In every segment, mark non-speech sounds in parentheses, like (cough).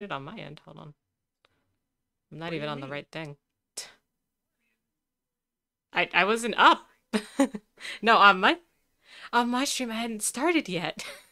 it on my end. Hold on. I'm not What even on the right thing. I I wasn't up. (laughs) no, on my on my stream I hadn't started yet. (laughs)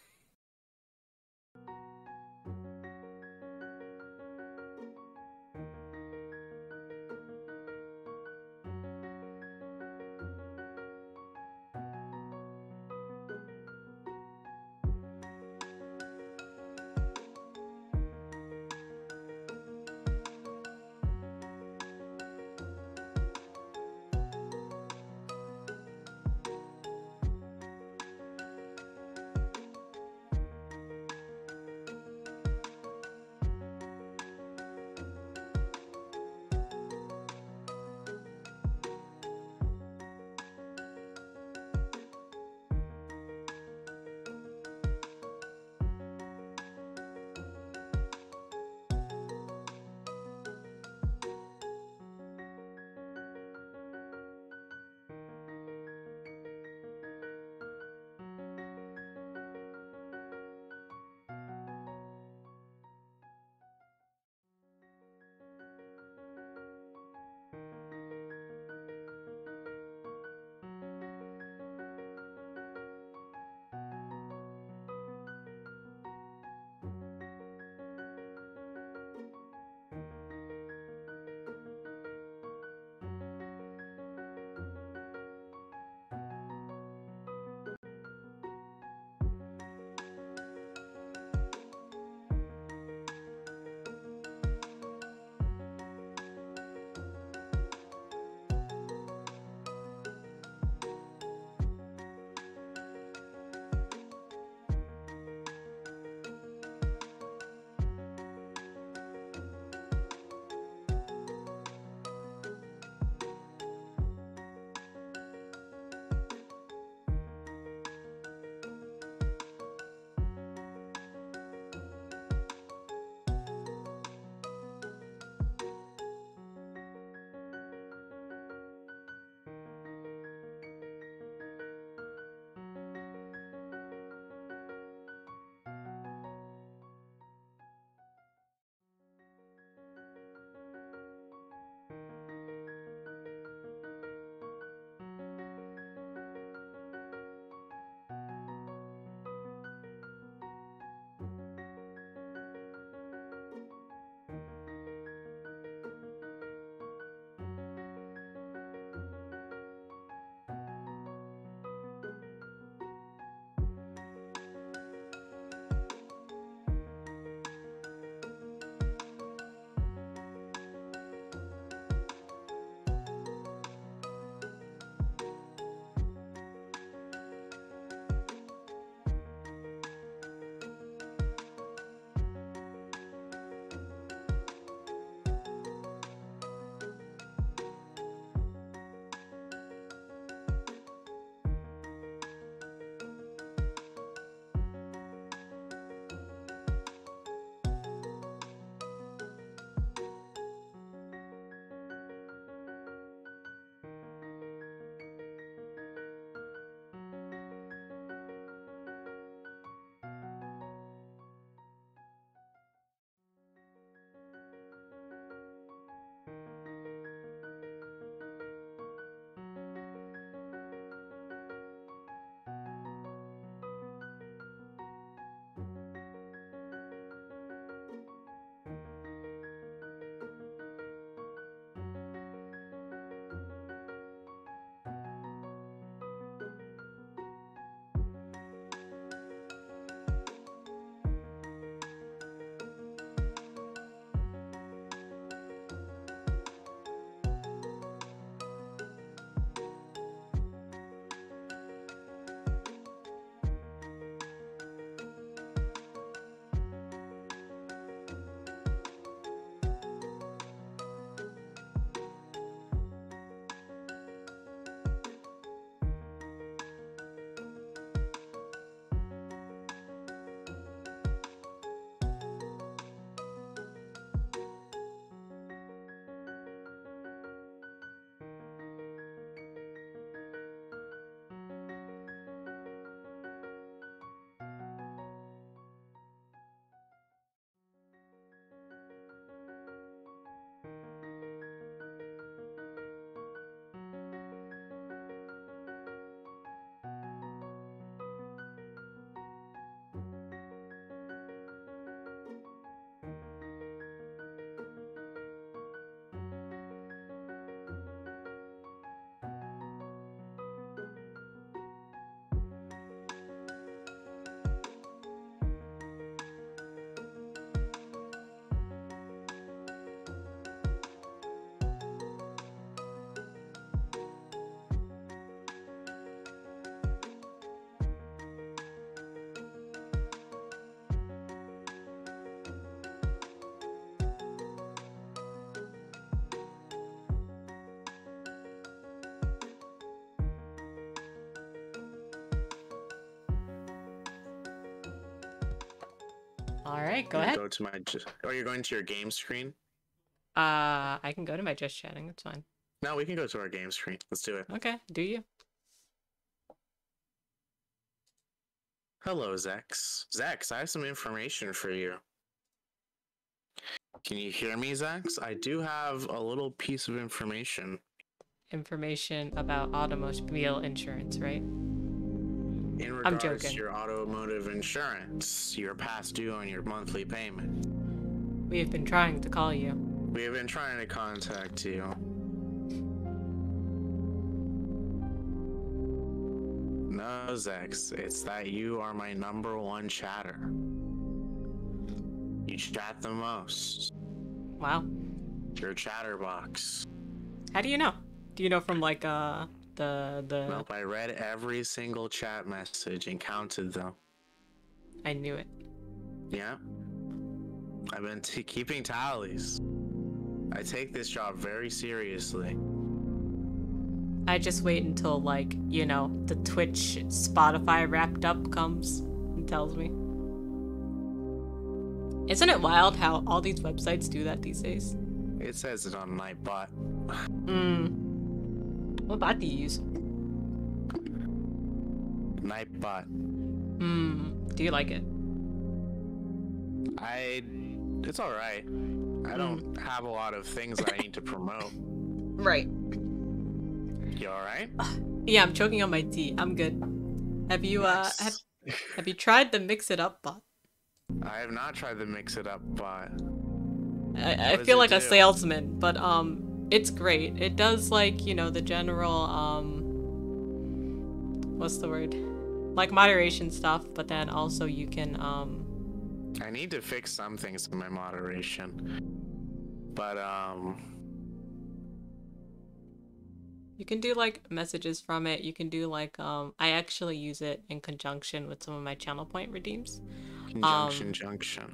All right, go ahead. Go to my. Oh, you're going to your game screen? Uh, I can go to my just chatting. It's fine. No, we can go to our game screen. Let's do it. Okay, do you? Hello, Zex. Zex, I have some information for you. Can you hear me, Zex? I do have a little piece of information. Information about automobile insurance, right? In I'm regards joking. to your automotive insurance, you're past due on your monthly payment. We have been trying to call you. We have been trying to contact you. No, Zex, it's that you are my number one chatter. You chat the most. Wow. Your chatterbox. How do you know? Do you know from like uh the the? Nope, I read every single chat message and counted them. I knew it. Yeah. I've been t- keeping tallies. I take this job very seriously. I just wait until like you know the Twitch Spotify wrapped up comes and tells me. Isn't it wild how all these websites do that these days? It says it on Nightbot. Hmm. What bot do you use? Nightbot. Hmm. Do you like it? I. It's alright. I don't have a lot of things I need to promote. Right. You alright? Yeah, I'm choking on my tea. I'm good. Have you uh have, (laughs) have you tried the mix it up bot? I have not tried the mix it up bot. I, I feel like a salesman, but um, it's great. It does like you know the general um, what's the word, like moderation stuff, but then also you can um, I need to fix some things in my moderation. But, um. you can do like messages from it. You can do like um, I actually use it in conjunction with some of my channel point redeems. Conjunction Um, junction.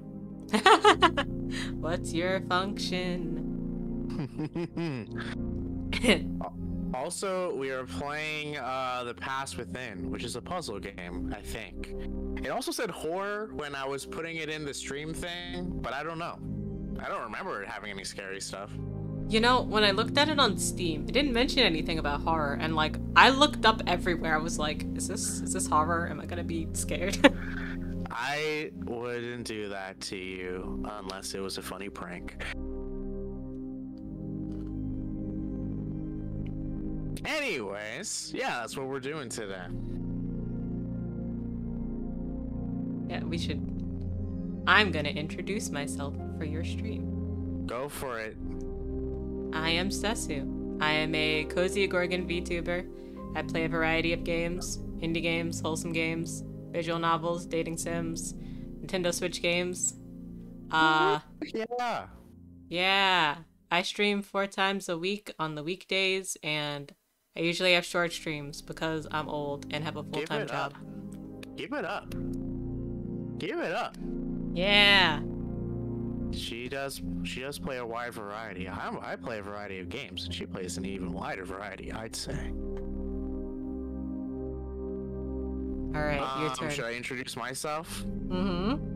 (laughs) What's your function? (laughs) also, we are playing uh, The Past Within, which is a puzzle game, I think. It also said horror when I was putting it in the stream thing, but I don't know. I don't remember it having any scary stuff. You know, when I looked at it on Steam, it didn't mention anything about horror, and like I looked up everywhere. I was like, "Is this is this horror? Am I gonna be scared?" (laughs) I wouldn't do that to you unless it was a funny prank. Anyways, yeah, that's what we're doing today. yeah, we should. I'm gonna introduce myself for your stream. Go for it. I am Sesu. I am a cozy Gorgon VTuber. I play a variety of games: indie games, wholesome games, visual novels, dating sims, Nintendo Switch games. Uh, Yeah. Yeah, I stream four times a week on the weekdays, and I usually have short streams because I'm old and have a full-time job. up. Give it up. Give it up. Yeah, She does. She does play a wide variety. I, I play a variety of games, and she plays an even wider variety. I'd say. all right, your Um, turn. Should I introduce myself? Mm-hmm.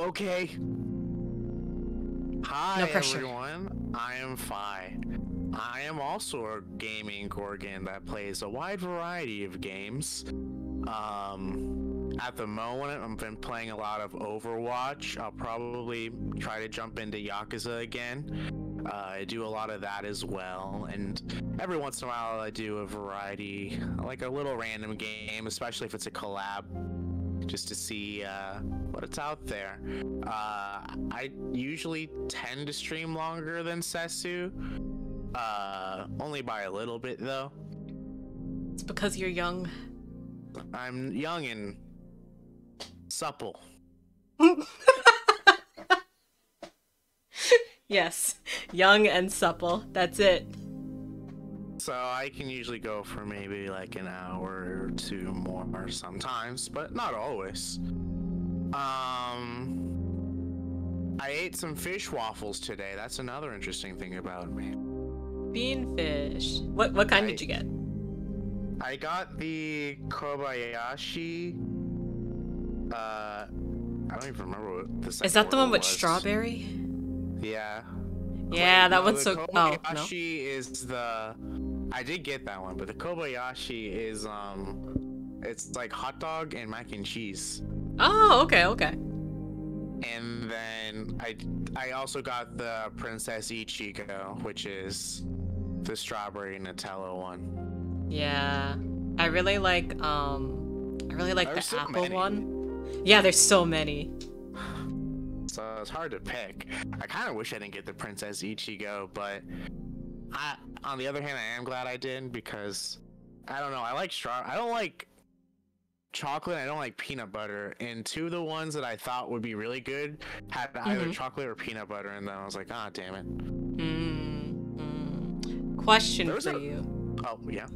Okay. Hi No everyone. I am Fi. I am also a gaming Gorgon that plays a wide variety of games. Um, at the moment, I've been playing a lot of Overwatch. I'll probably try to jump into Yakuza again. Uh, I do a lot of that as well, and every once in a while I do a variety, like a little random game, especially if it's a collab, just to see uh, what it's out there. Uh, I usually tend to stream longer than Sesu, uh, only by a little bit though. It's because you're young. I'm young and supple. (laughs) yes, young and supple. That's it. So I can usually go for maybe like an hour or two more sometimes, but not always. Um I ate some fish waffles today. That's another interesting thing about me. Beanfish. What what kind I- did you get? I got the Kobayashi uh I don't even remember what the Is that the one with was. strawberry? Yeah. Yeah, Wait, that no, one's so. Oh no. Kobayashi is the. I did get that one, but the Kobayashi is um, it's like hot dog and mac and cheese. Oh, okay, okay. And then I I also got the Princess Ichigo, which is the strawberry Nutella one. Yeah, I really like. Um, I really like There's the so apple many. one. Yeah, there's so many. So it's hard to pick. I kind of wish I didn't get the Princess Ichigo, but I, on the other hand, I am glad I did because I don't know. I like straw. I don't like chocolate. I don't like peanut butter. And two of the ones that I thought would be really good had either Mhm. chocolate or peanut butter, and then I was like, ah, damn it. Question for a- you. Oh yeah.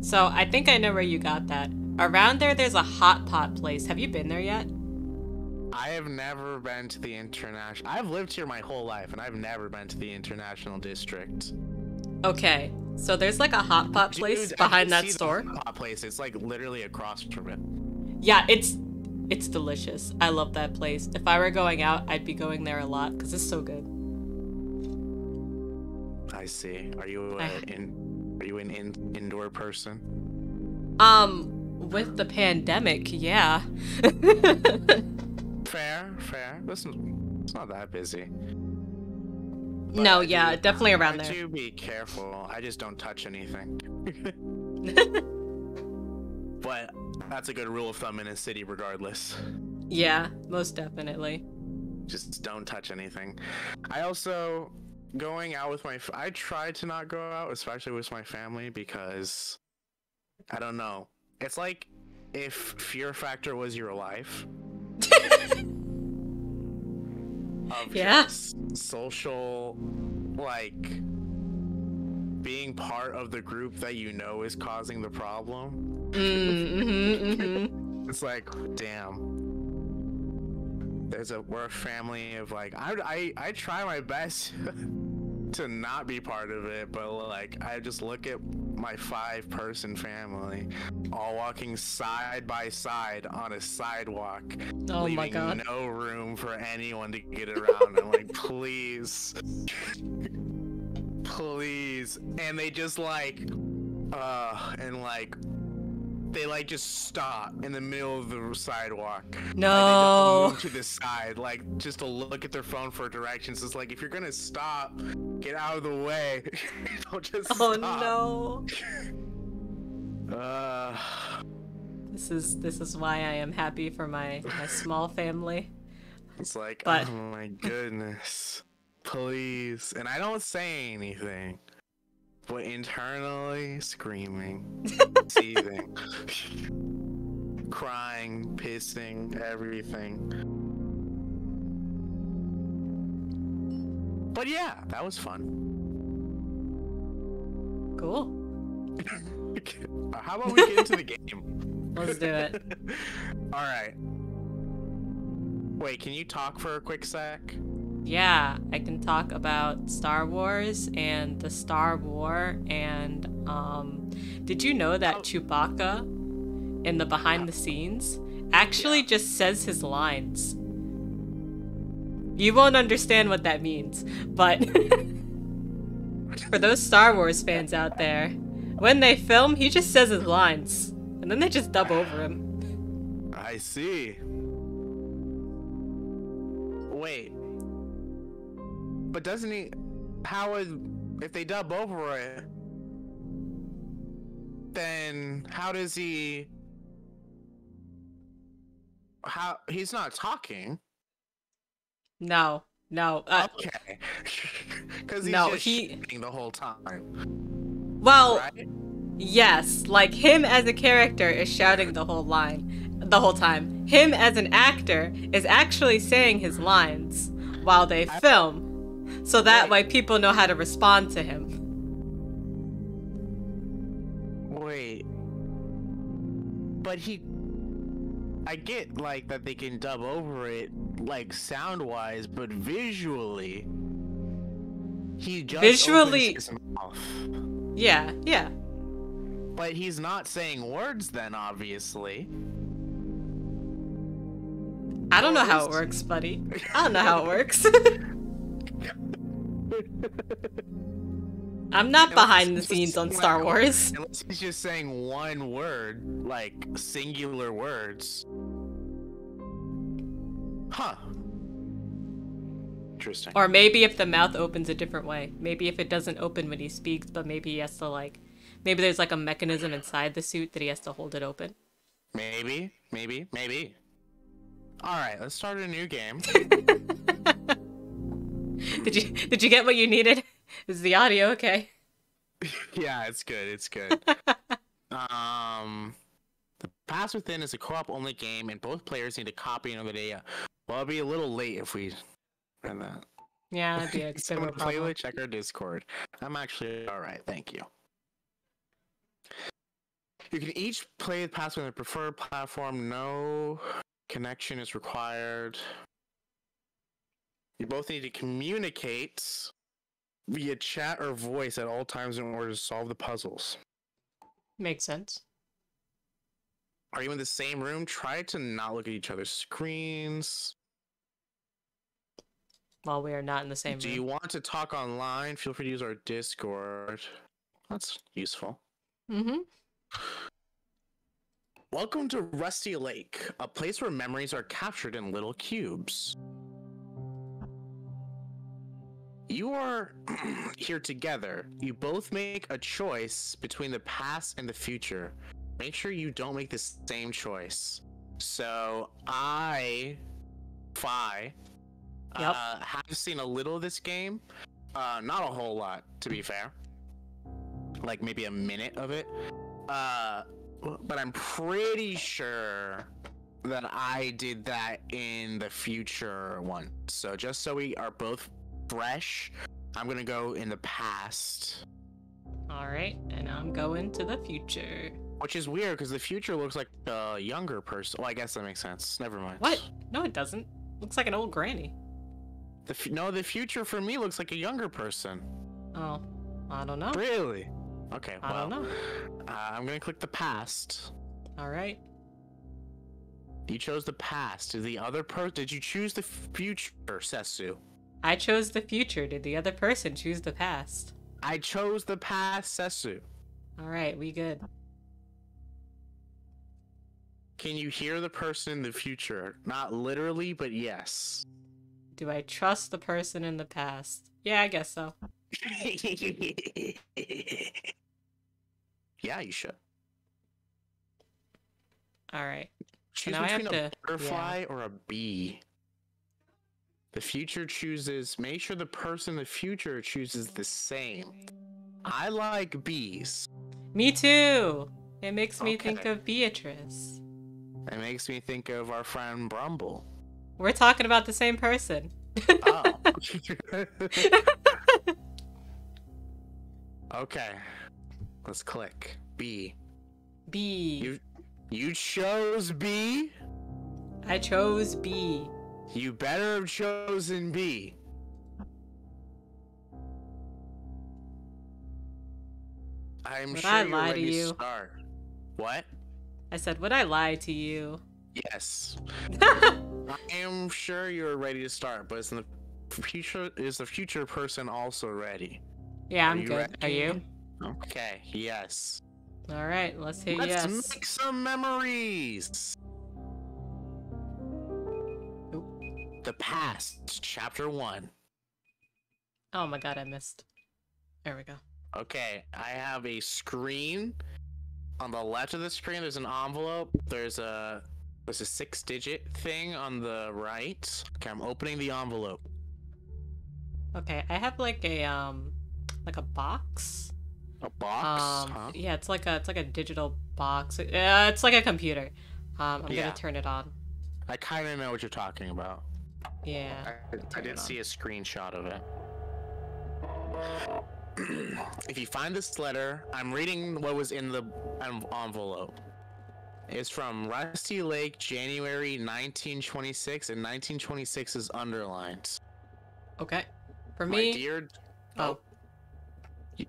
So I think I know where you got that. Around there, there's a hot pot place. Have you been there yet? I have never been to the international. I've lived here my whole life, and I've never been to the international district. Okay, so there's like a hot pot place Dude, behind that see the store. hot place. It's like literally across from it. Yeah, it's it's delicious. I love that place. If I were going out, I'd be going there a lot because it's so good. I see. Are you uh, in? Are you an in, indoor person? Um, with the pandemic, yeah. (laughs) Fair, fair. Listen, it's not that busy. no, I yeah, do- definitely around I there. do be careful. I just don't touch anything. (laughs) but that's a good rule of thumb in a city, regardless. yeah, most definitely. Just don't touch anything. I also going out with my. I try to not go out, especially with my family, because I don't know. It's like if Fear Factor was your life. (laughs) of Yeah. social like being part of the group that you know is causing the problem mm, hmm (laughs) it's like damn there's a we're a family of like i i, I try my best (laughs) to not be part of it but like i just look at my five person family all walking side by side on a sidewalk Oh my leaving god. no room for anyone to get around. I'm like, (laughs) please, please, and they just like, uh, and like, they like just stop in the middle of the sidewalk. No. move to the side, like just to look at their phone for directions. It's like if you're gonna stop, get out of the way. (laughs) don't just Oh stop. no. (laughs) Uh, This is this is why I am happy for my my small family. It's like, But- oh my goodness, please. And I don't say anything, but internally screaming, (laughs) seething, crying, pissing, everything. But yeah, that was fun. Cool. (laughs) How about we get into the (laughs) game? Let's do it. All right. Wait, can you talk for a quick sec? Yeah, I can talk about Star Wars and the Star War and um did you know that Oh. Chewbacca in the behind the scenes actually Yeah. just says his lines. You won't understand what that means, but (laughs) for those Star Wars fans out there, when they film, he just says his lines and then they just dub over him. I see. Wait. But doesn't he? How is if they dub over it? Then how does he? How he's not talking? No, no. Uh, Okay. (laughs) Because he's No, just he- shouting the whole time, well, right? Yes, like him as a character is shouting the whole line, the whole time. Him as an actor is actually saying his lines while they film, so that way people know how to respond to him. Wait. But he. I get like that they can dub over it, like sound wise, but visually. He just Visually- opens his mouth. Yeah, yeah. But he's not saying words then, obviously. I don't know how it works, buddy. (laughs) I don't know how it works. (laughs) (laughs) I'm not behind the scenes on Star Wars. Unless he's just saying one word, like singular words. Huh. Interesting. Or maybe if the mouth opens a different way. Maybe if it doesn't open when he speaks, but maybe he has to like maybe there's like a mechanism inside the suit that he has to hold it open. Maybe, maybe, maybe. Alright, let's start a new game. (laughs) (laughs) did you did you get what you needed? Is the audio okay? (laughs) yeah, it's good, it's good. (laughs) um The Past Within is a co-op only game and both players need to copy another data. Well it'll be a little late if we run that. Yeah, that'd be a Someone of play with check our Discord. I'm actually alright, thank you. You can each play the pass on a preferred platform. No connection is required. You both need to communicate via chat or voice at all times in order to solve the puzzles. Makes sense. Are you in the same room? Try to not look at each other's screens. While we are not in the same Do room. you want to talk online? Feel free to use our Discord. That's useful. Mm-hmm. Welcome to Rusty Lake, a place where memories are captured in little cubes. You are (clears throat) here together. You both make a choice between the past and the future. Make sure you don't make the same choice. So, I, Fi, Yep. uh, have seen a little of this game. Uh, not a whole lot, to be fair. Like maybe a minute of it. Uh, but I'm pretty sure that I did that in the future one. So just so we are both fresh, I'm gonna go in the past, Alright, and I'm going to the future. which is weird because the future looks like a younger person. Well, I guess that makes sense. Never mind. What? No, it doesn't. Looks like an old granny. The f- no, the future for me looks like a younger person. Oh, I don't know. Really? Okay. I well, don't know. Uh, I'm gonna click the past. Alright. You chose the past. Did the other person? Did you choose the future, Sesu? I chose the future. Did the other person choose the past? I chose the past, Sesu. Alright, we good. Can you hear the person in the future? Not literally, but yes. Do I trust the person in the past? Yeah, I guess so. (laughs) yeah, you should. Alright. Choose now I have between a to- butterfly or a bee. The future chooses. Make sure the person in the future chooses the same. I like bees. Me too! It makes me think of Beatrice. It makes me think of our friend Brumble. We're talking about the same person. Oh. (laughs) okay. Let's click. B. B. You you chose B? I chose B. You better have chosen B. I'm Would sure I you're lie ready to to you? start. What? I said, would I lie to you? Yes. (laughs) I am sure you're ready to start, but is the future is the future person also ready? yeah, Are I'm good. Are you? Okay, yes. Alright, let's hit Let's yes. make some memories. The past, chapter one. Oh my god, I missed. There we go. Okay, I have a screen. On the left of the screen, there's an envelope. There's a there's a six-digit thing on the right. Okay, I'm opening the envelope. Okay, I have like a um like a box. A box, Um huh? yeah, it's like a it's like a digital box. Uh, it's like a computer. Um I'm Yeah. gonna turn it on. I kind of know what you're talking about. Yeah. I, I did see a screenshot of it. (clears throat) if you find this letter, I'm reading what was in the envelope. It's from Rusty Lake, January 1926, and 1926 is underlined. Okay. For My me dear. Oh. oh. You-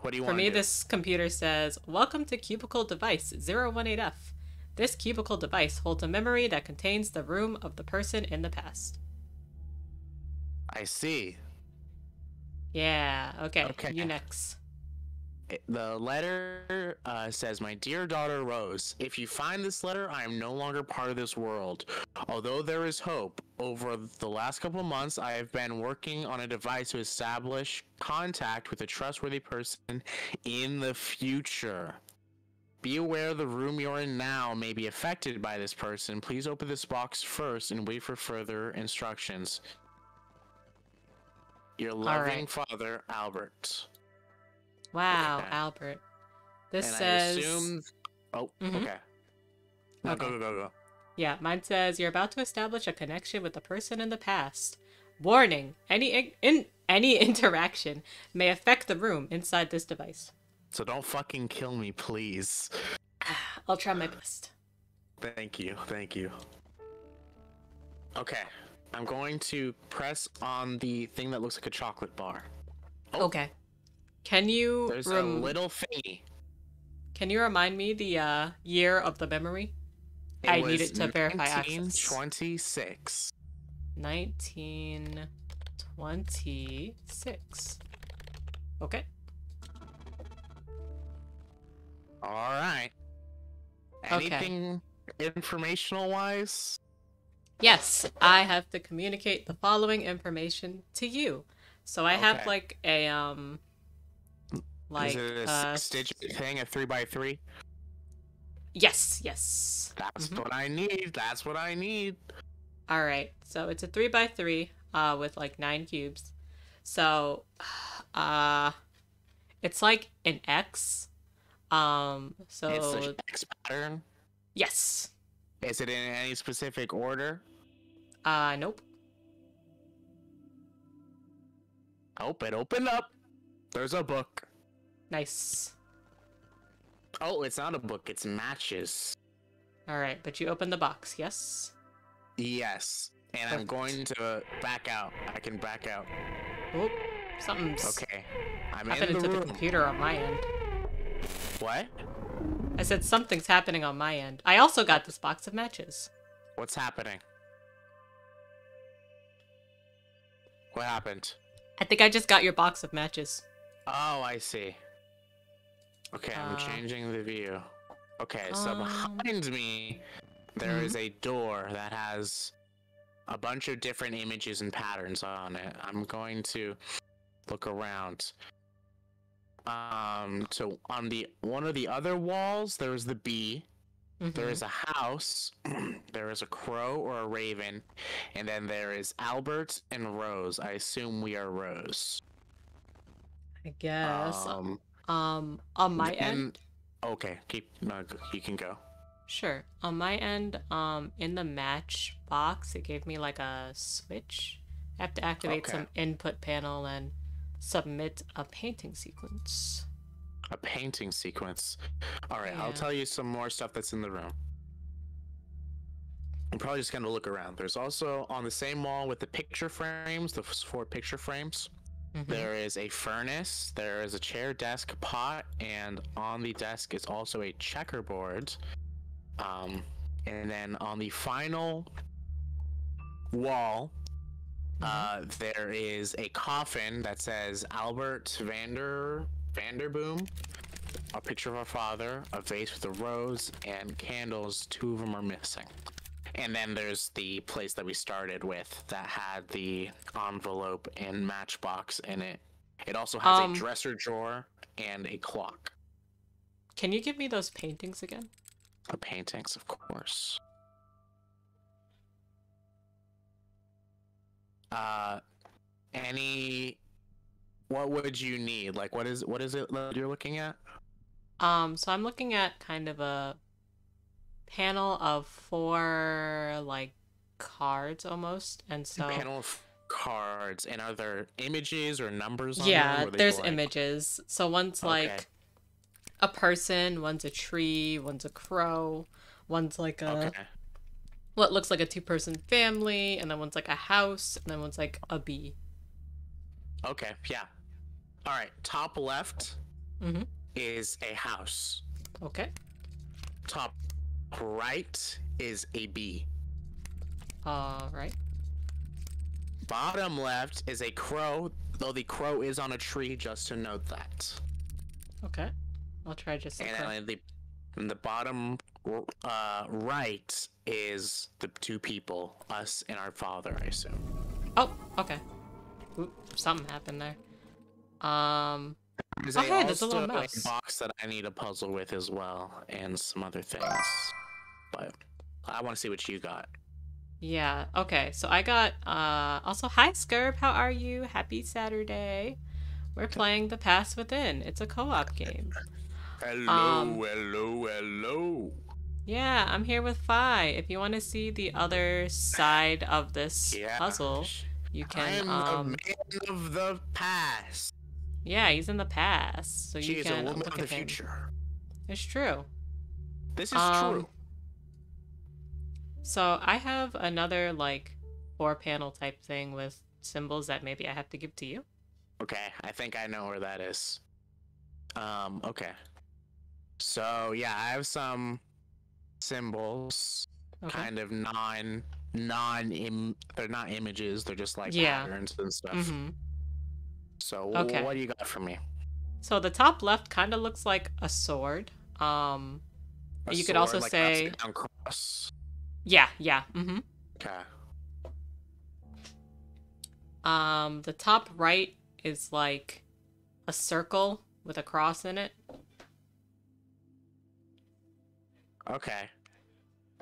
What do you want? For me, this computer says, Welcome to Cubicle Device 018F. This cubicle device holds a memory that contains the room of the person in the past. I see. Yeah, okay. Okay. You next. The letter uh, says, My dear daughter Rose, if you find this letter, I am no longer part of this world. Although there is hope, over the last couple of months, I have been working on a device to establish contact with a trustworthy person in the future. Be aware the room you're in now may be affected by this person. Please open this box first and wait for further instructions. Your loving right. father, Albert. Wow, Okay. Albert. This and says I assume. Oh, Mhm. okay. No, Okay. Go, go, go, go. Yeah, mine says you're about to establish a connection with a person in the past. Warning: any in, in any (laughs) interaction may affect the room inside this device. So don't fucking kill me, please. (sighs) I'll try my best. Thank you, thank you. Okay, I'm going to press on the thing that looks like a chocolate bar. Oh. Okay. Can you There's a little thingy. can you remind me the uh, year of the memory? It I need it to verify access. 1926. 1926. Okay. All right. Okay. Anything informational wise? Yes, I have to communicate the following information to you. So I have like a um like Is it a uh, six digit thing, a three by three? yes, yes. That's Mhm. what I need. That's what I need. All right. So it's a 3 by 3 uh with like 9 cubes. So (sighs) uh it's like an X. Um so It's the X pattern. yes. Is it in any specific order? Uh nope. Open, open up. There's a book. Nice. Oh, it's not a book. It's matches. All right, but you open the box, yes? Yes. And I'm going to back out. I can back out. Oh, something's Okay. I'm happening in to the the room. computer on my end. What? I said something's happening on my end. I also got this box of matches. What's happening? What happened? I think I just got your box of matches. Oh, I see. Okay, I'm Uh, changing the view. Okay, so um, behind me, there is a door that has a bunch of different images and patterns on it. I'm going to look around. Um, so on the one of the other walls, there is the bee. There Mhm. is a house. (clears throat) there is a crow or a raven, and then there is Albert and Rose. I assume we are Rose. I guess. Um, Um, on my and- end, Okay, keep. No, you can go. sure. On my end, um, in the match box, it gave me like a switch. I have to activate Okay. some input panel and submit a painting sequence. A painting sequence. All right, I'll tell you some more stuff that's in the room. I'm probably just gonna look around. There's also on the same wall with the picture frames, the four picture frames. Mhm. There is a furnace, there is a chair, desk, pot, and on the desk is also a checkerboard. Um, and then on the final wall, uh, there is a coffin that says Albert Vander Vanderboom, a picture of our father, a vase with a rose, and candles. Two of them are missing. And then there's the place that we started with that had the envelope and matchbox in it. It also has Um, a dresser drawer and a clock. Can you give me those paintings again? The paintings, of course. Uh, any? What would you need? Like, what is what is it that you're looking at? Um, so I'm looking at kind of a panel of four like cards almost, and so A panel of cards, and are there images or numbers? on them, yeah, there's blank? images. So one's Okay. like a person, one's a tree, one's a crow, one's like a Okay. What looks like a two-person family, and then one's like a house, and then one's like a bee. Okay. Yeah. All right. Top left Mhm. is a house. Okay. Top right is a bee. All right. Bottom left is a crow, though the crow is on a tree, just to note that. Okay. I'll try just. And then the, in the bottom uh, right is the two people, us and our father, I assume. Oh, okay. Oop, something happened there. Um. There's Oh, hey, there's a little mouse. box that I need a puzzle with as well, and some other things. But I want to see what you got. Yeah. Okay. So I got. Uh. Also, hi Skirb. How are you? Happy Saturday. We're playing The Past Within. It's a co-op game. Hello, Um, hello, hello. Yeah, I'm here with Fi. If you want to see the other side of this Yeah. puzzle, you can. I'm um. the man of the past. Yeah, he's in the past, so She you is a can woman look of the future. It's true. This is Um, true. So I have another like four panel type thing with symbols that maybe I have to give to you. Okay, I think I know where that is. Um, okay. So yeah, I have some symbols, Okay. kind of non non im they're not images, they're just like Yeah. patterns and stuff. Mm-hmm. So Okay. what do you got for me? So the top left kind of looks like a sword. Um, A You could also like say- yeah, yeah. Mm-hmm. Okay. Um, the top right is like a circle with a cross in it. Okay.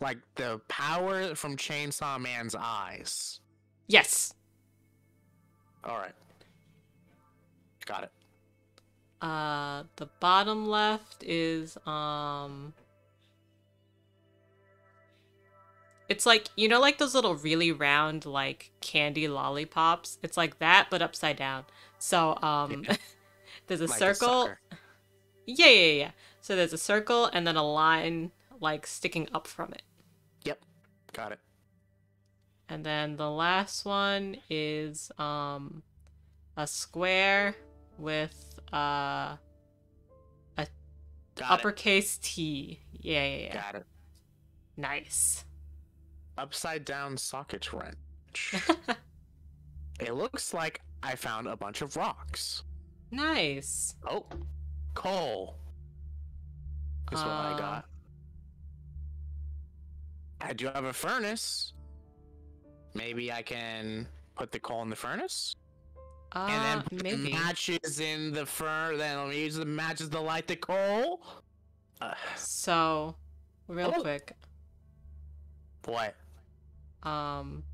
Like the power from Chainsaw Man's eyes. Yes. All right. Got it. Uh, the bottom left is um. It's like you know, like those little really round like candy lollipops. It's like that, but upside down. So um, (laughs) there's a Like circle. sucker. yeah, yeah, yeah. So there's a circle and then a line like sticking up from it. Yep. Got it. And then the last one is um a square with uh Got uppercase T. Yeah, yeah, yeah. Got it. Nice. Upside down socket wrench. (laughs) it looks like I found a bunch of rocks. nice. Oh, coal. Is what I Uh, got. I do have a furnace. Maybe I can put the coal in the furnace, and Uh, then put the matches in the fur. Then I'll use the matches to light the coal. Uh, So, real Oh. quick, what? um,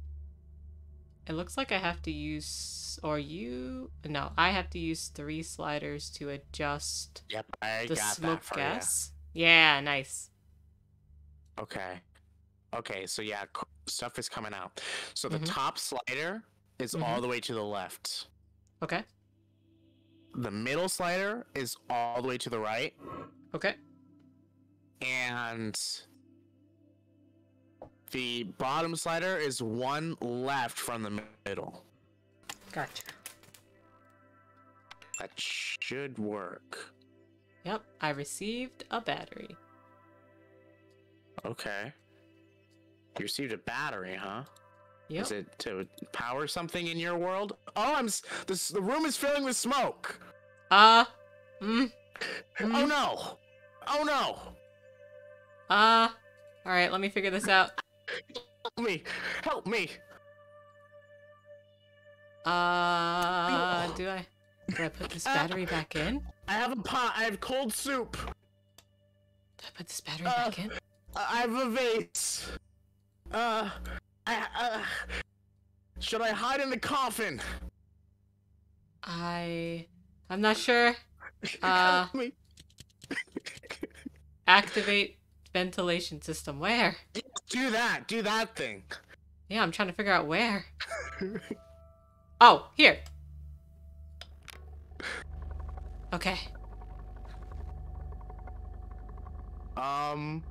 it looks like I have to use, or you, no, I have to use three sliders to adjust Yep, I the got smoke that for gas. Yeah, nice. Okay. Okay, so yeah, stuff is coming out. So the Mhm. top slider is Mhm. all the way to the left. Okay. The middle slider is all the way to the right, Okay. and the bottom slider is one left from the middle. Gotcha. That should work. Yep, I received a battery. Okay. You received a battery, huh? Yep. Is it to power something in your world? Oh, I'm. This the room is filling with smoke. Uh, mm, (laughs) Oh mm, no! Oh no! uh. All right, let me figure this out. Help me! Help me! Uh, (sighs) do I, do I put this battery back in? I have a pot. I have cold soup. Do I put this battery Uh, back in? I have a vase. Uh, I, uh, should I hide in the coffin? I, I'm not sure. (laughs) Uh, (laughs) Activate ventilation system. Where? Do that. Do that thing. Yeah, I'm trying to figure out where. (laughs) Oh, here. Okay. Um.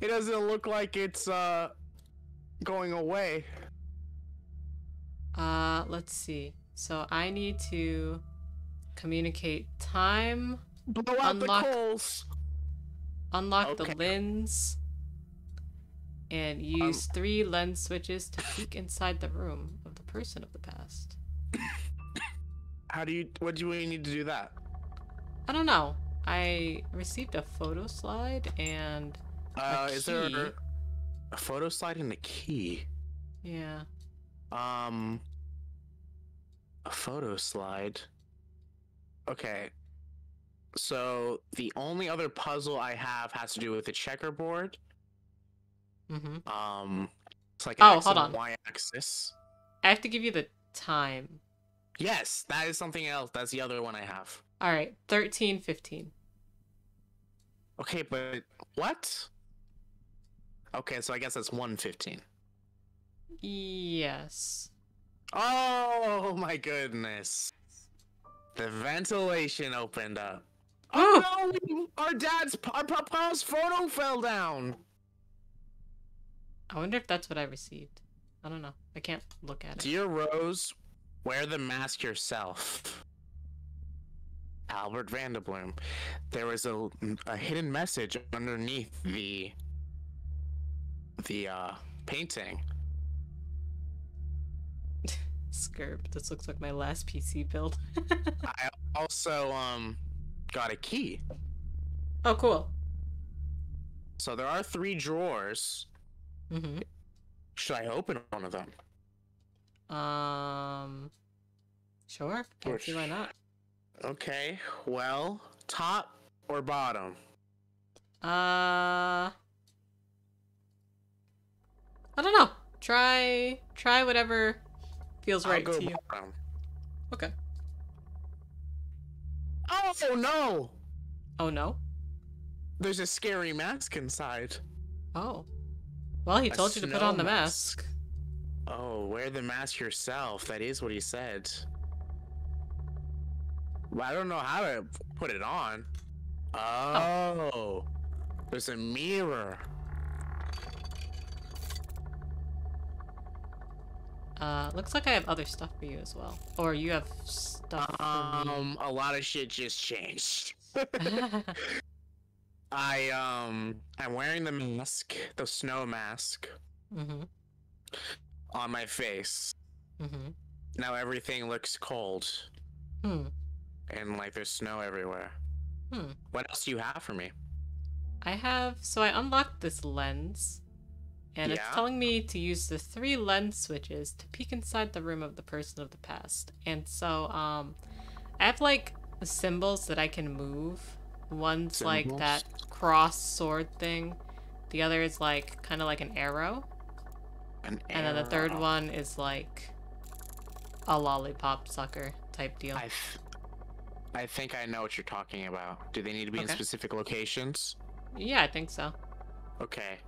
It doesn't look like it's uh going away. Uh, let's see. So I need to communicate time. Blow out Unlock- the coals. unlock the lens, and use three lens switches to peek inside the room of the person of the past. (coughs) How do you? What do we need to do that? I don't know. I received a photo slide and Uh, is there a photo slide and a key? yeah. Um, a photo slide. Okay. So the only other puzzle I have has to do with the checkerboard. Mm-hmm. Um, it's like Oh, X hold and on. Y axis. I have to give you the time. Yes, that is something else. That's the other one I have. All right, thirteen fifteen. Okay, but what? Okay, so I guess that's 115. Yes. Oh my goodness. The ventilation opened up. Oh! Oh no! Our dad's, our papa's photo fell down. I wonder if that's what I received. I don't know. I can't look at it. Dear Rose, wear the mask yourself. Albert Vanderboom. There was a, a hidden message underneath the the uh painting. (laughs) Skirp. This looks like my last PC build. (laughs) I also um got a key. oh, cool. So there are three drawers. Mm-hmm. Should I open one of them? Um. Sure. Can't see why not. Okay. Well, top or bottom? Uh. I don't know. Try try whatever feels I'll right go to you. Okay. Oh no! Oh no. There's a scary mask inside. Oh. Well, he A told you to put on the mask. mask. Oh, wear the mask yourself. That is what he said. Well, I don't know how to put it on. Oh, oh. there's a mirror. Uh, looks like I have other stuff for you as well. Or you have stuff for me. Um, a lot of shit just changed. (laughs) I um, I'm wearing the mask, the snow mask, mm-hmm. on my face. Mm-hmm. Now everything looks cold Hmm. and like there's snow everywhere. Hmm. What else do you have for me? I have so I unlocked this lens, and it's telling me to use the three lens switches to peek inside the room of the person of the past. And so, um, I have like symbols that I can move. One's like that cross sword thing. The other is like kind of like an arrow, An and then the third one is like a lollipop sucker type deal. I, th- I think I know what you're talking about. Do they need to be in specific locations? Yeah, I think so. Okay.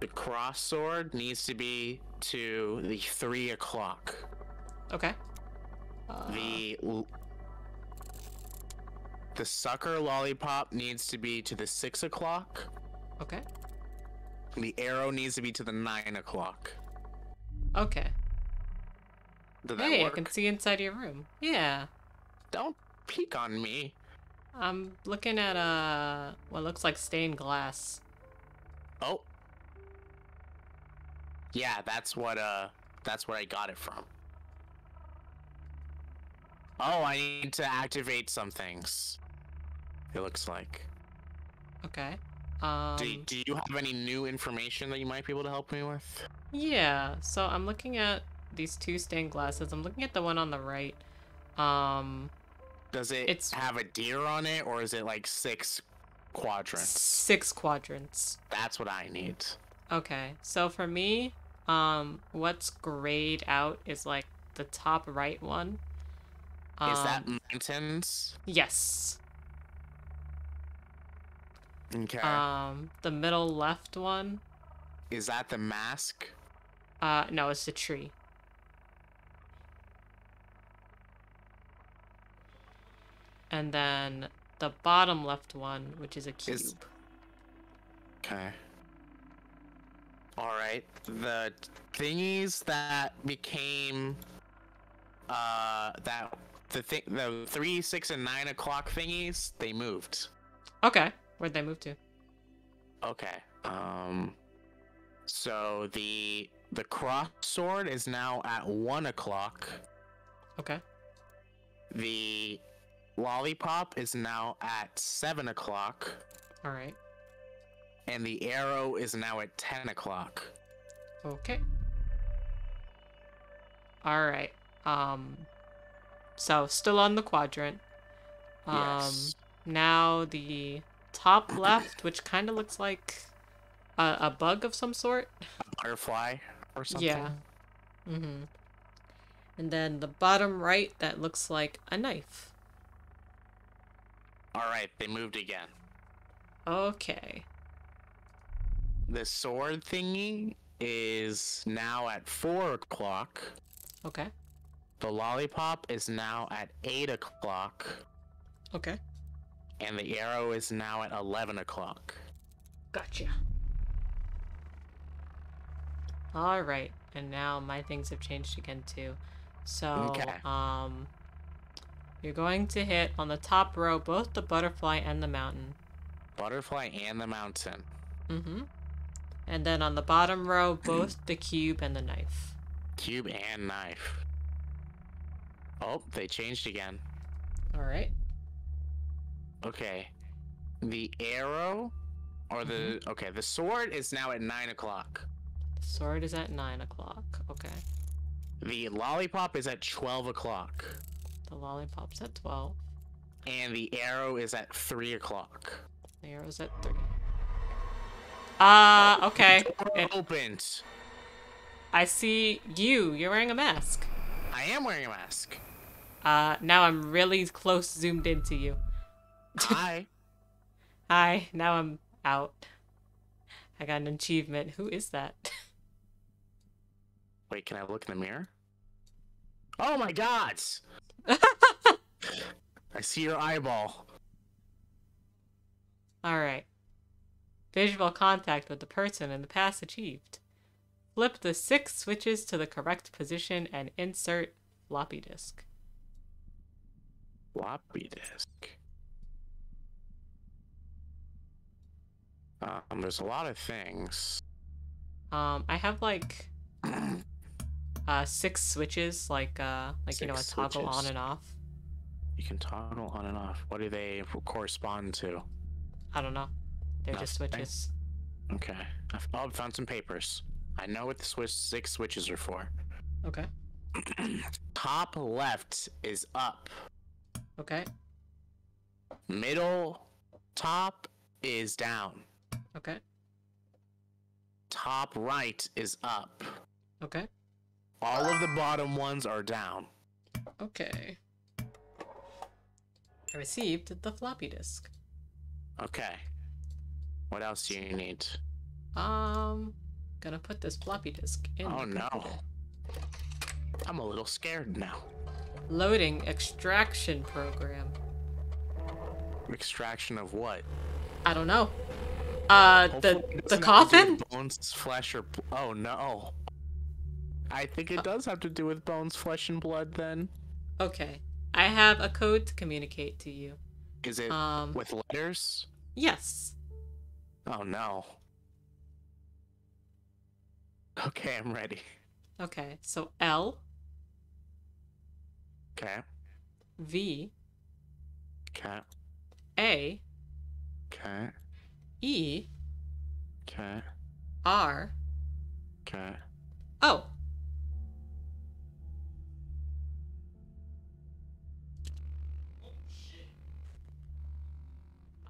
The cross sword needs to be to the three o'clock. Okay. Uh, The the sucker lollipop needs to be to the six o'clock. okay. The arrow needs to be to the nine o'clock. Okay. Hey, I can see inside your room. Yeah. Don't peek on me. I'm looking at uh what looks like stained glass. Oh. Yeah, that's what uh that's where I got it from. Oh, I need to activate some things. It looks like. Okay. Um do, do you have any new information that you might be able to help me with? Yeah, so I'm looking at these two stained glasses. I'm looking at the one on the right. Um Does it It's- have a deer on it or is it like six quadrants? six quadrants. That's what I need. Okay. So for me, um what's grayed out is like the top right one. Um, is that mountains? Yes. Okay. Um the middle left one, is that the mask? uh no, it's a tree. And then the bottom left one, which is a cube. Is- Okay. All right. The thingies that became uh that the thing the three, six, and nine o'clock thingies they moved. Okay. Where'd they move to? Okay. Um. So the the cross sword is now at one o'clock. Okay. The lollipop is now at seven o'clock, All right. And the arrow is now at ten o'clock. Okay. All right. Um. So still on the quadrant. Um. yes. Now the top (clears throat) left, which kind of looks like a, a bug of some sort. Butterfly or something. Yeah. Mm-hmm. And then the bottom right, that looks like a knife. All right. They moved again. Okay. The sword thingy is now at four o'clock. Okay. The lollipop is now at eight o'clock, Okay. and the arrow is now at eleven o'clock. Gotcha. All right, and now my things have changed again too. So, Okay. um, you're going to hit on the top row both the butterfly and the mountain. Butterfly and the mountain. Mm-hmm. And then on the bottom row, both the cube and the knife. Cube and knife. Oh, they changed again. All right. Okay. The arrow or the mm-hmm. okay, the sword is now at nine o'clock. The sword is at nine o'clock. Okay. The lollipop is at twelve o'clock. The lollipop's at twelve. And the arrow is at three o'clock. The arrow's at three. Uh, okay. It- opened. I see you. You're wearing a mask. I am wearing a mask. Uh, now I'm really close zoomed into you. Hi. (laughs) Hi, now I'm out. I got an achievement. Who is that? (laughs) Wait, can I look in the mirror? Oh my god! (laughs) I see your eyeball. Alright. Visual contact with the person in the pass achieved. Flip the six switches to the correct position and insert floppy disk. Floppy disk. Um, there's a lot of things. Um, I have like (clears throat) uh six switches, like uh like you know a Six toggle on and off. You can toggle on and off. What do they correspond to? I don't know. They're just switches. Okay. I've, oh, I found some papers. I know what the switch six switches are for. Okay. (clears throat) Top left is up. Okay. Middle top is down. Okay. Top right is up. Okay. All of the bottom ones are down. Okay. I received the floppy disk. Okay. What else do you need? Um, gonna put this floppy disk in. Oh no. I'm a little scared now. Loading extraction program. Extraction of what? I don't know. Uh, Hopefully the the doesn't have to do coffin. Bones, flesh, or oh no. I think Uh, it does have to do with bones, flesh, and blood. Then Okay, I have a code to communicate to you. is it Um, with letters? yes. Oh no. Okay, I'm ready. Okay, so L Okay. V Okay. A Okay. E Okay. R Okay. O.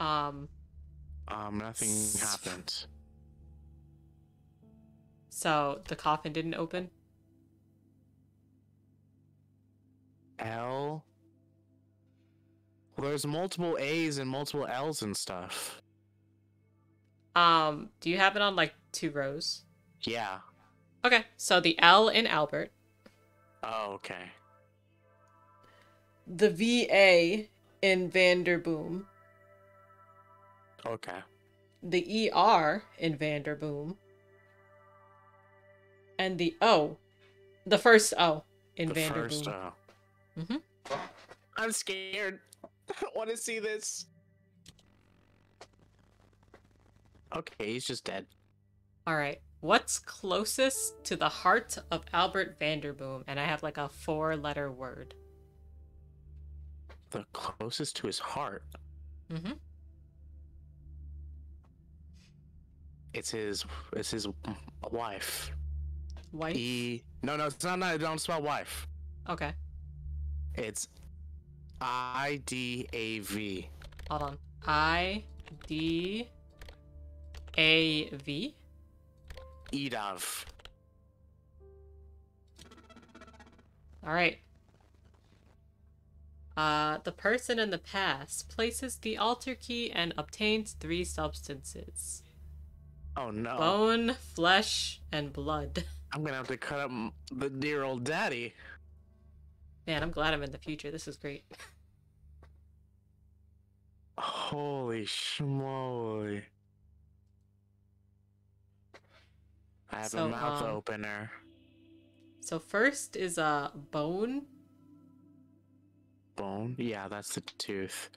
Um, Um, nothing happened. so the coffin didn't open? L. Well, there's multiple A's and multiple L's and stuff. Um, do you have it on like two rows? Yeah. Okay, so the L in Albert, Oh, okay. the VA in Vanderboom, Okay. the ER in Vanderboom, and the O, the first O in The Vanderboom. first. Uh... Mhm. I'm scared. I don't want to see this. Okay, he's just dead. All right. What's closest to the heart of Albert Vanderboom? And I have like a four-letter word. The closest to his heart. Mm-hmm. It's his. It's his wife. Wife. E. No, no, it's not. No, don't spell wife. Okay. It's I D A V. Hold on. I D A V. Edav. All right. Uh, the person in the past places the altar key and obtains three substances: Oh no! bone, flesh, and blood. I'm gonna have to cut up the dear old daddy. Man, I'm glad I'm in the future. This is great. Holy schmoly! I have So, a mouth um, opener. So first is a uh, bone. Bone? Yeah, that's the tooth.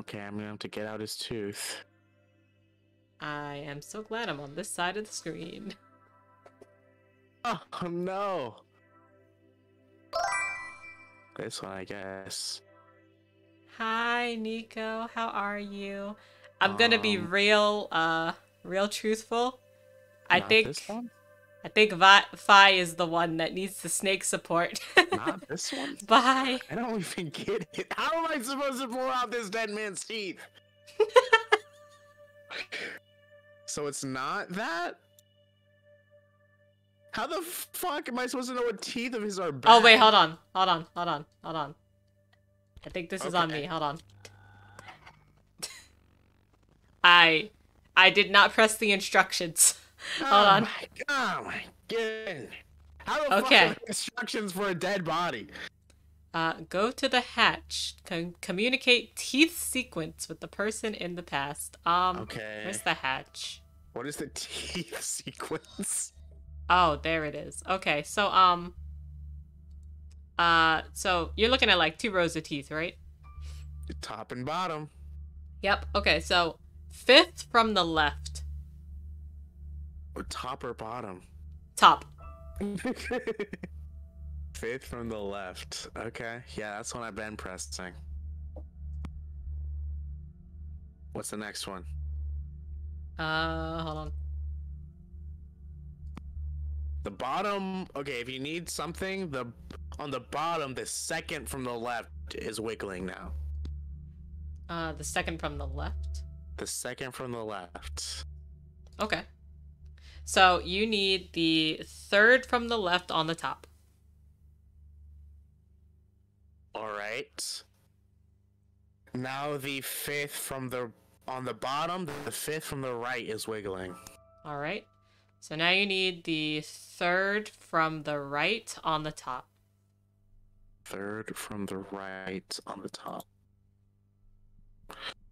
Okay, I'm gonna have to get out his tooth. I am so glad I'm on this side of the screen. (laughs) Oh no! This one, I guess. Hi, Nico. How are you? I'm gonna be Um, real, uh, real truthful. I think. I think Vi- Fi is the one that needs the snake support. (laughs) Not this one. Bye. I don't even get it. How am I supposed to pull out this dead man's teeth? (laughs) so it's not that? How the fuck am I supposed to know what teeth of his are? Oh wait, hold on, hold on, hold on, hold on. I think this is on me. Hold on. I I did not press the instructions. (laughs) Hold oh on. My, oh my god. How the Okay. fuck are instructions for a dead body? Uh, go to the hatch. Com- communicate teeth sequence with the person in the past. Um, Okay. where's the hatch? What is the (laughs) teeth sequence? Oh, there it is. Okay, so um, uh, so you're looking at like two rows of teeth, right? Top and bottom. Yep. Okay, so fifth from the left, Or top or bottom? top. (laughs) Fifth from the left. Okay. Yeah, that's one I've been pressing. What's the next one? Uh, hold on. The bottom. Okay, if you need something, the on the bottom, the second from the left is wiggling now. Uh, the second from the left. The second from the left. Okay. So you need the third from the left on the top. All right. Now the fifth from the on the bottom, the fifth from the right is wiggling. All right. So now you need the third from the right on the top. Third from the right on the top.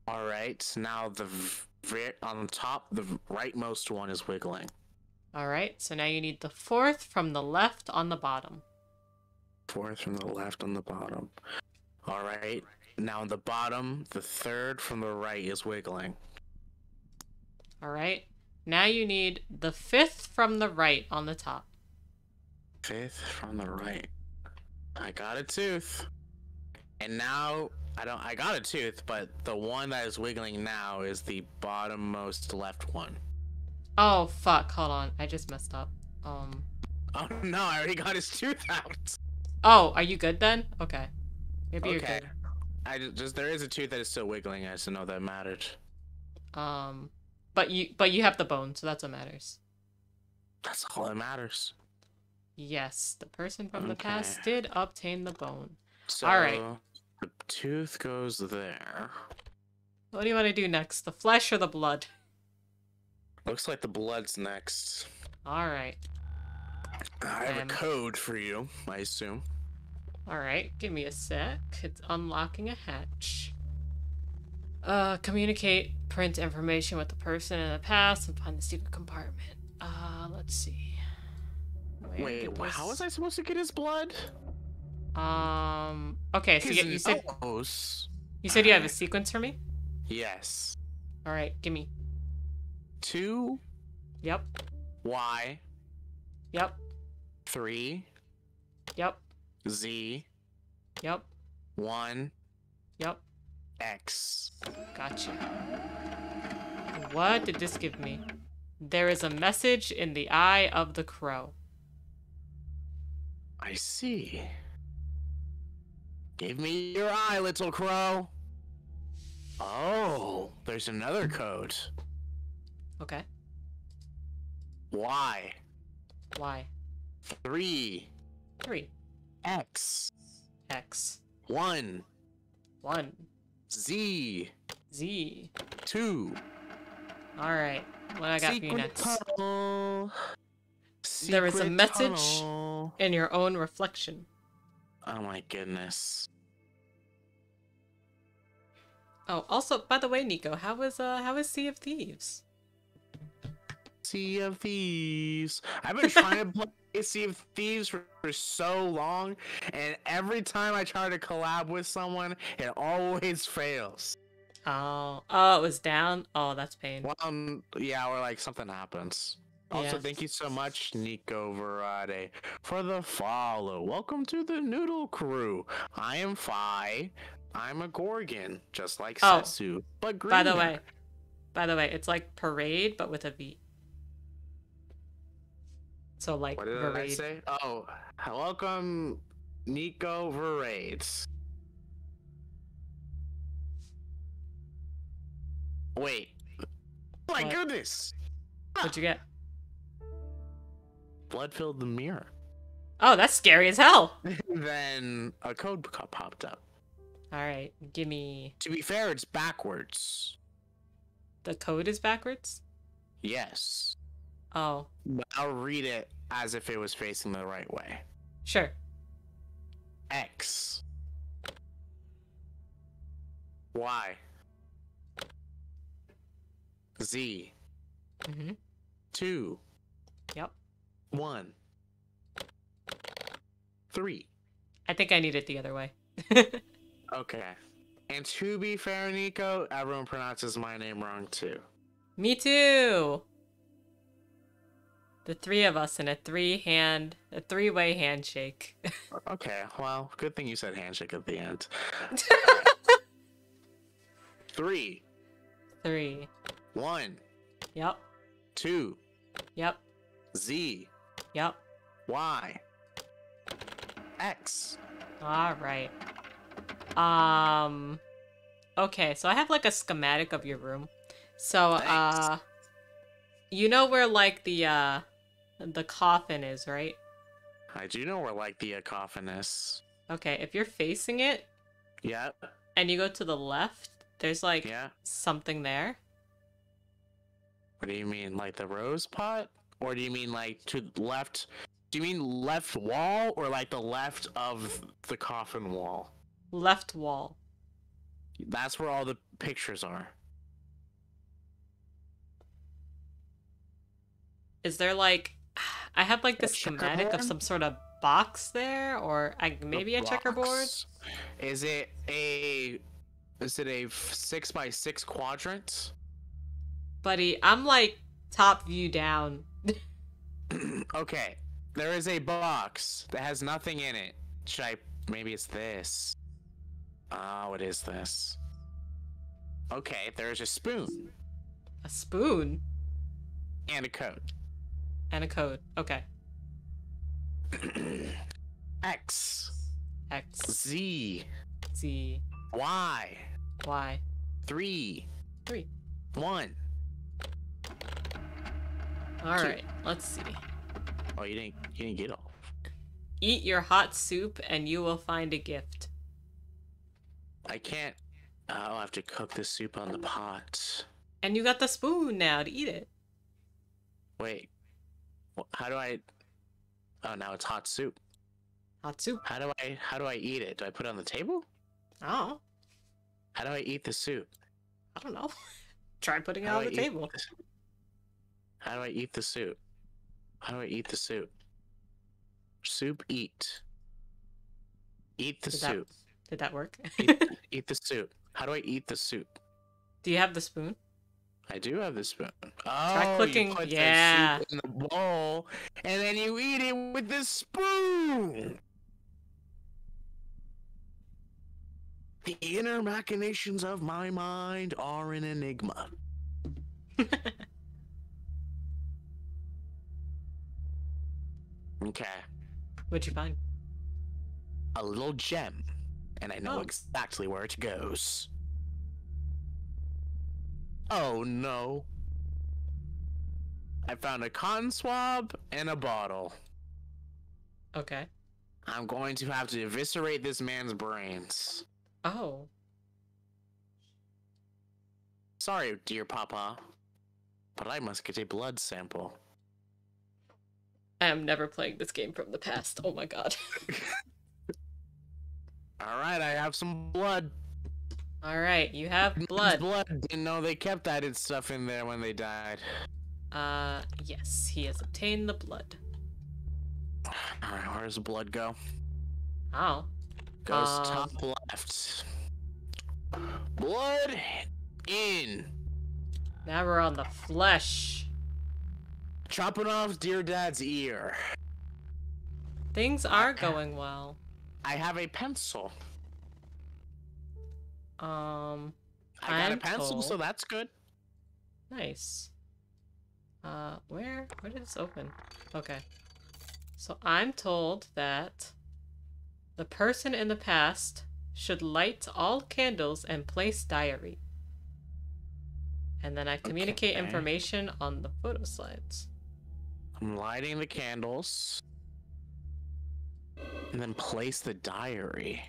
All right. Now the on the top, the rightmost one is wiggling. All right. So now you need the fourth from the left on the bottom. Fourth from the left on the bottom. All right. Now on the bottom, the third from the right is wiggling. All right. Now you need the fifth from the right on the top. Fifth from the right. I got a tooth. And now I don't I got a tooth, but the one that is wiggling now is the bottommost left one. Oh fuck! Hold on. I just messed up. Um. Oh no, I already got his tooth out. Oh, are you good then? Okay. Maybe you're good. I just, just there is a tooth that is still wiggling. I just know that mattered. Um. But you but you have the bone, so that's what matters. That's all that matters. Yes, the person from the past did obtain the bone. So Alright. the tooth goes there. What do you want to do next? The flesh or the blood? Looks like the blood's next. All right. I have Um, a code for you, I assume. All right. Give me a sec. It's unlocking a hatch. Uh, communicate, print information with the person in the past, and find the secret compartment. Uh, let's see. Where Wait, how was I supposed to get his blood? Um. Okay. So you, you said you said you have a sequence for me. Yes. All right. Give me. two, Yep. Y, Yep. three, Yep. Z, Yep. one, Yep. X. Gotcha. What did this give me? There is a message in the eye of the crow. I see. Give me your eye, little crow. Oh, there's another code. Okay. Y, Y. three, Three. X, X. one, One. Z, Z. two. Alright. What I got for you Secret next? tunnel. There is a message. tunnel. In your own reflection. Oh my goodness. Oh, also, by the way, Nico, how was uh how was Sea of Thieves? Sea of Thieves. I've been (laughs) trying to play Sea of Thieves for, for so long, and every time I try to collab with someone, it always (laughs) fails. Oh, oh, it was down. Oh, that's pain. Well, um, yeah, or like something happens. Also, Yeah. thank you so much, Nico Verade, for the follow. Welcome to the Noodle Crew. I am Fi. I'm a Gorgon, just like Oh, Sesu, but greener. By the way, by the way, it's like parade but with a V. So like What did I say? Oh, welcome, Nico Verades. Wait. My What? goodness! What'd you get? Blood filled the mirror. Oh, that's scary as hell. (laughs) then a code popped up. All right, give me To be fair, it's backwards. the code is backwards. Yes. Oh, But I'll read it as if it was facing the right way. sure. X. Y. Z. Mm-hmm. 2. Yep. 1. 3. I think I need it the other way. (laughs) Okay. And to be fair, Nico, everyone pronounces my name wrong too. me too. The three of us in a three hand, a three way handshake. (laughs) Okay, well, good thing you said handshake at the end. (laughs) Three, three. one, Yep. two, Yep. Z, Yep. Y, X. All right. Um okay, so I have like a schematic of your room. So uh you know where like the uh the coffin is, right? I do know where like the uh, coffin is. Okay, if you're facing it Yeah. and you go to the left, there's like Yeah. something there. What do you mean, like the rose pot, or do you mean like to the left? Do you mean left wall or like the left of the coffin wall? Left wall. That's where all the pictures are. Is there like I have like A this schematic of some sort of box there or I, maybe a checkerboard? Is it a is it a six by six quadrant? Buddy, I'm like top view down. (laughs) okay, there is a box that has nothing in it. Should I? Maybe it's this. Oh, it is this. Okay, there's a spoon A spoon and a code. And a code. Okay. (clears throat) X X Z Z Y Y three three. one. All right, let's see. Oh, you didn't you didn't get all. Eat your hot soup and you will find a gift. I can't. I'll have to cook the soup on the pot. And you got the spoon now to eat it. Wait. How do I? Oh, now it's hot soup. Hot soup. How do I? How do I eat it? Do I put it on the table? Oh, How do I eat the soup? I don't know. (laughs) Try putting it How on the table. this- How do I eat the soup? How do I eat the soup? Soup eat. Eat the Did that- soup. Did that work? Eat, (laughs) eat the soup. How do I eat the soup? Do you have the spoon? I do have the spoon. Oh, Try clicking- You put yeah. The soup in the bowl, and then you eat it with the spoon. The inner machinations of my mind are an enigma. (laughs) Okay, What'd you find? a little gem, and I know Oh. exactly where it goes. Oh no. I found a cotton swab and a bottle. Okay. I'm going to have to eviscerate this man's brains. Oh. Sorry, dear Papa, but I must get a blood sample. I am never playing this game from the past. Oh my god. (laughs) Alright, I have some blood. Alright, you have blood. Blood. Didn't know they kept that stuff in there when they died. Uh, yes, he has obtained the blood. Alright, where does the blood go? Oh. Goes Um, top left. Blood in. Now we're on the flesh. Chopping off dear dad's ear. Things are going well. I have a pencil. Um, I got a I'm pencil, so that's good. nice. Uh, where? Where did this open? Okay. So I'm told that the person in the past should light all candles and place diary. And then I communicate Okay. information on the photo slides. I'm lighting the candles. And then place the diary.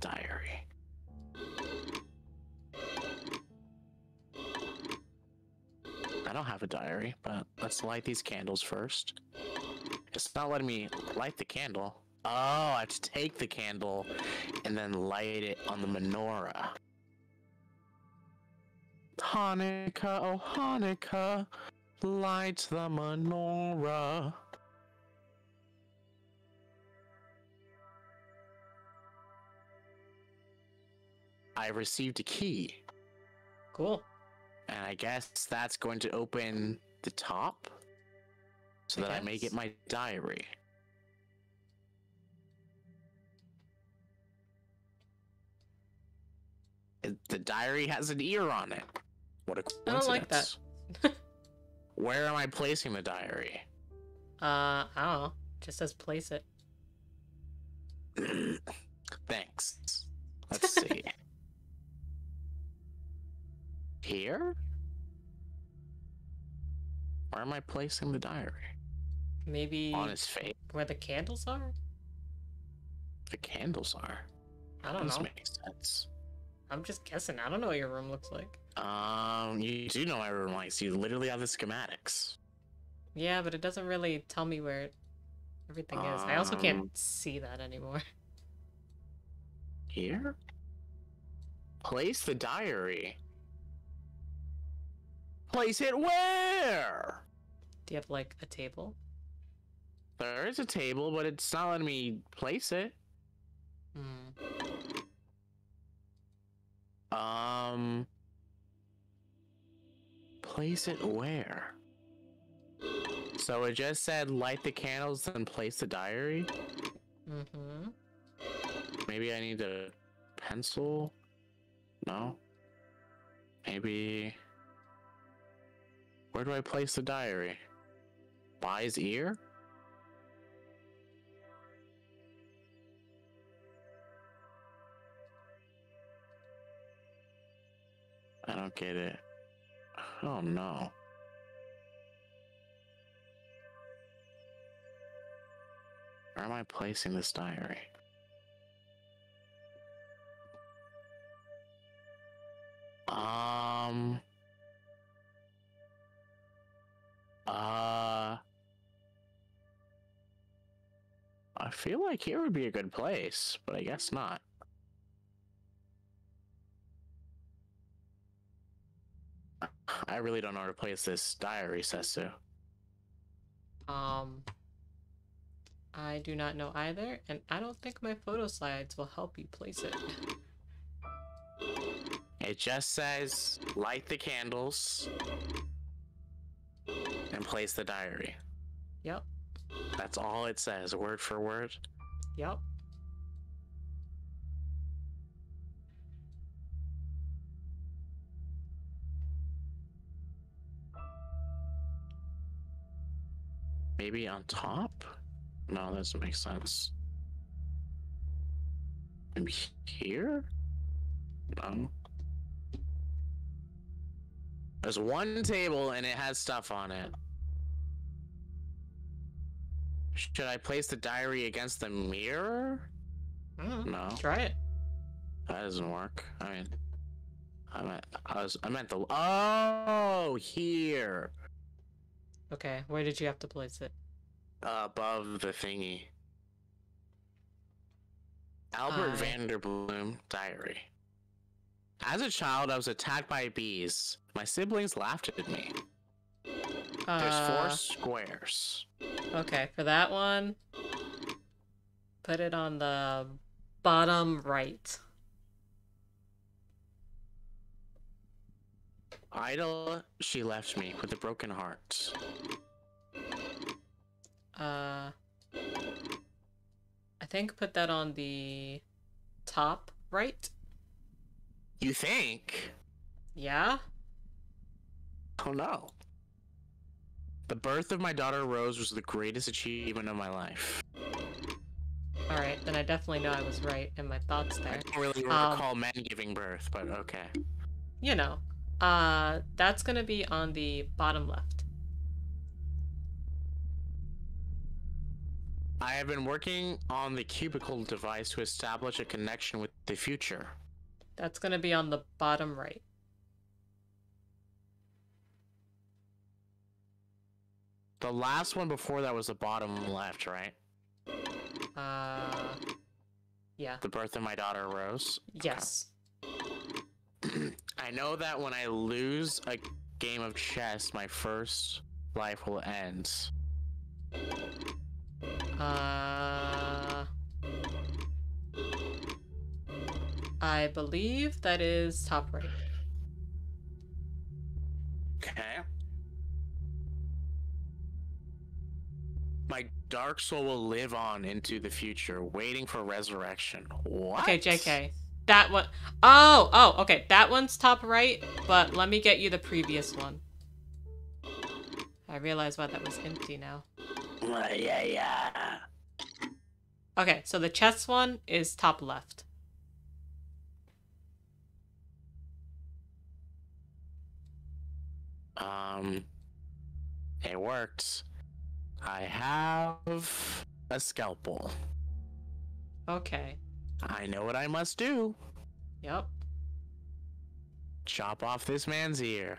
Diary? I don't have a diary, but let's light these candles first. It's not letting me light the candle. Oh, I have to take the candle and then light it on the menorah. Hanukkah, oh Hanukkah, light the menorah. I received a key, Cool. and I guess that's going to open the top so I that I may get my diary. The diary has an ear on it. What a I don't like coincidence. (laughs) Where am I placing the diary? Uh, I don't know. Just says place it. (clears throat) Thanks. Let's see. (laughs) Here? Where am I placing the diary? Maybe On his face. where the candles are? The candles are. I don't this know. makes sense. I'm just guessing. I don't know what your room looks like. Um, you do know my room lights. You literally have the schematics. Yeah, but it doesn't really tell me where everything is. I also can't Um, see that anymore. (laughs) Here? Place the diary. Place it where? Do you have like a table? There is a table, but it's not letting me place it. Hmm. Um. Place it where? So it just said light the candles and place the diary? Mm-hmm. Maybe I need a pencil? No? Maybe. Where do I place the diary? His ear? I don't get it. Oh no. Where am I placing this diary? Um. Uh. I feel like here would be a good place, but I guess not. I really don't know where to place this diary, Sesu. Um, I do not know either, and I don't think my photo slides will help you place it. It It just says light the candles and place the diary. Yep. That's all it says, word for word. Yep. Maybe on top? No, that doesn't make sense. Maybe here? No. There's one table and it has stuff on it. Should I place the diary against the mirror? Mm, No, Try it. that doesn't work. I mean, I meant I was I meant the oh here Okay, where did you have to place it? uh, above the thingy. Albert I- Vanderboom diary. As a child, I was attacked by bees. My siblings laughed at me. There's Uh, four squares. Okay, for that one, put it on the bottom right. Ida, she left me with a broken heart. Uh, I think put that on the top right. You think? Yeah? Oh no. The birth of my daughter Rose was the greatest achievement of my life. Alright, then I definitely know I was right in my thoughts there. I don't really Um, recall men giving birth, but okay. You know, uh, that's gonna be on the bottom left. I have been working on the cubicle device to establish a connection with the future. That's gonna be on the bottom right. The last one before that was the bottom left, right? Uh, yeah. The birth of my daughter Rose. Yes. (clears throat) I know that when I lose a game of chess, my first life will end. Uh, I believe that is top right. Okay. My dark soul will live on into the future, waiting for resurrection. What? Okay, JK. That one oh Oh, okay. That one's top right, but let me get you the previous one. I realize why that was empty now. Yeah, yeah. Okay, so the chest one is top left. Um, it worked. I have a scalpel. Okay. I know what I must do. Yep. Chop off this man's ear.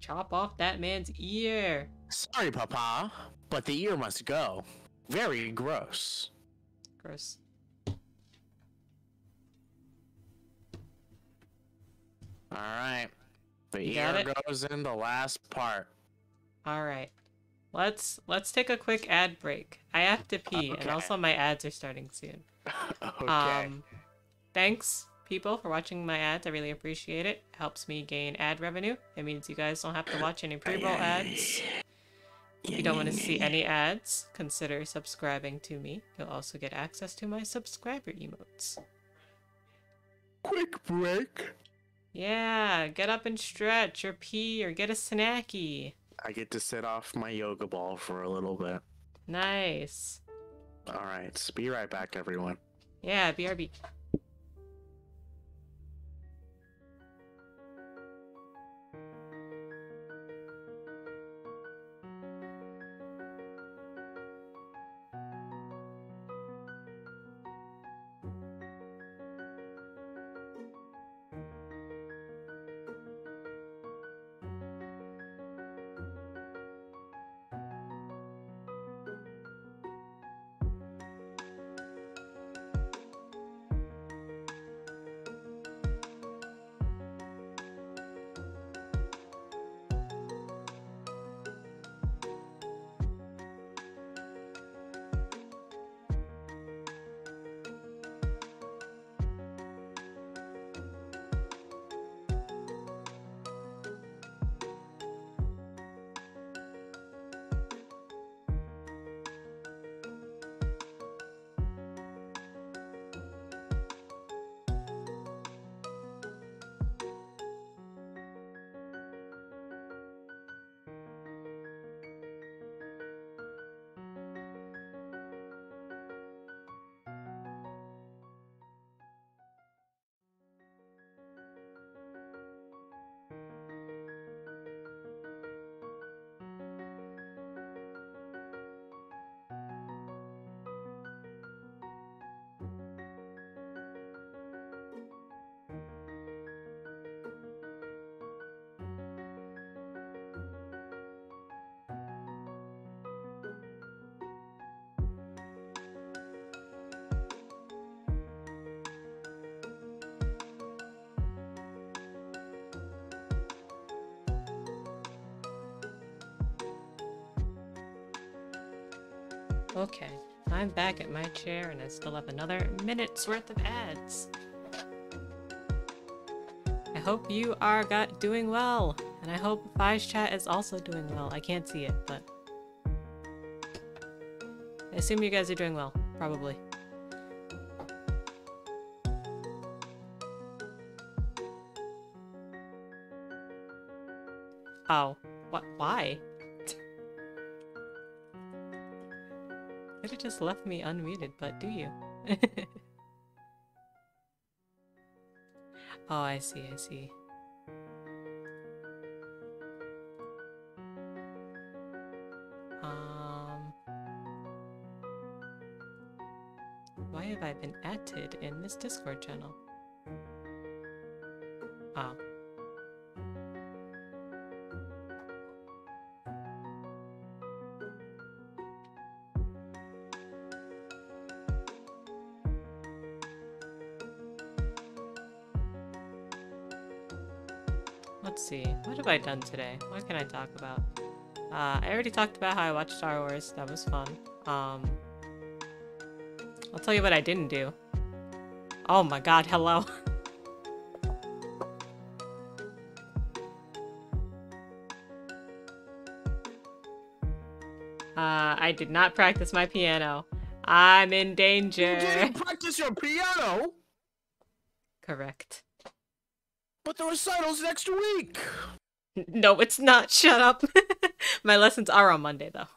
Chop off that man's ear. Sorry, Papa, but the ear must go. Very gross. Gross. All right. The You ear goes in the last part. All right. Let's let's take a quick ad break. I have to pee, and also my ads are starting soon. (laughs) okay. Um, thanks, people, for watching my ads. I really appreciate it. Helps me gain ad revenue. It means you guys don't have to watch any pre-roll ads. If you don't want to see any ads, consider subscribing to me. You'll also get access to my subscriber emotes. Quick break. Yeah, get up and stretch, or pee, or get a snacky. I get to sit off my yoga ball for a little bit. Nice. All right. Be right back, everyone. Yeah, BRB. Okay, I'm back at my chair and I still have another minute's worth of ads. I hope you are got doing well, and I hope Fi's chat is also doing well. I can't see it, but I assume you guys are doing well, probably. Just left me unmuted, but do you? (laughs) oh, I see, I see. Um, why have I been added in this Discord channel? I done today? What can I talk about? Uh, I already talked about how I watched Star Wars. That was fun. Um, I'll tell you what I didn't do. Oh my god, hello. (laughs) Uh, I did not practice my piano. I'm in danger. You didn't practice your piano, Correct. but the recital's next week. No, it's not. (laughs) Shut up. (laughs) my lessons are on Monday, though.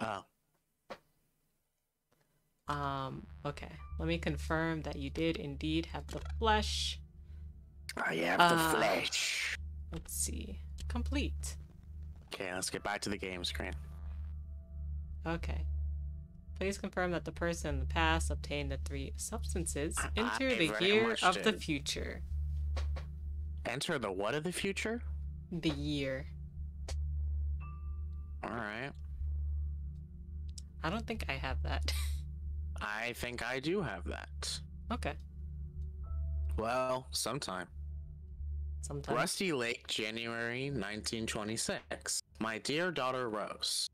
Oh, Um, okay. Let me confirm that you did indeed have the flesh. I have Uh, the flesh. Let's see. Complete. Okay, let's get back to the game screen. Okay. Please confirm that the person in the past obtained the three substances. Enter I the year of the future. Enter the what of the future? The year. All right. I don't think I have that. (laughs) I think I do have that. okay. Well, sometime. Sometime. Rusty Lake, January 1926. My dear daughter Rose,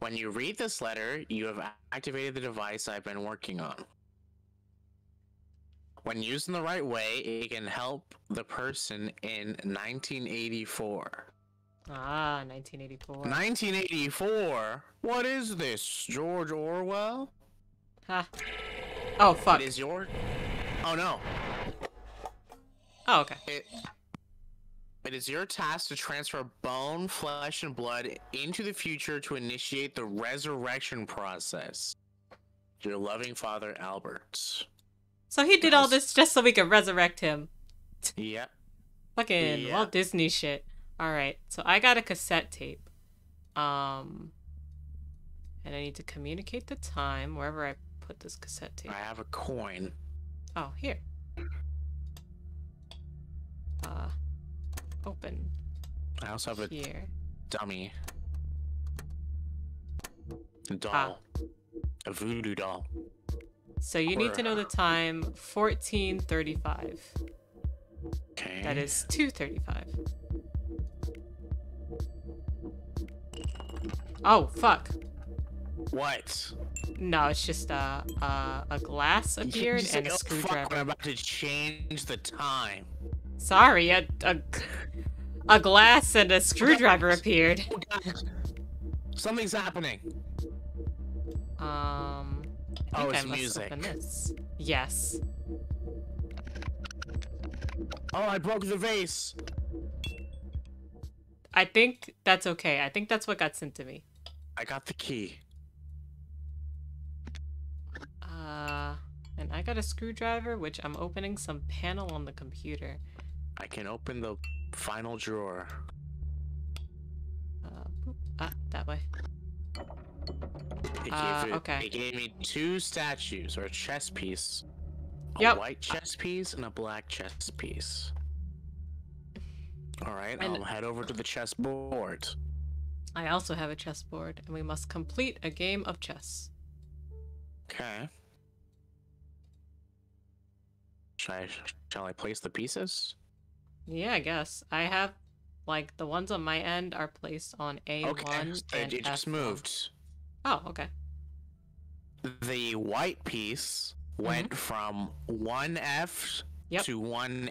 when you read this letter, you have activated the device I've been working on. When used in the right way, it can help the person in 1984. Ah, 1984. 1984? What is this, George Orwell? Ha. Oh, fuck. It is your. Oh no. Oh, okay. It, it is your task to transfer bone, flesh, and blood into the future to initiate the resurrection process. Your loving father, Albert. So he did all this just so we could resurrect him. (laughs) Yep. Fucking Yeah. Walt Disney shit. Alright, so I got a cassette tape. Um. And I need to communicate the time wherever I put this cassette tape. I have a coin. Oh, here. Uh. Open. I also have a Here. dummy. A doll. A voodoo doll. So you need to know the time 1435. Okay. That is 235. Oh, fuck. What? No, it's just uh, uh, a glass appeared just and a say, "Oh, fuck, screwdriver. I'm about to change the time. Sorry, a, a, a glass and a screwdriver appeared. (laughs) Something's happening. Um, Oh, it's I must music. open this. Yes. Oh, I broke the vase. I think that's okay. I think that's what got sent to me. I got the key. Uh, and I got a screwdriver, which I'm opening some panel on the computer. I can open the final drawer. Uh, boop. ah, that way. It Uh, it, okay. it gave me two statues or a chess piece. A Yep. white chess piece and a black chess piece. Alright, And- I'll head over to the chess board. I also have a chessboard, and we must complete a game of chess. Okay. Shall I, shall I place the pieces? Yeah, I guess. I have, like, the ones on my end are placed on A1 Okay, and it just F1. moved. Oh, okay. the white piece went from one F Yep. to one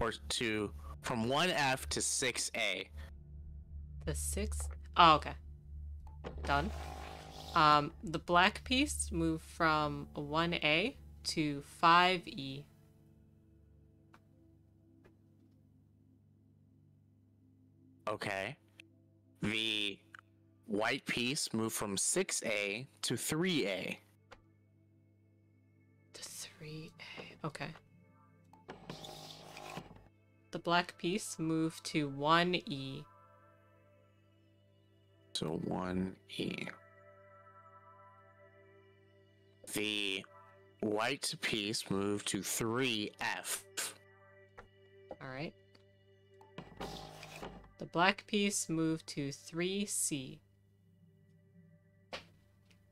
or to from one F to six A. The six. Oh, okay. Done. Um, the black piece moved from 1A to E. 5E. Okay. The white piece moved from six A to three A. To 3A. Okay. The black piece moved to E. 1E. So one E. The white piece moved to three F. Alright. The black piece moved to 3C.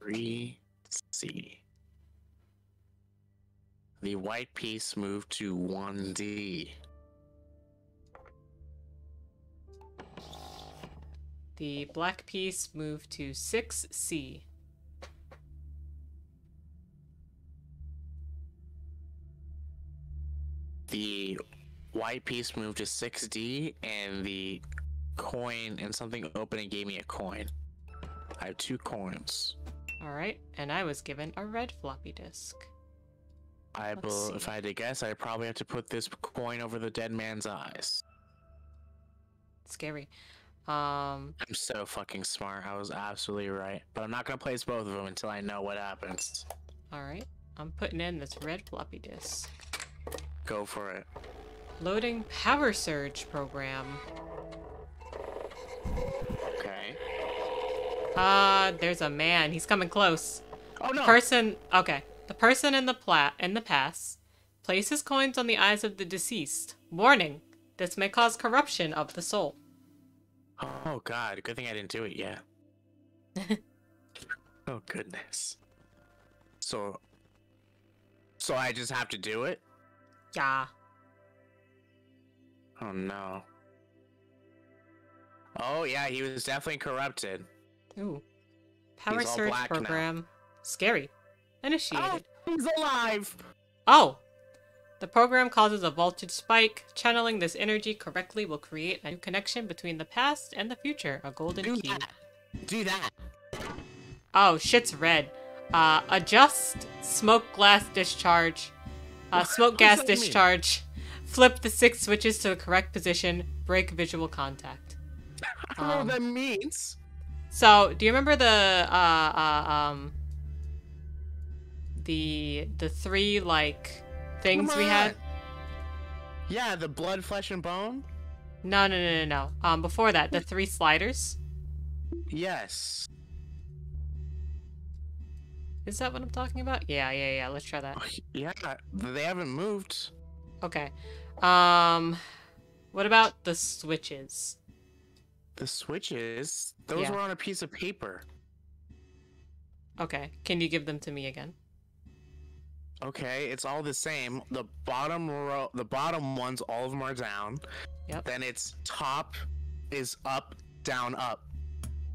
Three C. The white piece moved to one D. The black piece moved to 6C. The white piece moved to six D, and the coin and something opening gave me a coin. I have two coins. Alright, and I was given a red floppy disk. I Let's bel see. if I had to guess, I probably have to put this coin over the dead man's eyes. Scary. Um, I'm so fucking smart. I was absolutely right. But I'm not gonna place both of them until I know what happens. alright. I'm putting in this red floppy disk. Go for it. Loading Power Surge program. Uh, there's a man. He's coming close. Oh no! Person. Okay. The person in the plat in the pass places coins on the eyes of the deceased. Warning: This may cause corruption of the soul. Oh god, good thing I didn't do it yet. (laughs) oh goodness. So So I just have to do it? Yeah. Oh no. Oh yeah, he was definitely corrupted. Ooh. Power He's Surge black now. program. Scary. Initiated. Oh, he's alive! Oh! The program causes a voltage spike. Channeling this energy correctly will create a new connection between the past and the future. A golden Do key. that. Do that. Oh, shit's red. Uh, adjust smoke glass discharge. Uh, smoke gas does that mean? discharge. Flip the six switches to the correct position. Break visual contact. I don't know Um, what that means. So, do you remember the uh, uh um the the three like things we had? Yeah, the blood, flesh, and bone? No, no, no, no, no. Um, before that, the three sliders. Yes. Is that what I'm talking about? Yeah, yeah, yeah. Let's try that. Yeah, they haven't moved. Okay. Um, what about the switches? The switches, those Yeah. were on a piece of paper. Okay, can you give them to me again? Okay, it's all the same. The bottom row, the bottom ones, all of them are down. Yep. Then it's top is up, down, up.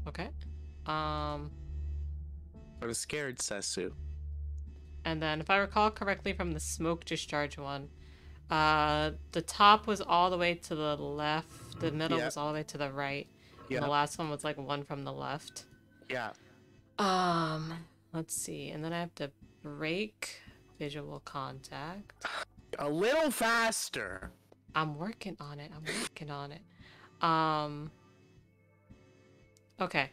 Okay. Um, But a scared Sesu. and then if I recall correctly from the smoke discharge one, uh, the top was all the way to the left, the middle Yeah. was all the way to the right, and the last one was like one from the left. Yeah. Um, let's see, and then I have to break visual contact. A little faster. I'm working on it. I'm working on it. Um. Okay.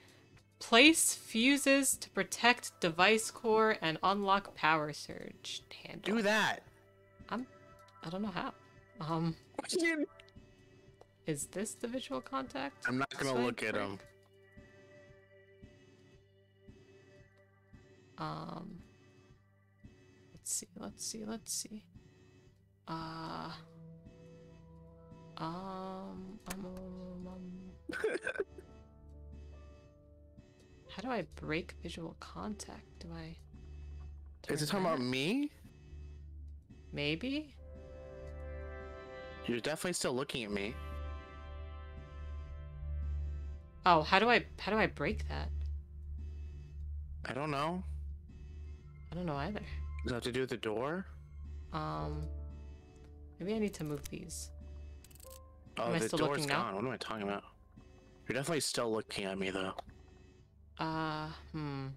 Place fuses to protect device core and unlock power surge handle. Do that. I'm I don't know how. Um, (laughs) is this the visual contact? I'm not gonna look at him. Um. Let's see. Let's see. Let's see. Uh. Um. um, um, um. (laughs) How do I break visual contact? Do I? Is it talking about me? Maybe. You're definitely still looking at me. Oh, how do I? How do I break that? I don't know. I don't know either. Does it have to do with the door? Um, maybe I need to move these. Oh, Am I the still door's looking now? gone. What am I talking about? You're definitely still looking at me though. Uh, hmm.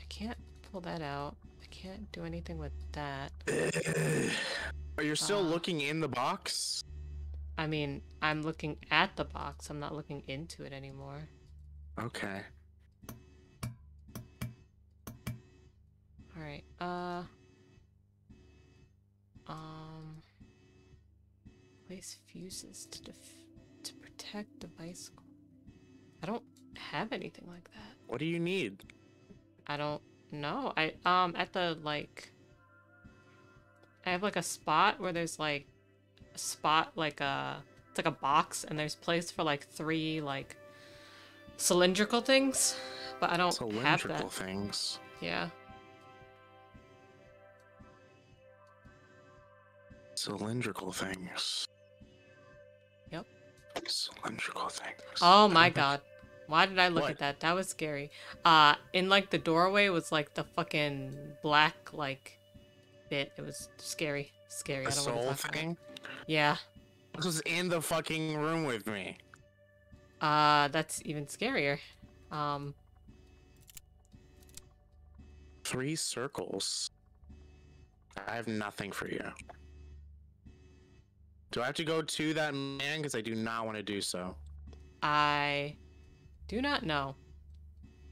I can't pull that out. I can't do anything with that. (sighs) Are you still Uh. looking in the box? I mean, I'm looking at the box. I'm not looking into it anymore. Okay. All right. Uh. Um. Place fuses to def- to protect device. co- I don't have anything like that. What do you need? I don't know. I um at the like. I have like a spot where there's like spot like a it's like a box and there's place for like three like cylindrical things, but I don't have Cylindrical that. things. Yeah. Cylindrical things. Yep. Cylindrical things. Oh my god. Why did I look What? at that? That was scary. Uh in like the doorway was like the fucking black like bit. It was scary. Scary. A I don't want soul to talk about thing? Yeah. This was in the fucking room with me. Uh that's even scarier. Um Three circles. I have nothing for you. Do I have to go to that man? Because I do not want to do so. I do not know.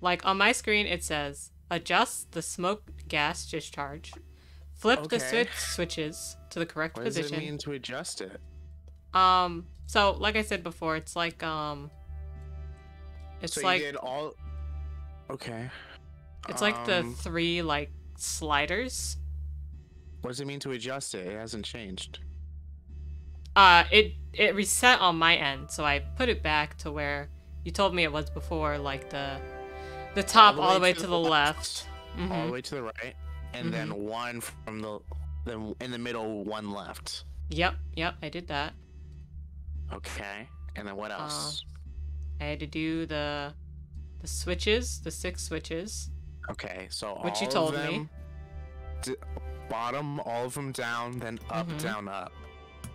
Like on my screen it says adjust the smoke gas discharge. Flip the switch switches to the correct What does it mean to adjust it? Um so like I said before, it's like um it's so like all. Okay. It's like the Um, three like sliders. What does it mean to adjust it? It hasn't changed. Uh it it reset on my end, so I put it back to where you told me it was before, like the the top all the way, to, the left. All Mhm. the way to the right, and then one from the then in the middle, one left. Yep, yep, I did that. Okay. And then Uh, what else? I had to do the the switches, the six switches. okay. So which you told me. d- bottom, all of them down, then up, Mhm. down, up.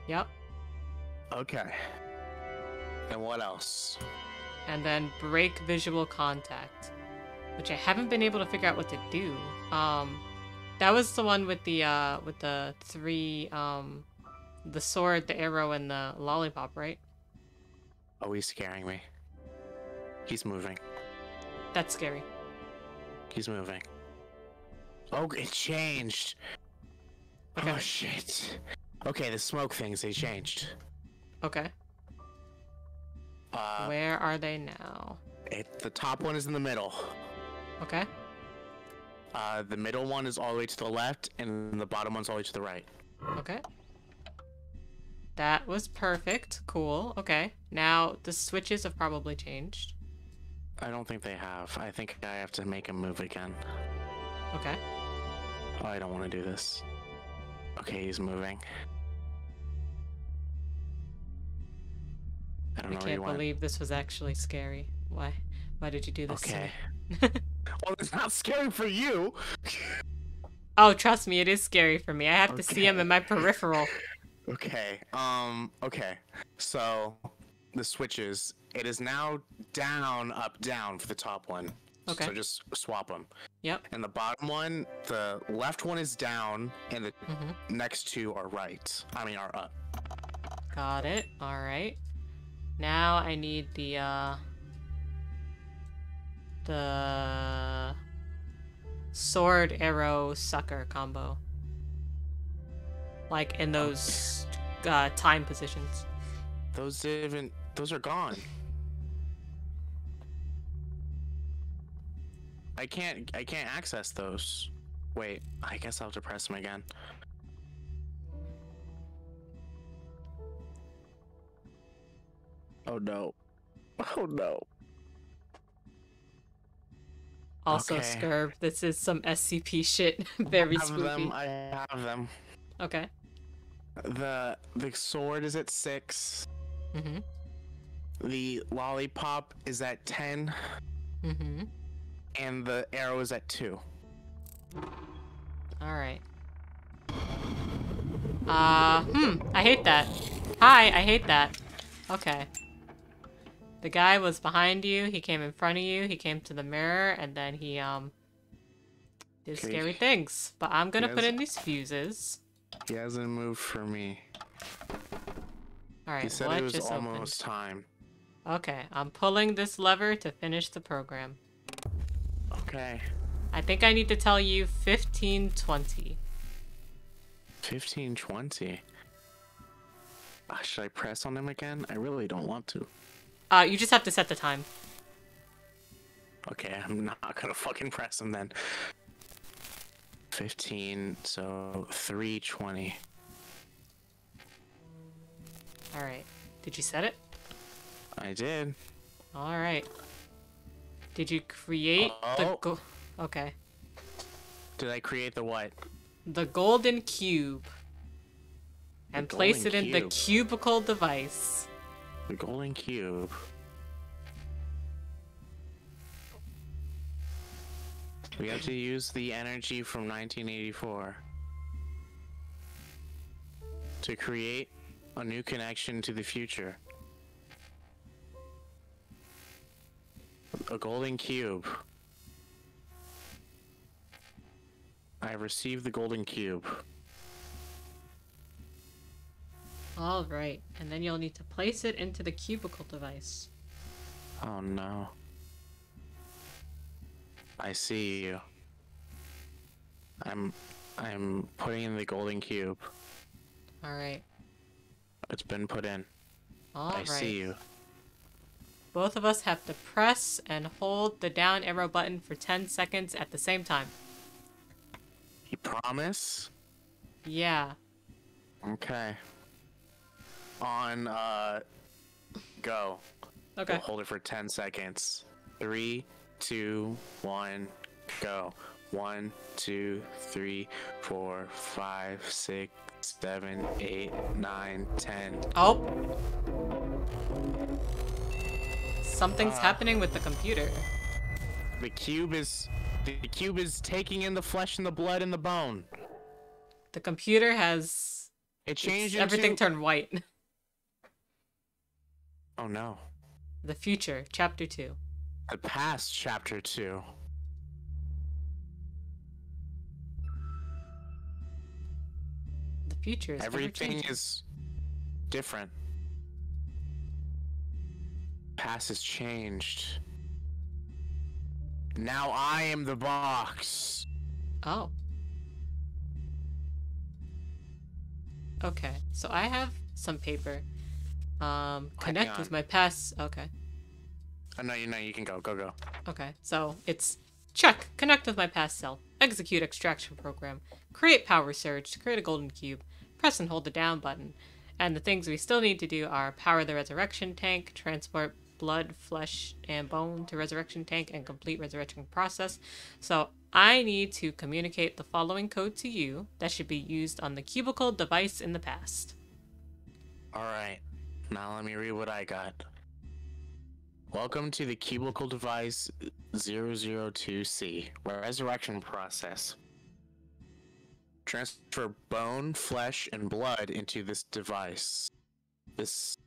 Yep. Okay. And what else? And then break visual contact, which I haven't been able to figure out what to do. Um that was the one with the uh with the three um the sword, the arrow, and the lollipop, right? Oh, he's scaring me. He's moving. That's scary. He's moving. Oh, it changed. Okay. Oh shit. Okay, the smoke things they changed. Okay. Uh, Where are they now? it, the top one is in the middle. Okay. Uh, the middle one is all the way to the left, and the bottom one's all the way to the right. Okay. That was perfect. Cool. Okay. Now the switches have probably changed. I don't think they have. I think I have to make a move again. Okay. Oh, I don't want to do this. Okay, he's moving. I don't I know he can't went. believe this was actually scary. Why? Why did you do this? Okay. (laughs) well, it's not scary for you. (laughs) Oh, trust me, it is scary for me. I have to see him in my peripheral. (laughs) Okay. Um. Okay. So the switches. It is now down, up, down for the top one. Okay. So just swap them. Yep. And the bottom one, the left one is down, and the hmm next two are right. I mean, are up. Got it. All right. Now I need the uh the sword arrow sucker combo. Like in those uh, time positions. Those didn't. Those are gone. I can't. I can't access those. Wait. I guess I'll have to press them again. Oh no. (laughs) Oh no. Also, Okay. This is some SCP shit. (laughs) Very I have spooky. them. I have them. Okay. The the sword is at six. Mm-hmm. The lollipop is at ten. Mm-hmm. and the arrow is at two. Alright. Uh, hmm, I hate that. Hi, I hate that. Okay. The guy was behind you, he came in front of you, he came to the mirror, and then he, um, did scary things. But I'm gonna put in these fuses. He hasn't moved for me. Alright, He said it was almost time. Okay, I'm pulling this lever to finish the program. Okay. I think I need to tell you 1520. Fifteen twenty. Uh, should I press on him again? I really don't want to. Uh, you just have to set the time. Okay, I'm not gonna fucking press them then. 15, so 320. Alright. Did you set it? I did. Alright. Did you create the Oh. go- Okay. Did I create the what? The golden cube. And place it in the cubicle device. The golden cube. We have to use the energy from 1984 to create a new connection to the future. A golden cube. I received the golden cube. Alright. And then you'll need to place it into the cubicle device. Oh no. I see you. I'm I'm putting in the golden cube. Alright. It's been put in. Alright. I Alright. see you. Both of us have to press and hold the down arrow button for 10 seconds at the same time. You promise? Yeah. Okay. On uh go. Okay. We'll hold it for 10 seconds. Three, two, one, go. One, two, three, four, five, six, seven, eight, nine, ten. Oh. Something's Uh. happening with the computer. The cube is the cube is taking in the flesh and the blood and the bone. The computer has It changed everything turned white. (laughs) Oh no. The future, chapter 2. The past chapter 2. The future is Everything is different. Past has changed. Now I am the box. Oh. Okay, so I have some paper. Um, connect with my past. Okay, Oh no, you know you can go. Go go. okay. So it's check. Connect with my past self. Execute extraction program. Create power surge to create a golden cube. Press and hold the down button. And the things we still need to do are power the resurrection tank, transport blood, flesh, and bone to resurrection tank, and complete resurrection process. So I need to communicate the following code to you that should be used on the cubicle device in the past. Alright. Now let me read what I got. Welcome to the cubicle device 002C resurrection process. Transfer bone, flesh, and blood into this device. This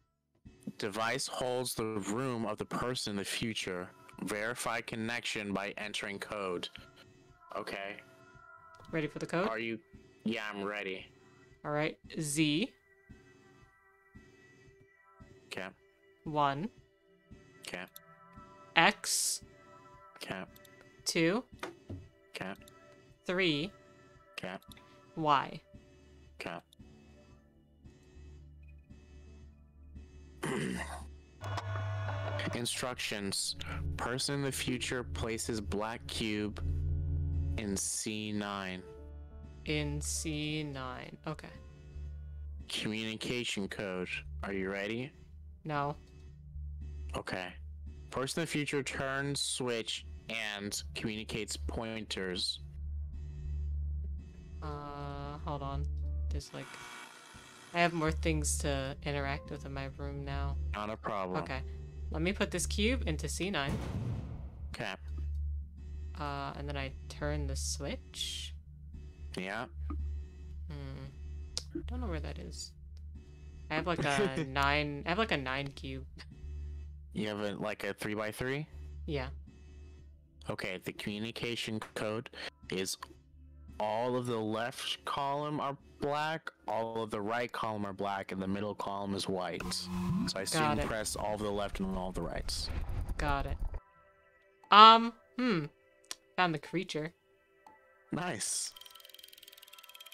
device holds the room of the person in the future. Verify connection by entering code. Okay. Ready for the code? Are you? Yeah, I'm ready. All right. Z Okay. one Okay. X Okay. two Okay. three Okay. Y. Okay. Instructions. Person in the future places black cube in C9. in C9. Okay. Communication code. Are you ready? No. Okay. Person in the future turns switch and communicates pointers. Uh, hold on. There's like, I have more things to interact with in my room now. Not a problem. Okay. Let me put this cube into C9. Okay. Uh, and then I turn the switch. Yeah. Hmm. Don't know where that is. I have like a (laughs) nine. I have like a nine cube. You have a, like a three by three. Yeah. Okay. The communication code is all of the left column are black, all of the right column are black, and the middle column is white. So I assume press all of the left and all of the rights. Got it. Um. Hmm. Found the creature. Nice.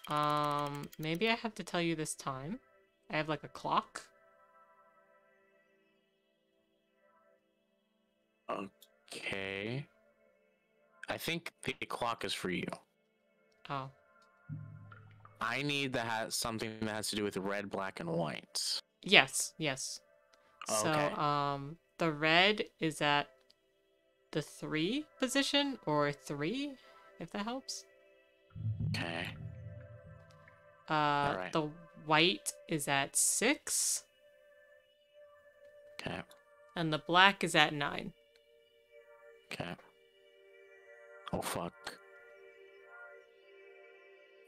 Um. Maybe I have to tell you this time. I have like a clock. Okay. I think the clock is for you. Oh. I need that has something that has to do with red, black, and white. Yes. Yes. Okay. So um, the red is at the three position or three, if that helps. Okay. Uh, Alright. the white is at six, Okay. and the black is at nine. Okay. Oh fuck.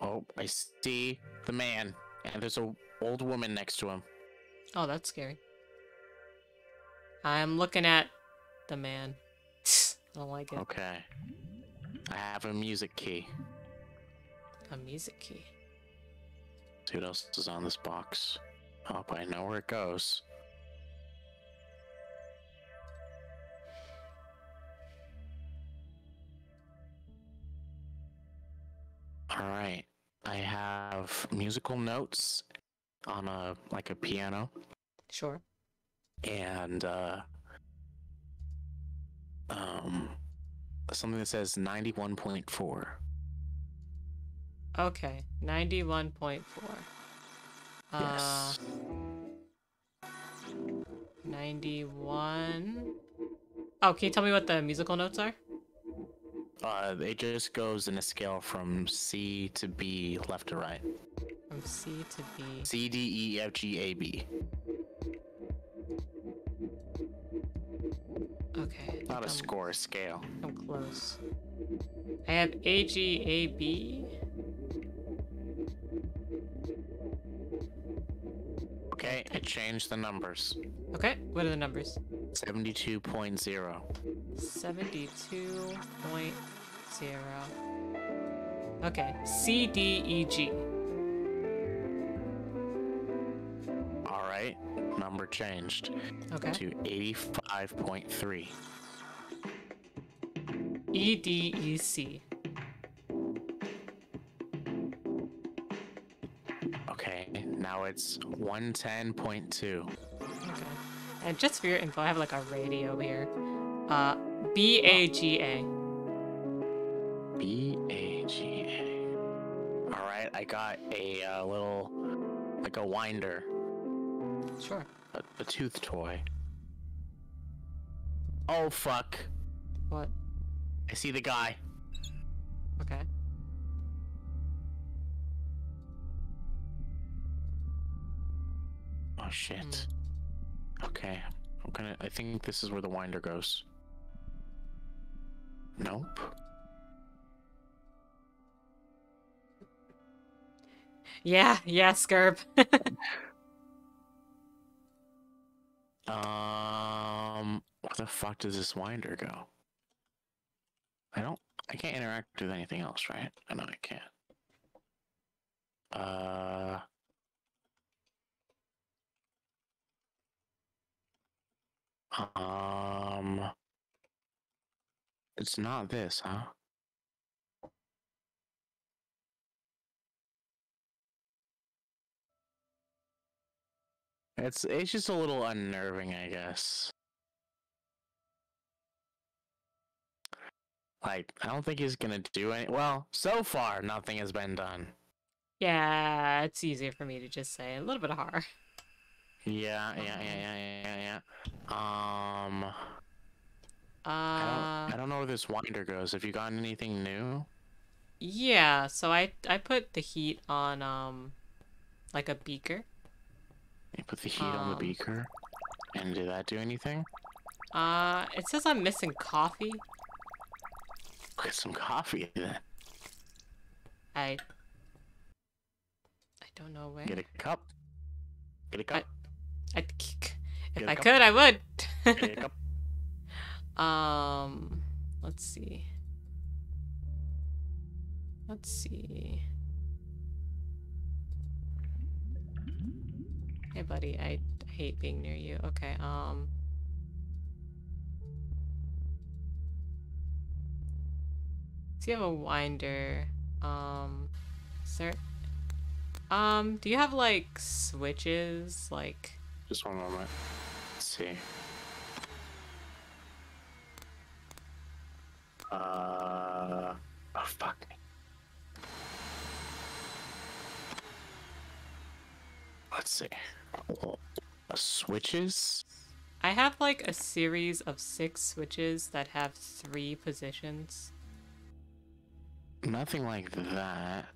Oh, I see the man, and there's a old woman next to him. Oh, that's scary. I'm looking at the man. (laughs) I don't like it. Okay. I have a music key. A music key. See what else is on this box. Oh, I know where it goes. All right. I have musical notes on a like a piano Sure. and uh um something that says 91.4. Okay. Ninety-one point four. Uh, Yes. ninety-one. Oh, can you tell me what the musical notes are? Uh, it just goes in a scale from C to B, left to right. From C to B. C, D, E, F, G, A, B. Okay. Not a I'm- score, a scale. I'm close. I have A G A B. Okay, I changed the numbers. Okay, what are the numbers? 72.0. Seventy-two point zero. Okay, C D E G. Alright, number changed Okay. to 85.3. E D E C. it's 110.2. Okay. And just for your info, I have like a radio here. Uh, B A G A. B A G A. Alright, I got a uh, little, like a winder, Sure. a, a tooth toy. Oh fuck. What? I see the guy. Okay. Shit. Okay. I'm gonna I think this is where the winder goes. Nope. Yeah, yeah, Skirb. (laughs) Um where the fuck does this winder go? I don't I can't interact with anything else, right? I know I can't. Uh Um It's not this, huh? It's it's just a little unnerving, I guess. Like, I don't think he's gonna do any. Well, so far, nothing has been done. yeah, it's easier for me to just say a little bit of horror. (laughs) Yeah, yeah, yeah, yeah, yeah, yeah. yeah. Um, I Uh, don't, I don't know where this winder goes. Have you gotten anything new? yeah. So I I put the heat on um, like a beaker. You put the heat on the Um. beaker, and did that do anything? Uh, it says I'm missing coffee. get some coffee (laughs) then. I. I don't know where. Get a cup. Get a cup. I, if I cup. could, I would. Get a cup. um, let's see. Let's see. Hey, buddy. I hate being near you. Okay. Um. So you have a winder. Um, there? Um, do you have like switches? Like, Just one moment. Let's see. Uh. Oh fuck. Let's see. Oh, switches. I have like a series of six switches that have three positions. Nothing like that.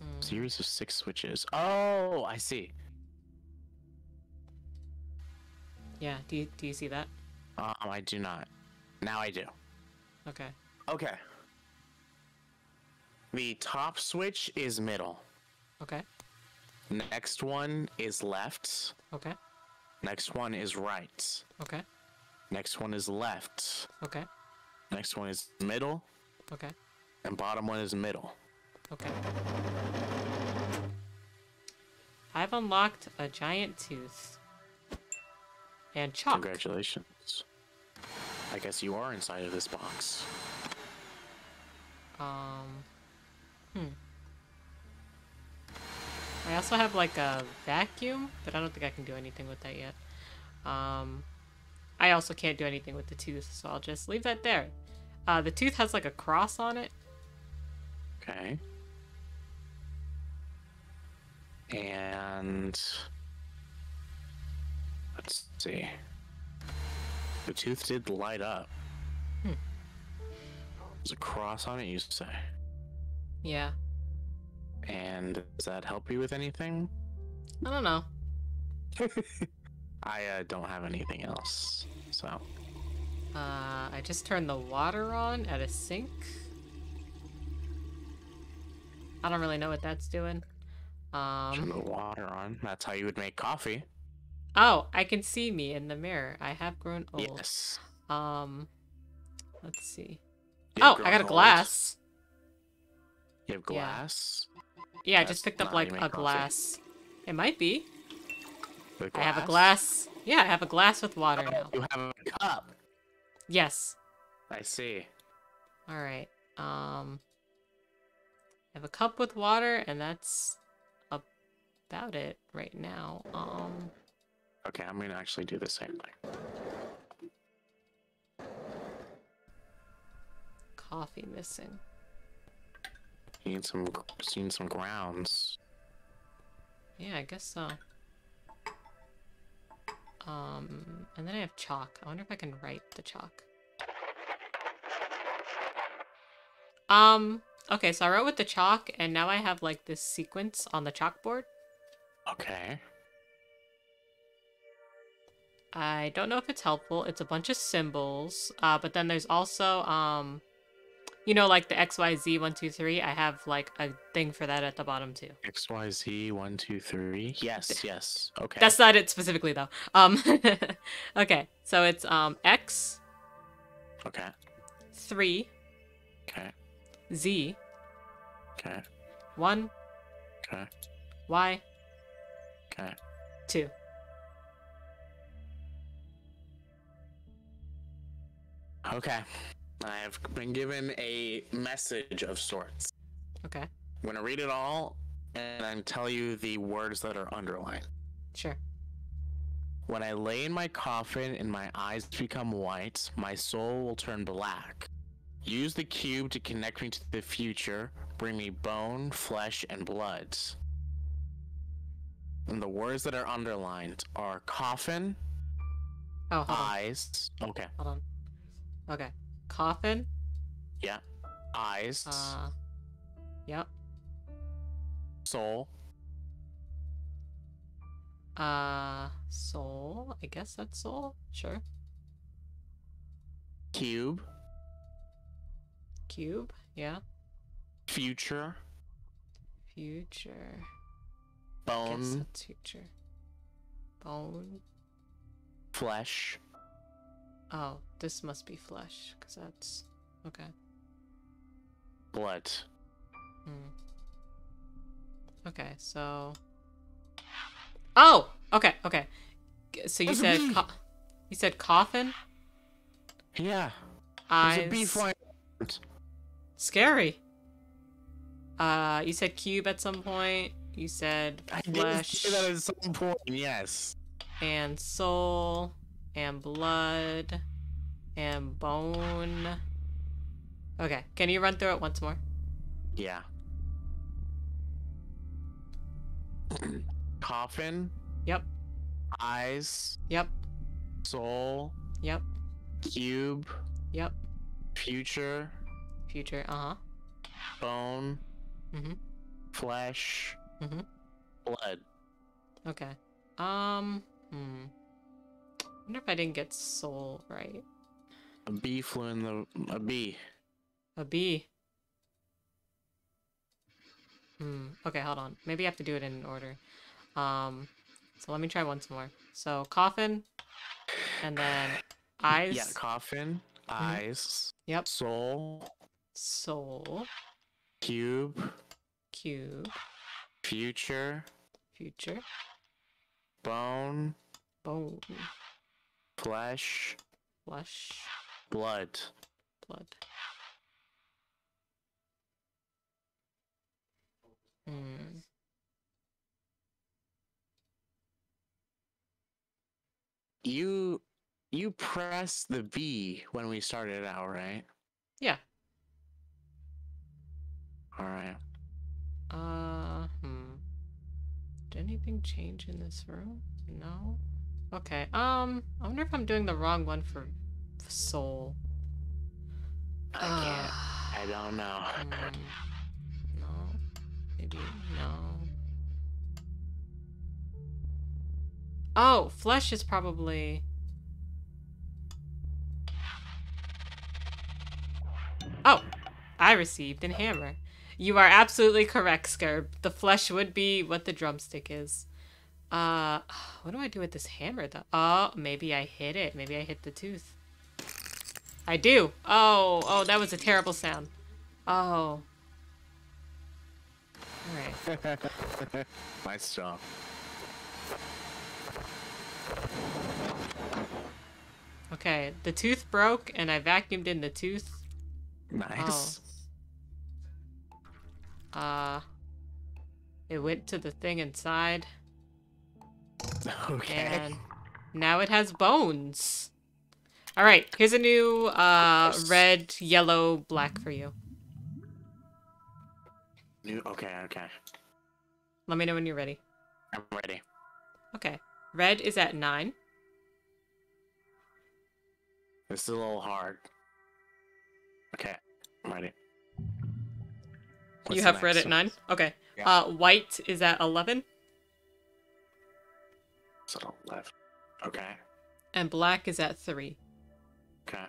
Hmm. Series of six switches. Oh, I see. Yeah. Do you do you see that? Um, I do not. Now I do. Okay. Okay. The top switch is middle. Okay. Next one is left. Okay. Next one is right. Okay. Next one is left. Okay. Next one is middle. Okay. And bottom one is middle. Okay. I've unlocked a giant tooth. And chalk. Congratulations. I guess you are inside of this box. Um. Hmm. I also have like a vacuum, but I don't think I can do anything with that yet. Um. I also can't do anything with the tooth, so I'll just leave that there. Uh, the tooth has like a cross on it. Okay. And let's see. The tooth did light up. Hmm. There's a cross on it, you say. Yeah. And does that help you with anything? I don't know. (laughs) I uh, don't have anything else, so Uh, I just turned the water on at a sink. I don't really know what that's doing. turn Um. the water on. That's how you would make coffee. Oh, I can see me in the mirror. I have grown old. Yes. Um. Let's see. Oh, I got a grown old. glass. You have Yeah. glass. Yeah, I just picked up not how you like a coffee. glass. It might be. I have a glass. Yeah, I have a glass with water Oh, now. you have a cup. Yes. I see. All right. Um. I have a cup with water, and that's about it right now. Um. Okay, I'm gonna actually do the same thing. Coffee missing. Need some, need some grounds. Yeah, I guess so. Um, and then I have chalk. I wonder if I can write the chalk. Um, okay, so I wrote with the chalk, and now I have like this sequence on the chalkboard. Okay. I don't know if it's helpful. It's a bunch of symbols, uh, but then there's also, um, you know, like the XYZ one, two, three. I have like a thing for that at the bottom too. X Y Z one two three. Yes, yes. Okay. That's not it specifically though. Um, (laughs) okay, so it's um X okay. three Okay. Z Okay. one Okay. Y Okay. two. Okay. I have been given a message of sorts. Okay, I'm gonna read it all and then tell you the words that are underlined. sure. When I lay in my coffin and my eyes become white, my soul will turn black. Use the cube to connect me to the future, bring me bone, flesh, and blood. And the words that are underlined are coffin, Oh, hold on, eyes. Okay, hold on. Okay, coffin. yeah. Eyes, Uh, yep. soul, Uh, soul. I guess that's soul. Sure. cube, Cube. Yeah. Future. Future. Guess Bone. that's future. Bone. Flesh. Oh, this must be flesh, because that's okay. Blood. Hmm. Okay, so. Oh, okay, okay. So you said co- you said coffin, Yeah. eyes. There's a bee flying. Scary. Uh, you said cube at some point. You said I did flesh say that at some point. Yes. and soul and blood and bone. Okay, can you run through it once more? Yeah. Coffin. Yep. Eyes. Yep. Soul. Yep. Cube. Yep. Future. Future. Uh huh. Bone. Mhm. Flesh. Mhm. Blood. Okay. Um. Hmm. Wonder if I didn't get soul right. A bee flew in the. A bee. A B. Hmm. Okay, hold on. Maybe I have to do it in order. Um. So let me try once more. So coffin, and then eyes. Yeah. Coffin. Eyes. Yep. Soul. Soul. Cube. Cube. Future. Future. Bone. Bone. Flesh. Flesh. Blood. Blood. Hmm. You. You pressed the B when we started out, right? Yeah. All right. Uh, hmm. Did anything change in this room? No? Okay, um, I wonder if I'm doing the wrong one for for soul. I can't. I don't know. Hmm. No. Maybe no. Oh, flesh is probably. Oh, I received an hammer. You are absolutely correct, Scarab. The flesh would be what the drumstick is. Uh, (sighs) what do I do with this hammer though? Oh, maybe I hit it. Maybe I hit the tooth. I do. Oh, oh, that was a terrible sound. Oh. Alright. (laughs) nice job. Okay, the tooth broke and I vacuumed in the tooth. Nice. Uh, it went to the thing inside (laughs) Okay. and now it has bones. Alright, here's a new uh, red, yellow, black for you. New- okay. Okay. Let me know when you're ready. I'm ready. Okay, red is at 9. This is a little hard. Okay. I'm ready. What's you have red at one? 9? Okay. Yeah. Uh, white is at 11 So left. Okay. and black is at 3. Okay.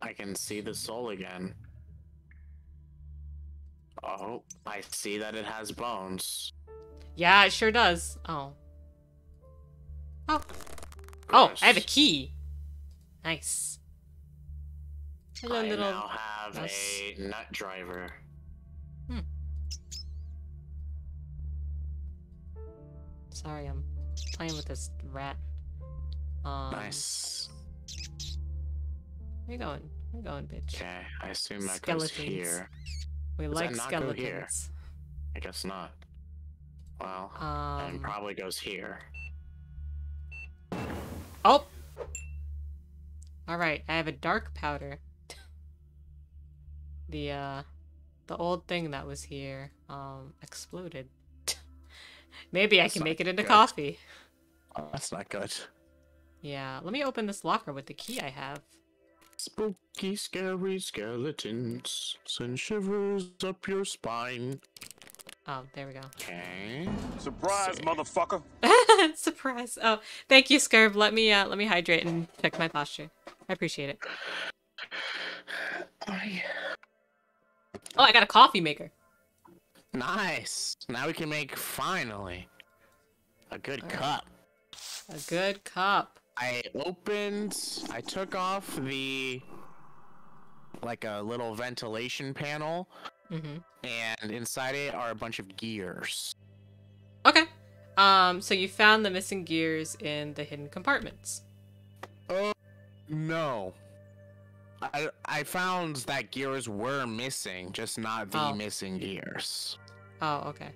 I can see the soul again. Oh, I see that it has bones. Yeah, it sure does. Oh. Oh. Oh, I have a key. Nice. Hello, I little. now have mouse. a nut driver. Sorry, I'm playing with this rat. Um, nice. Where you going? Where you going, bitch? Okay, I assume that goes Skeletons. here. We Does like go here? skeletons. I guess not. Well, and Um. probably goes here. Oh. All right, I have a dark powder. (laughs) the uh, the old thing that was here um exploded. (laughs) Maybe I can make it into good. coffee. Oh, that's not good. Yeah, let me open this locker with the key I have. Spooky, scary skeletons send shivers up your spine. Oh, there we go. Okay. Surprise, See. motherfucker. (laughs) Surprise! Oh, thank you, Scurb. Let me uh, let me hydrate and check my posture. I appreciate it. (sighs) I- Oh, I got a coffee maker. Nice. Now we can make finally a good cup. A good cup. I opened. I took off the like a little ventilation panel, Mm-hmm. and inside it are a bunch of gears. Okay. Um, so you found the missing gears in the hidden compartments. Oh no. I I found that gears were missing, just not the Oh. missing gears. Oh, okay.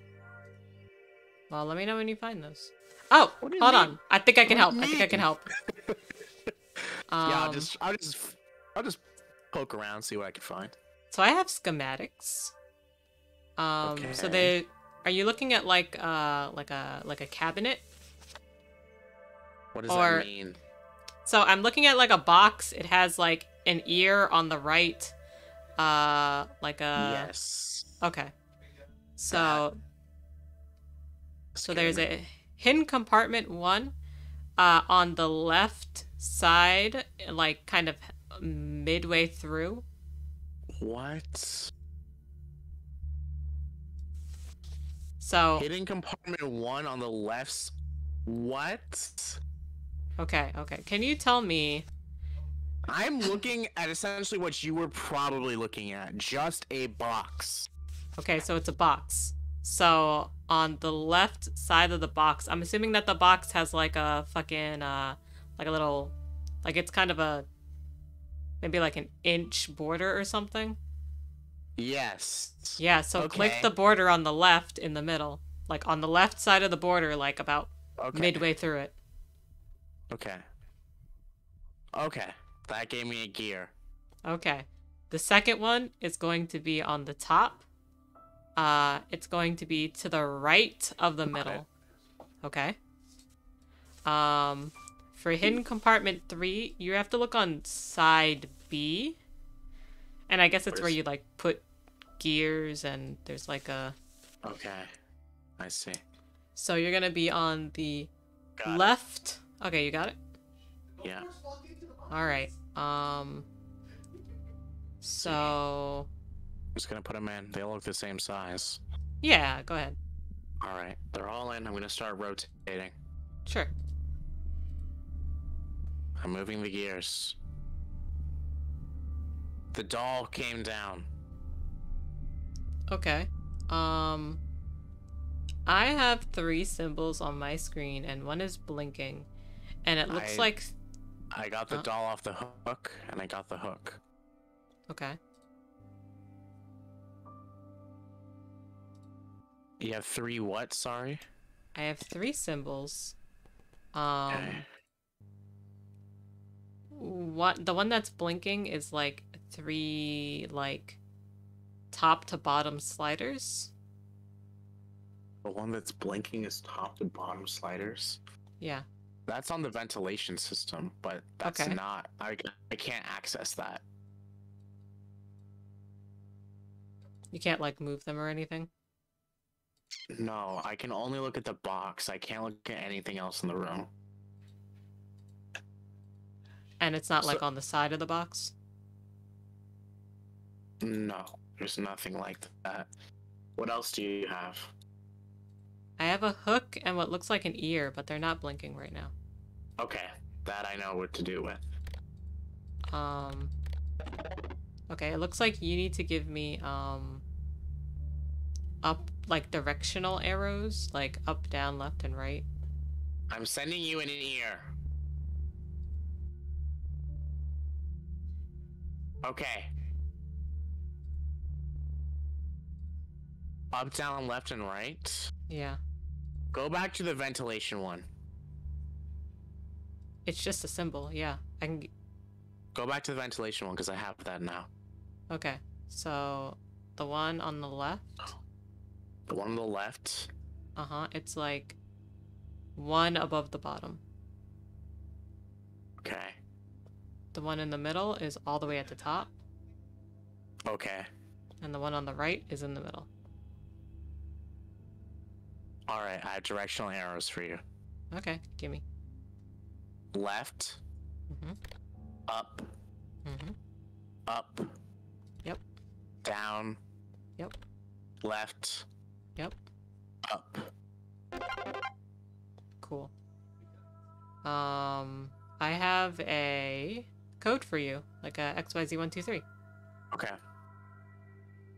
Well, let me know when you find those. Oh, What do you hold mean? on. I think I can What help. I think I can help. Um, (laughs) yeah, I'll just I'll just I'll just poke around, see what I can find. So I have schematics. Um, so they are you looking at like uh like a like a cabinet? What does Or- that mean? So I'm looking at like a box. It has like an ear on the right. Uh like a yes. Okay. So so there's a hidden compartment one uh on the left side like kind of midway through. What? So Hidden compartment one on the left. What? okay, okay. Can you tell me I'm looking at essentially what you were probably looking at. Just a box. Okay, so it's a box. So on the left side of the box, I'm assuming that the box has like a fucking uh like a little like it's kind of a maybe like an inch border or something. Yes. Yeah, so click the border on the left in the middle. Like on the left side of the border, like about Okay. midway through it. Okay. Okay. That gave me a gear. Okay. The second one is going to be on the top. Uh it's going to be to the right of the middle. Okay. Um for hidden compartment 3, you have to look on side B. And I guess it's where you like put gears and there's like a Okay. I see. so you're going to be on the Got it. left. Okay, you got it. Yeah. All right. Um so I'm just gonna put them in. They all look the same size. yeah, go ahead. All right. They're all in. I'm gonna start rotating. Sure. I'm moving the gears. The doll came down. Okay. Um I have three symbols on my screen and one is blinking. And it looks I- like I got the Huh? doll off the hook, and I got the hook. okay. You have three what? Sorry. I have three symbols. Um Okay. what the one that's blinking is like three like top to bottom sliders. The one that's blinking is top to bottom sliders. Yeah. That's on the ventilation system, but that's Okay. not. I, I can't access that. You can't like move them or anything. No, I can only look at the box. I can't look at anything else in the room. And it's not like on the side of the box. No, there's nothing like that. What else do you have? I have a hook and what looks like an ear, but they're not blinking right now. Okay, that I know what to do with. Um. Okay, it looks like you need to give me um. Up like directional arrows, like up, down, left, and right. I'm sending you an ear. Okay. Up, down, left, and right. Yeah, Go back to the ventilation one. it's just a symbol. Yeah, I can. Go back to the ventilation one because I have that now. Okay, so the one on the left. The one on the left. Uh huh. It's like one above the bottom. Okay. The one in the middle is all the way at the top, Okay. and the one on the right is in the middle. All right. I have directional arrows for you. Okay, gimme. Left, hmm up, Mm-hmm. up. Yep. Down. Yep. Left. Yep. Up. Cool. Um, I have a code for you, like a XYZ123. Okay.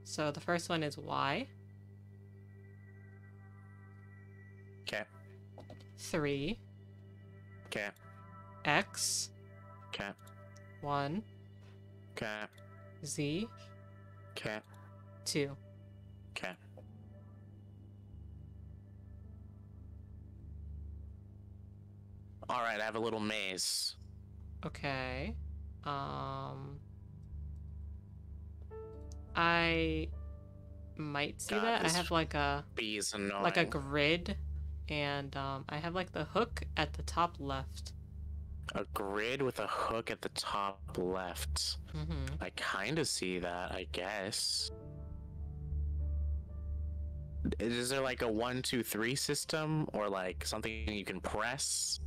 So the first one is Y, 3, Okay. X, Okay. 1, Okay. Z, Okay. 2. Okay. All right, I have a little maze. Okay. Um, I might see God, that. I have like a Bees annoying. like a grid, and um, I have like the hook at the top left. a grid with a hook at the top left. Mm-hmm. I kind of see that, I guess. Is there like a one, two, three system or like something you can press?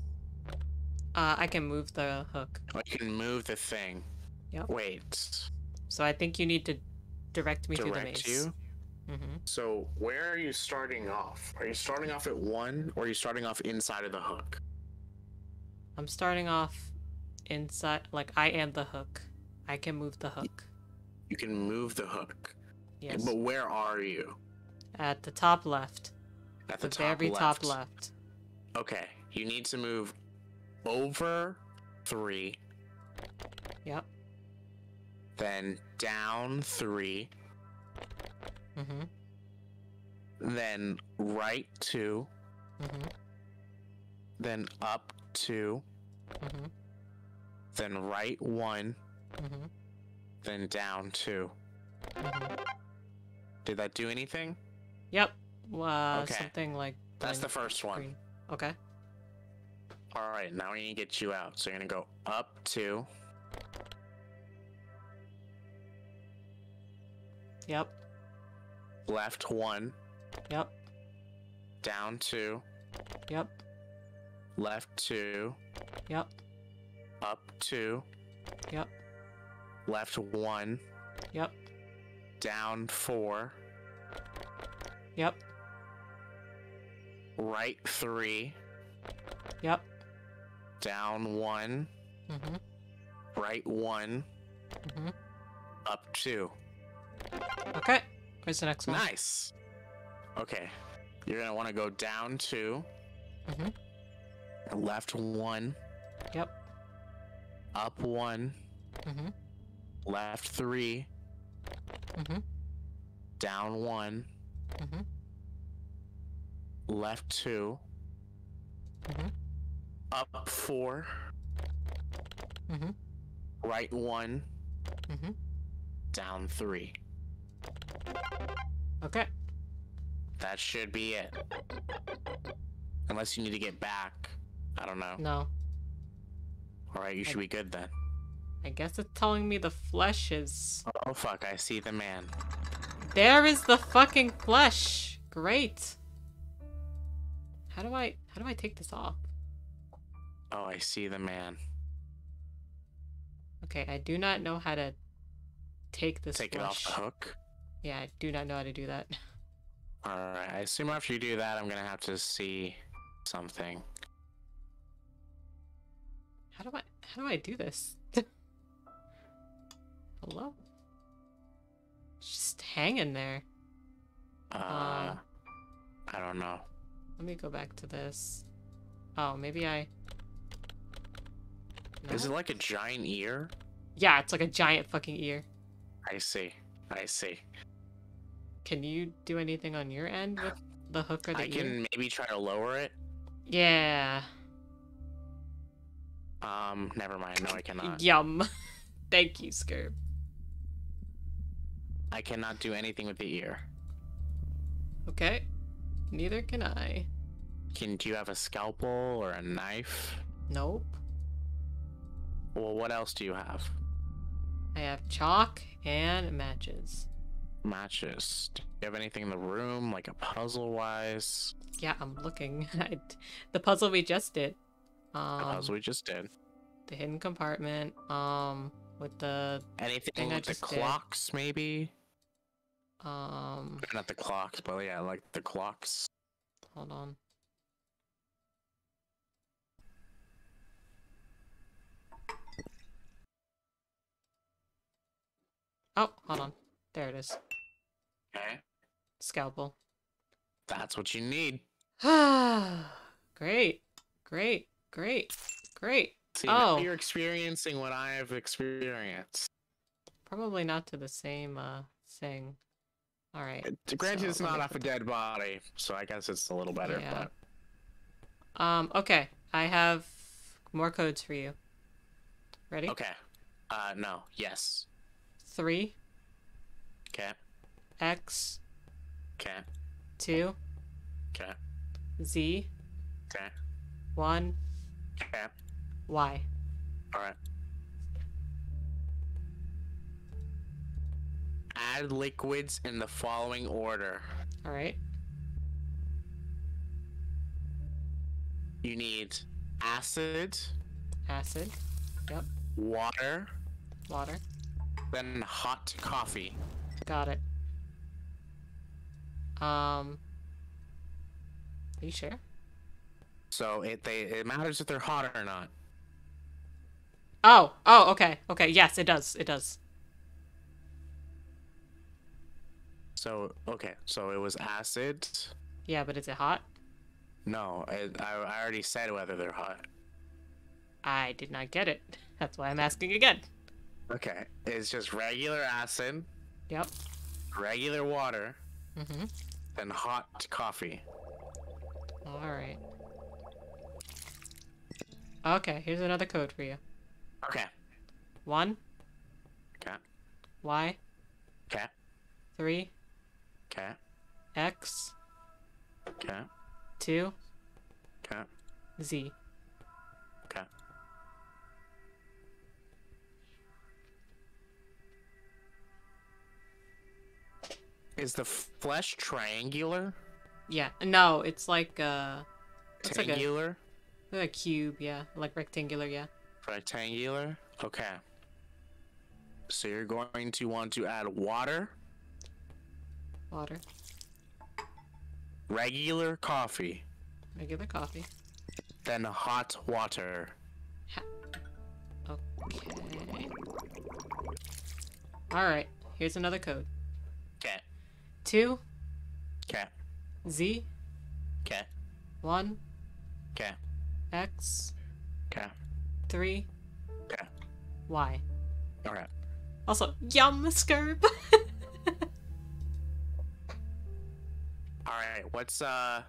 Uh, I can move the hook, Or you can move the thing? Yep. Wait. so I think you need to direct me through the maze. you? Mm-hmm. So where are you starting off? Are you starting off at one or are you starting off inside of the hook? I'm starting off inside, like I am the hook. I can move the hook. You can move the hook. Yes. But where are you? At the top left. At The, the, top very left. top left. Okay. You need to move over three, Yep. then down three, Mm-hmm. then right two, Mm-hmm. then up two, Mm-hmm. then right one, Mm-hmm. then down two. Mm-hmm. Did that do anything? Yep. Uh, Okay. Something like. That's the first one. green. Okay. All right, now we need to get you out. So you're gonna go up two, Yep. Left one, Yep. down two, Yep. left two, Yep. up two, Yep. left one, Yep. down four, Yep. right three, Yep. down one, Mm-hmm. right one, Mm-hmm. up two. Okay. Where's the next one? Nice. Okay, you're gonna want to go down two, Mhm. left one, Yep. up one, Mm-hmm. left three, Mm-hmm. down one, Mm-hmm. left two, Mhm. up four, Mm-hmm. right one, Mm-hmm. down three. Okay. That should be it. Unless you need to get back. I don't know. No. Alright, you should be good then. I guess it's telling me the flesh is. Oh fuck, I see the man. There is the fucking flesh. Great. How do I how do I take this off? Oh, I see the man. Okay, I do not know how to take this Take it off the hook. Yeah, I do not know how to do that. (laughs) Alright, I assume after you do that, I'm gonna have to see something. How do I how do I do this? (laughs) Hello? Just hanging there. Uh, Um, I don't know. Let me go back to this. Oh, maybe I. Is it like a giant ear? Yeah, it's like a giant fucking ear. I see. I see. Can you do anything on your end with the hook or the I ear? can maybe try to lower it. Yeah. Um, never mind. No, I cannot. (laughs) Yum. (laughs) Thank you, Skirb. I cannot do anything with the ear. Okay. Neither can I. Can do you have a scalpel or a knife? Nope. Well, what else do you have? I have chalk and matches. Matches. Do you have anything in the room, like a puzzle wise? Yeah, I'm looking. (laughs) The puzzle we just did. The Um, puzzle we just did. the hidden compartment. Um, with the Anything with the just did. clocks, maybe? um. Not the clocks, but yeah, like the clocks. Hold on. Oh, hold on. There it is. Okay. Scalpel. That's what you need. (sighs) great, great, great, great. See, Oh. you're experiencing what I have experienced. Probably not to the same uh thing. All right. Uh, Granted, So, it's not off a dead body, so I guess it's a little better. Yeah. But Um. Okay. I have more codes for you. Ready? okay. Uh, no. Yes. Three Okay. X Okay. two Okay. Z Okay. one Okay. Y. All right. Add liquids in the following order. All right. You need acid, Acid. Yep. water, Water. then hot coffee. Got it. Um. Are you sure? So it they it matters if they're hot or not. Oh. Oh. Okay. Okay. Yes, it does. It does. So okay, so it was acid. Yeah, but is it hot? No, I, I I already said whether they're hot. I did not get it. That's why I'm asking again. Okay, it's just regular acid, Yep. regular water, Mm-hmm. then hot coffee. All right. Okay. Here's another code for you. Okay. One Okay. Y Okay. three Okay. X Okay. two Okay. Z. Is the flesh triangular? Yeah. No, it's like uh, it's like a, Triangular? like a cube. Yeah, like rectangular. Yeah. Rectangular? Okay. So you're going to want to add water, Water. regular coffee, Regular coffee. then hot water. Okay. All right. Here's another code. Two Okay. Z Okay. one Okay. X Okay. three Okay. Y. All right. Also, yum skirb. (laughs) All right. What's uh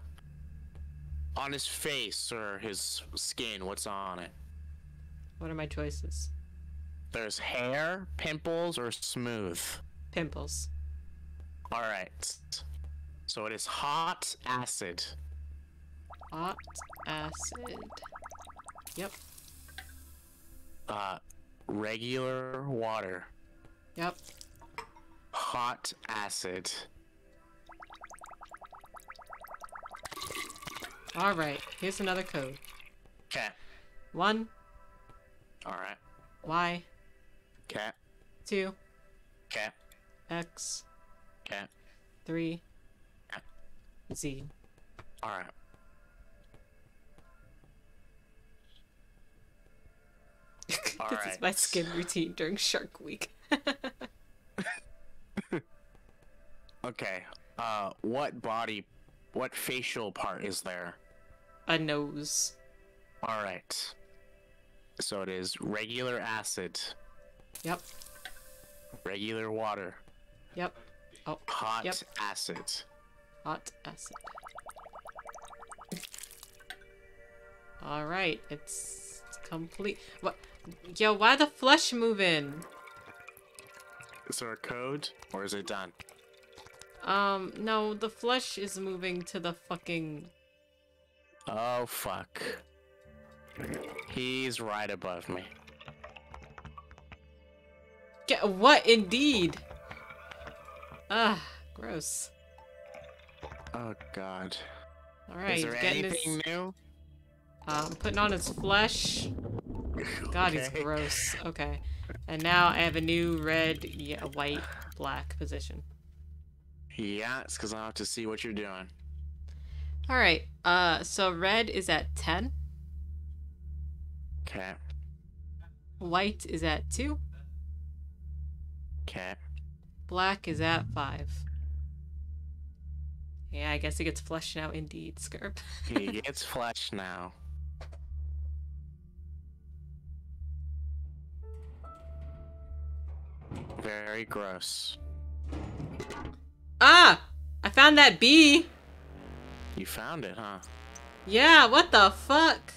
on his face or his skin? What's on it? what are my choices? There's hair, pimples, or smooth. Pimples. All right. So it is hot acid. Hot acid. Yep. Uh, regular water. Yep. Hot acid. All right. Here's another code. Okay. One All right. Y Okay. two Okay. X Okay. three Yeah. Z. All right. (laughs) All this is my skin routine during Shark Week. (laughs) Okay. Uh, what body, what facial part is there? A nose. All right. So it is regular acid, Yep. regular water, Yep. Oh, hot Yep. acid. hot acid. All right, it's, complete. What? Yo, why the flesh moving? Is there a code or is it done? Um, no, the flesh is moving to the fucking. Oh fuck. He's right above me. Get what? Indeed. Ah, gross. Oh god. All right, is he's there getting anything his. new? Um, putting on his flesh. God, he's (laughs) gross. Okay. And now I have a new red, yeah, white, black position. Yeah, it's because I have to see what you're doing. All right. Uh, so red is at 10. Okay. White is at 2. Okay. Black is at 5. Yeah, I guess it gets fleshed out indeed, Skirp. He (laughs) gets flesh now. Very gross. ah! I found that bee! You found it, huh? Yeah, what the fuck?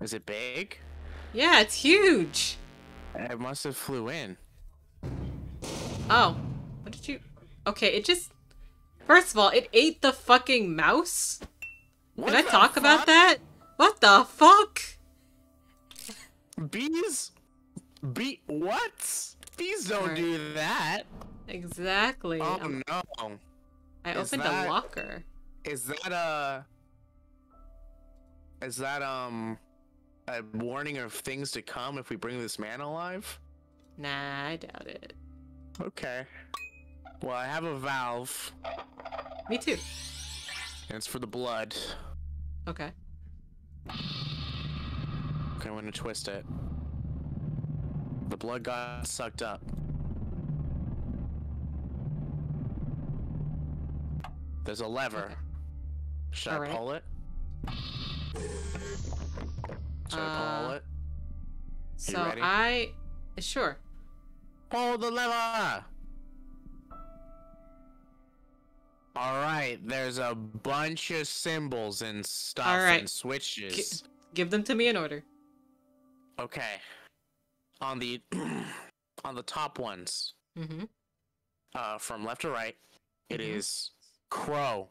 Is it big? Yeah, it's huge! It must have flew in. Oh. What did you... Okay, it just... First of all, it ate the fucking mouse? Did I talk about that? What the fuck? Bees? Bee? What? Bees don't Alright. do that. Exactly. Oh Um, no. I is opened that- a locker. Is that a? Is that um a warning of things to come if we bring this man alive? Nah, I doubt it. Okay. Well, I have a valve, Me too. and it's for the blood. Okay. Okay, I'm gonna twist it. The blood got sucked up. There's a lever. Okay. Should Alright. I pull it? Should I Uh, pull it? So ready? I... Sure. Pull the lever! Alright, there's a bunch of symbols and stuff Alright. and switches. Give them to me in order. Okay. On the (clears throat) on the top ones, Mm-hmm. uh, from left to right, it Mhm. is crow,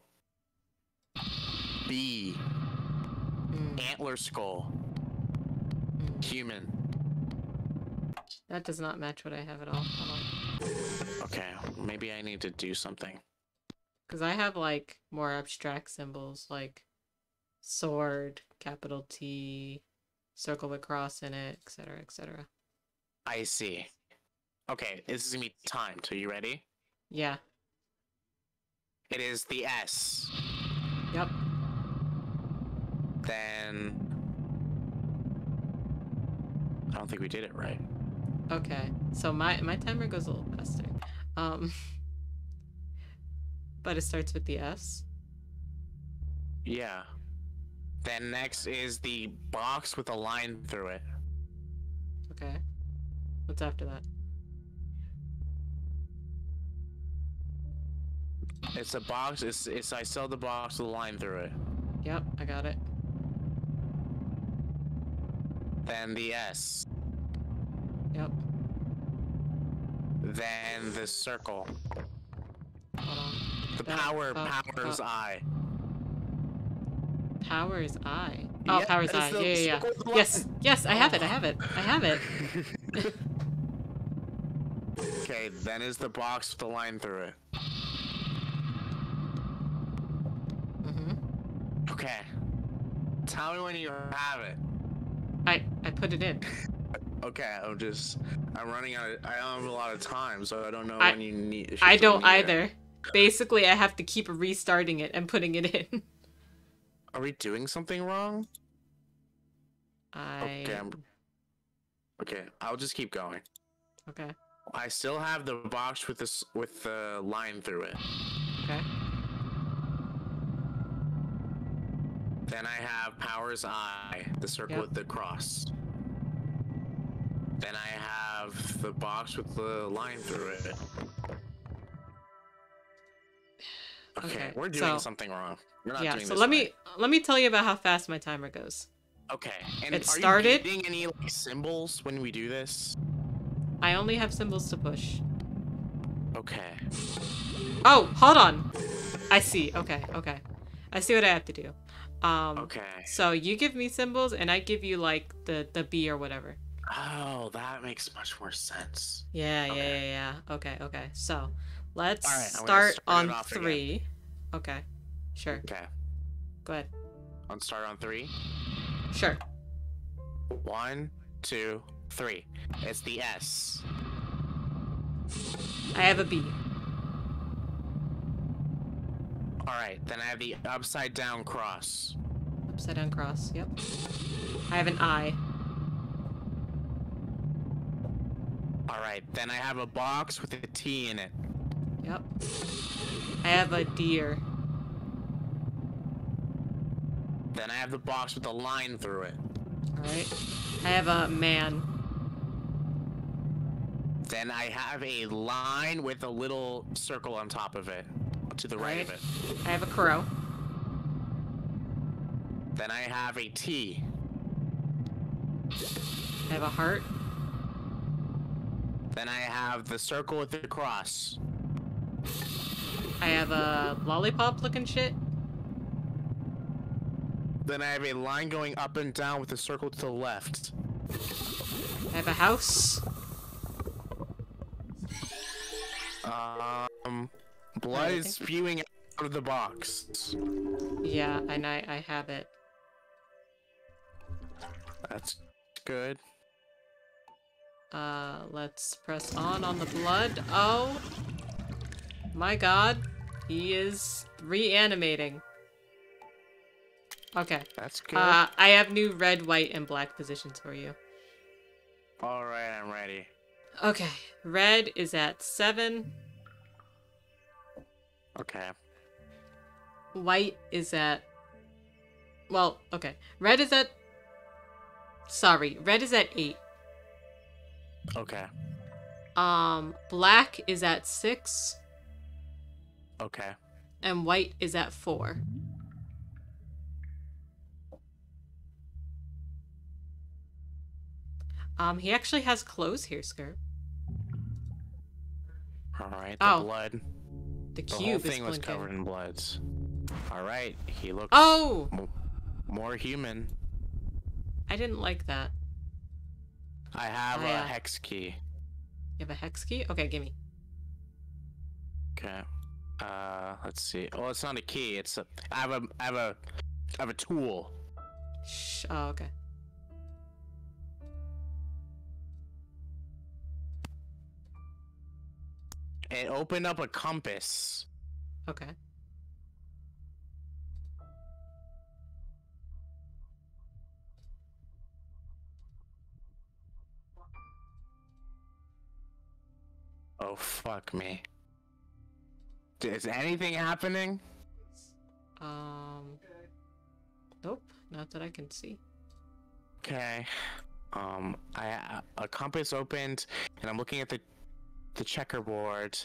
bee, Mm, antler skull, mm. human. That does not match what I have at all. Hold on. Okay, maybe I need to do something. Because I have, like, more abstract symbols, like sword, capital T, circle with cross in it, etc., etc. I see. Okay, this is gonna be timed. Are you ready? Yeah. It is the S. Yep. Then I don't think we did it right. Okay. So my my timer goes a little faster. Um. (laughs) But it starts with the S. Yeah. Then next is the box with a line through it. Okay. What's after that? It's a box. It's, it's I sell the box with a line through it. Yep, I got it. Then the S. Yep. Then the circle. Hold on. The power uh, powers uh, eye. Power's eye. Oh, Yeah, power's eye. the Yeah, yeah, yeah. circle with the Yes, yes, I have it. I have it. I have it. (laughs) okay, then is the box with the line through it. Mm-hmm. Okay. Tell me when you have it. I I put it in. (laughs) Okay, I'm just I'm running out of I don't have a lot of time, so I don't know I- when you need I still don't either. it. Basically, I have to keep restarting it and putting it in. (laughs) Are we doing something wrong? I Okay, I'm Okay, I'll just keep going. okay. I still have the box with this with the line through it. Okay. Then I have Power's Eye, the circle Yep. with the cross. Then I have the box with the line through it. Okay, Okay, we're doing so- something wrong. We're not Yeah. doing So this let right. me let me tell you about how fast my timer goes. Okay, and It are started- you any like symbols when we do this? I only have symbols to push. Okay. Oh, hold on. I see. Okay, okay. I see what I have to do. Um Okay. so you give me symbols and I give you like the the B or whatever. Oh, that makes much more sense. Yeah, yeah, yeah, yeah. Okay, okay. So, let's right, start start on off again. 3. Okay. Sure. Okay. Go ahead. On start on three. Sure. One, two, three. It's the S. I have a B. Alright, then I have the upside down cross. Upside down cross. Yep. I have an I. Alright, then I have a box with a T in it. Yep. I have a deer. Then I have the box with a line through it. Alright. I have a man. Then I have a line with a little circle on top of it. To the right, of Right. it. I have a crow. Then I have a T. I have a heart. Then I have the circle with the cross. I have a lollipop looking shit. Then I have a line going up and down with a circle to the left. I have a house. Um, blood is spewing out of the box. Yeah, and I, I have it. That's good. Uh, let's press on on the blood. Oh my god. He is reanimating. Okay. That's good. Uh, I have new red, white, and black positions for you. All right, I'm ready. Okay. Red is at 7. Okay. White is at. Well, okay. Red is at. Sorry. Red is at 8. Okay. Um, black is at 6. Okay. And white is at 4. Um, he actually has clothes here, Skirt. All right. The Oh. blood. The The whole cube is thing was covered in bloods. All right. He looks Oh! mo- more human. I didn't like that. I have I, a uh, hex key. You have a hex key? Okay, gimme. Okay. Uh, let's see. Oh, it's not a key. It's a. I have a. I have a. I have a tool. Shh. Oh, okay. It opened up a compass. Okay. Oh fuck me. Is anything happening? Um. Nope. Not that I can see. Okay. Um, I a compass opened, and I'm looking at the the checkerboard,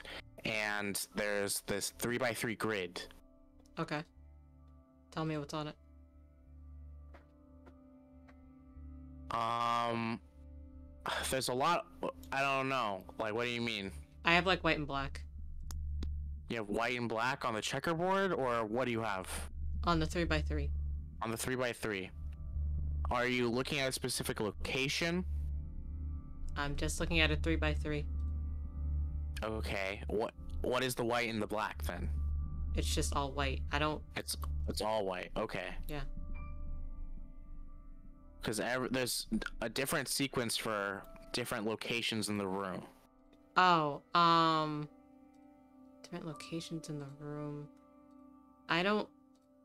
and there's this three by three grid. Okay. Tell me what's on it. Um, there's a lot. I don't know. Like, what do you mean? I have like white and black You have white and black on the checkerboard, or what do you have on the 3x3. on the three by three? Are you looking at a specific location? I'm just looking at a 3x3. Okay. What what is the white and the black then? It's just all white. I don't. It's it's all white. Okay. Yeah. Because there's a different sequence for different locations in the room. Oh, um. Different locations in the room. I don't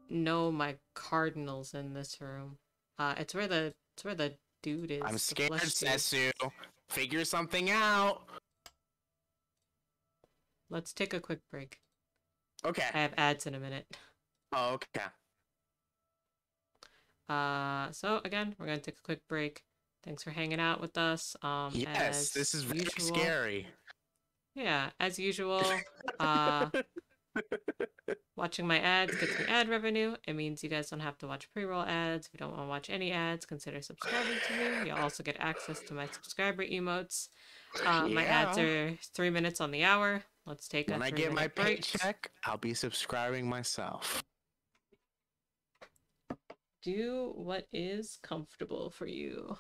know my cardinals in this room. Uh, it's where the it's where the dude is. I'm scared. Sesu. Figure something out. Let's take a quick break. Okay. I have ads in a minute. Oh, okay. Uh, so again, we're gonna take a quick break. Thanks for hanging out with us. Um, Yes, this is very usual- scary. Yeah, as usual. (laughs) Uh, watching my ads gets me ad revenue. It means you guys don't have to watch pre-roll ads. If you don't want to watch any ads, consider subscribing to me. You'll also get access to my subscriber emotes. Uh, My ads are three minutes on the hour. Let's take a When I get my break. paycheck, I'll be subscribing myself. do what is comfortable for you.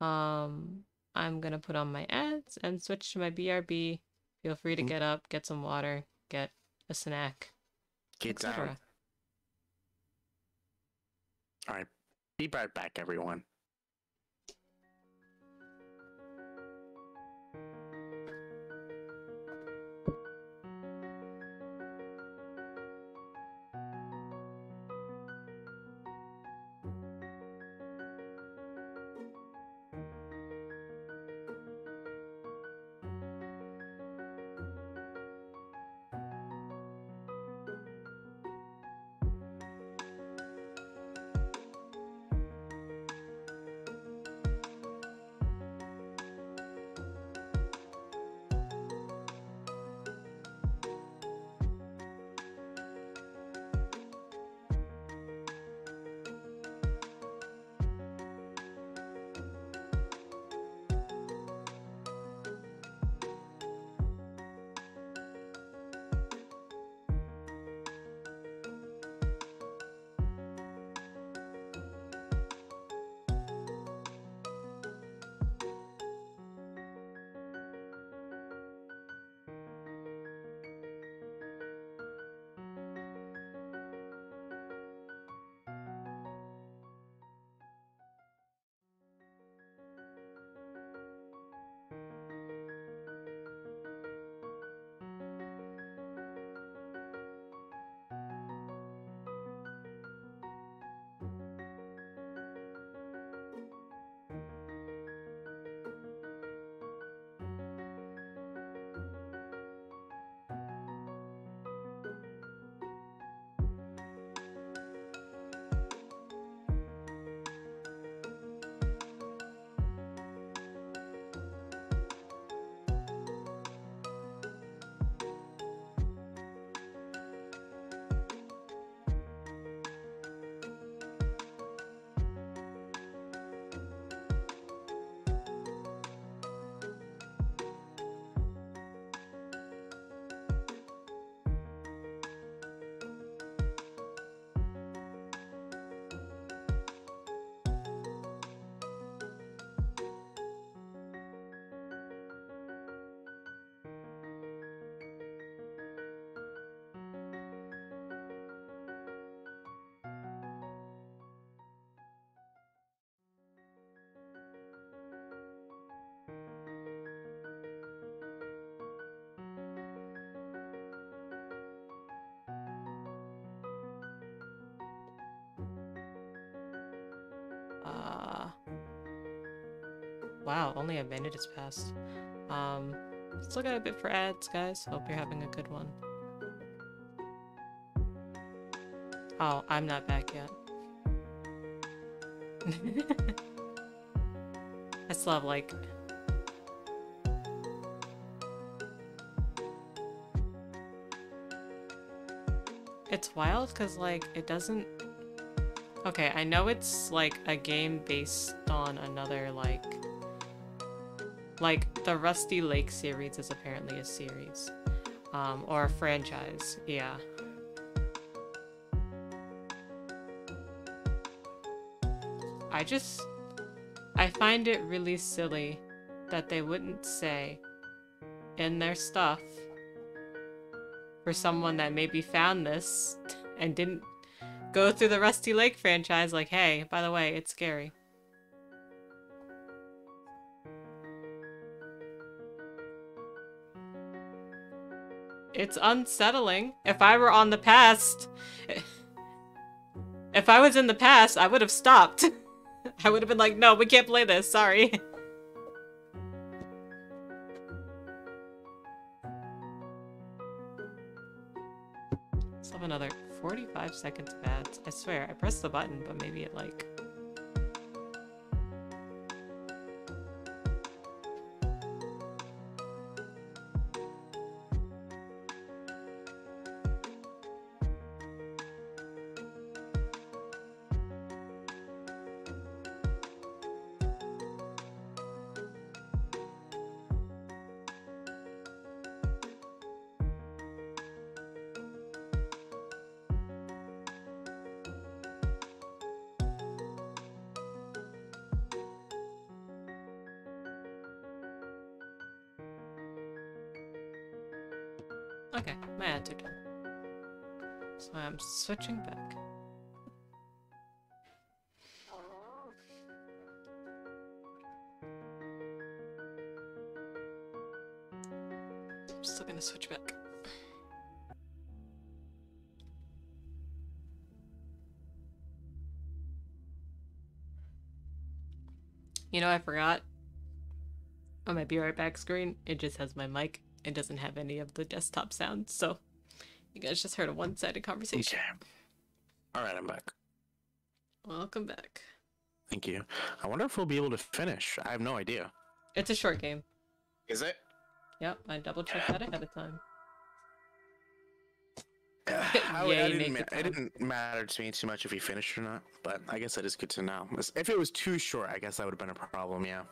Um, I'm gonna put on my ads and switch to my BRB. Feel free to Mm. get up, get some water, get a snack, Get down. All right. Be right back, everyone. Wow, only a minute has passed. Um, still got a bit for ads, guys. Hope you're having a good one. Oh, I'm not back yet. I still have like It's wild because like it doesn't Okay, I know it's like a game based on another like like the Rusty Lake series is apparently a series. Um, or a franchise, yeah. I just I find it really silly that they wouldn't say in their stuff for someone that maybe found this and didn't go through the Rusty Lake franchise like, hey, by the way, it's scary. It's unsettling. If I were on the past... If I was in the past, I would have stopped. (laughs) I would have been like, no, we can't play this, sorry. (laughs) Still have another 45 seconds bad. I swear, I pressed the button, but maybe it like... You know, I forgot. On my be right back screen, it just has my mic. It doesn't have any of the desktop sounds, so you guys just heard a one-sided conversation. Okay. All right, I'm back. Welcome back. Thank you. I wonder if we'll be able to finish. I have no idea. It's a short game. Is it? Yep, I double checked that ahead of time. (sighs) I, Yeah, I didn't make it didn't matter to me too much if he finished or not, but I guess that is good to know. If it was too short, I guess that would have been a problem. Yeah.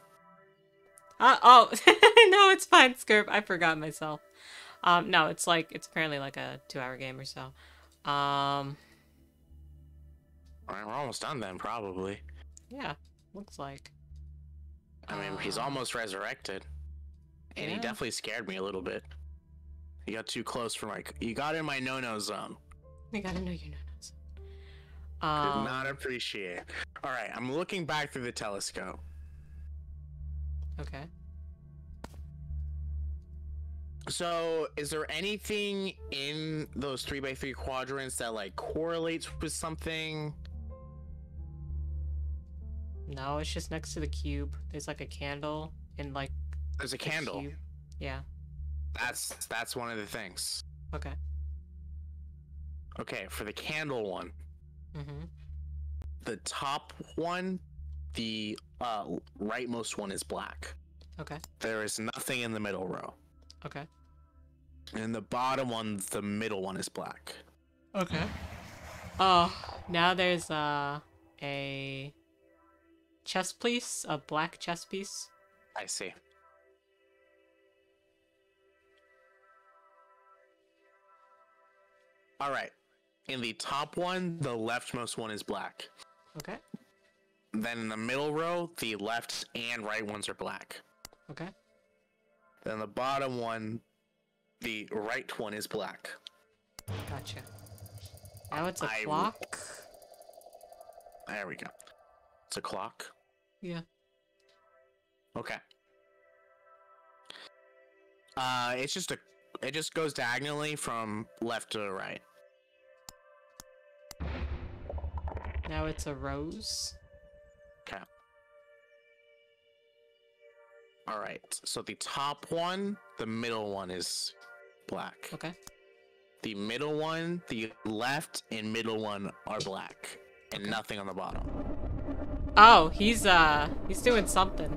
Uh, oh, (laughs) no, it's fine, Skirp. I forgot myself. Um, no, it's like, it's apparently like a two-hour game or so. Um, All right, we're almost done then, probably. yeah, looks like. I mean, he's Um, almost resurrected, and he definitely scared me a little bit. He got too close for my. You got in my no-no zone. I gotta know your no no zone. Um, Did not appreciate. All right, I'm looking back through the telescope. okay. So, is there anything in those three by three quadrants that like correlates with something? No, it's just next to the cube. There's like a candle and like There's a candle. cube. Yeah. That's that's one of the things. Okay. Okay, for the candle one, Mm-hmm. the top one, the uh, rightmost one is black. Okay. There is nothing in the middle row. Okay. And the bottom one, the middle one is black. Okay. Oh, now there's uh, a chess piece, a black chess piece. I see. All right. In the top one, the leftmost one is black. Okay. Then in the middle row, the left and right ones are black. Okay. Then the bottom one, the right one is black. Gotcha. Now it's a I- clock. There we go. It's a clock. Yeah. Okay. Uh, it's just a. It just goes diagonally from left to right. Now it's a rose. Okay. All right. So the top one, the middle one is black. Okay. The middle one, the left and middle one are black, and nothing on the bottom. Oh, he's uh he's doing something.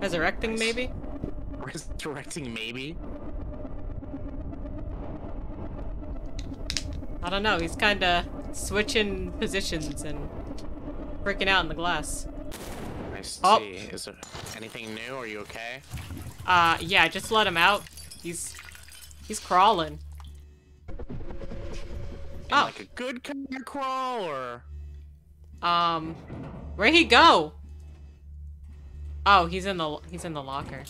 Resurrecting Nice. maybe? Resurrecting maybe. I don't know. He's kind of switching positions and freaking out in the glass. I see. Oh. Is there anything new? Are you okay? Uh, yeah, just let him out. He's he's crawling. In Oh. like a good kind of crawl, or Um, where'd he go? Oh, he's in the he's in the locker.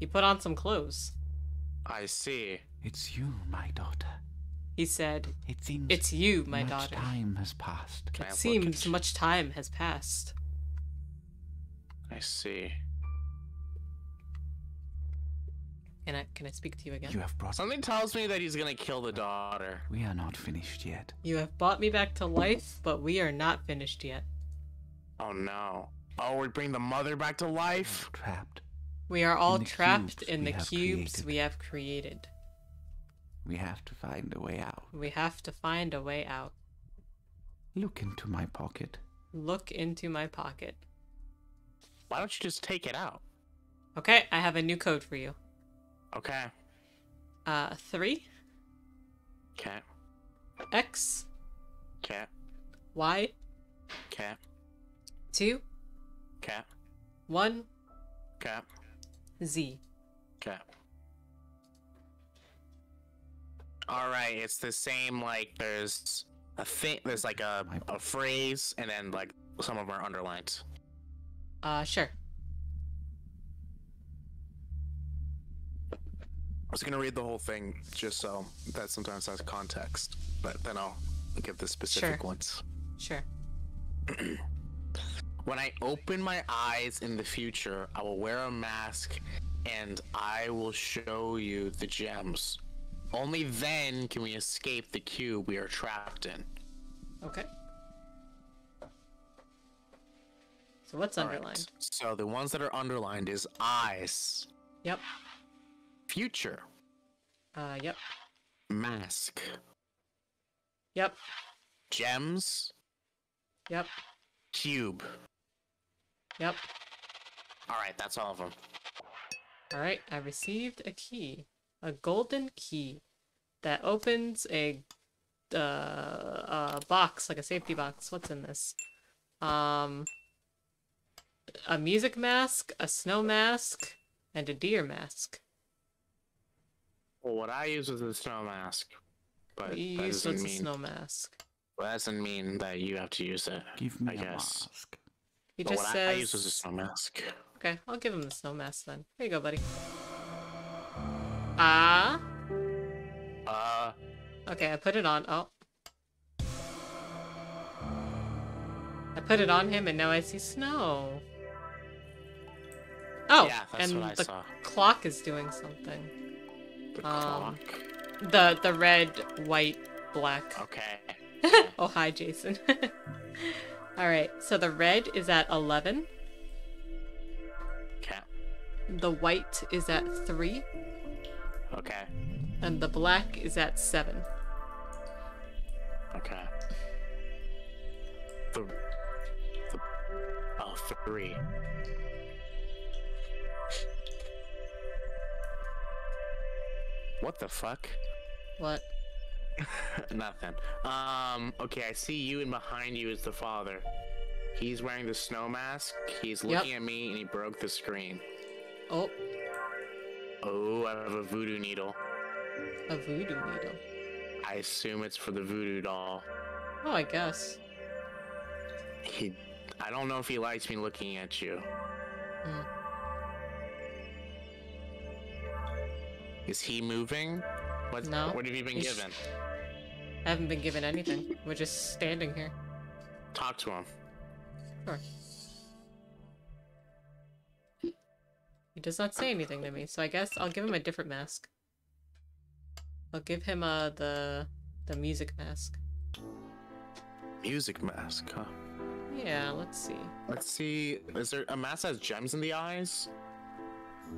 He put on some clothes. I see. It's you, my daughter. He said, It seems "It's you, my much daughter." time has passed. Can It have seems look? much time has passed. I see. Can I can I speak to you again? You have brought. Something tells me that he's gonna kill the daughter. We are not finished yet. You have brought me back to life, but we are not finished yet. Oh no. Oh, we bring the mother back to life. Trapped. We are all the trapped cubes in we the have cubes we have created. We have to find a way out. We have to find a way out. Look into my pocket. Look into my pocket. Why don't you just take it out? Okay, I have a new code for you. Okay. Uh, three Okay. X Okay. Y Okay. two Okay. one Okay. Z. Okay. All right, it's the same. Like there's a thing. There's like a a phrase, and then like some of them are underlined. Uh, sure. I was gonna read the whole thing just so that sometimes has context, but then I'll give the specific Sure. ones. Sure. (clears throat) When I open my eyes in the future, I will wear a mask and I will show you the gems. Only then can we escape the cube we are trapped in. Okay. So what's All right, underlined? So the ones that are underlined is eyes, Yep. future, Uh, yep. mask, Yep. gems, Yep. cube. Yep. All right, that's all of them. All right, I received a key, a golden key that opens a uh, a box, like a safety box. What's in this? Um, a music mask, a snow mask, and a deer mask. Well, what I use is a snow mask, but What you that used doesn't was a mean snow mask. that doesn't mean that you have to use it. Give me I a guess. mask. He But just what says. I, I use is a snow mask. Okay, I'll give him the snow mask then. Here you go, buddy. Ah. Uh, Okay, I put it on. Oh. I put it on him and now I see snow. Oh, yeah, that's and what I the saw. clock is doing something. The um, clock. The the red, white, black. Okay. (laughs) oh, hi, Jason. (laughs) All right, so the red is at 11. Okay. The white is at 3. Okay. And the black is at 7. Okay. The. The. Oh, three. What the fuck? What? (laughs) Nothing. Um, okay, I see you and behind you is the father. He's wearing the snow mask. He's Yep. looking at me and he broke the screen. Oh, Oh, I have a voodoo needle. a voodoo needle. I assume it's for the voodoo doll. Oh, I guess. He. I don't know if he likes me looking at you. Hmm. Is he moving? What, No, What have you been he's- given? I haven't been given anything. We're just standing here. Talk to him. Sure. He does not say anything to me, so I guess I'll give him a different mask. I'll give him uh the the music mask. Music mask, huh? Yeah, let's see. Let's see. Is there a mask that has gems in the eyes?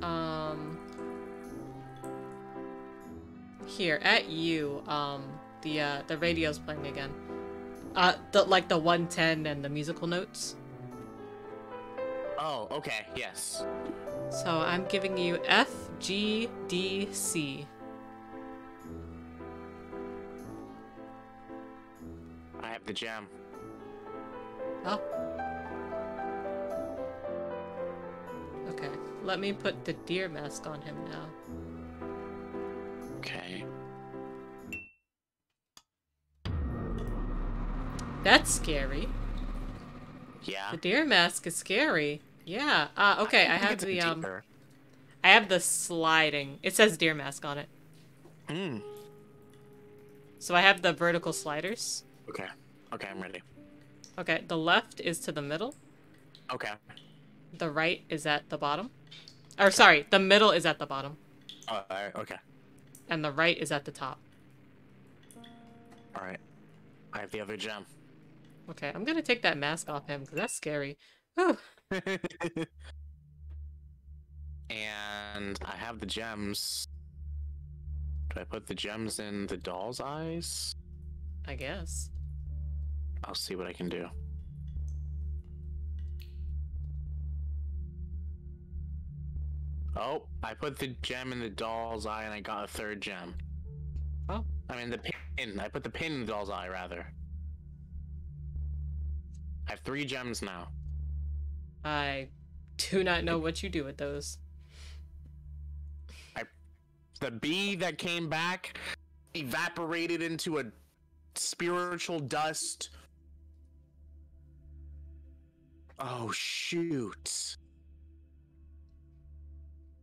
Um. Here at you, um, the uh, the radio's playing again. Uh, the like the 110 and the musical notes. Oh, okay. Yes. So I'm giving you F, G, D, C. I have the gem. Oh. Okay, let me put the deer mask on him now. Okay. That's scary. Yeah. The deer mask is scary. Yeah. Uh, okay, I think have the um, deeper. I have the sliding. It says deer mask on it. Hmm. So I have the vertical sliders. Okay. Okay, I'm ready. Okay, the left is to the middle. Okay. The right is at the bottom. Or sorry, the middle is at the bottom, Oh, alright, okay. and the right is at the top. All right. I have the other gem. Okay, I'm gonna take that mask off him because that's scary. Whew. And I have the gems. Do I put the gems in the doll's eyes? I guess. I'll see what I can do. Oh, I put the gem in the doll's eye and I got a third gem. Oh. I mean the pin. I put the pin in the doll's eye rather. I have three gems now. I do not know what you do with those. I, the bee that came back evaporated into a spiritual dust. Oh shoot.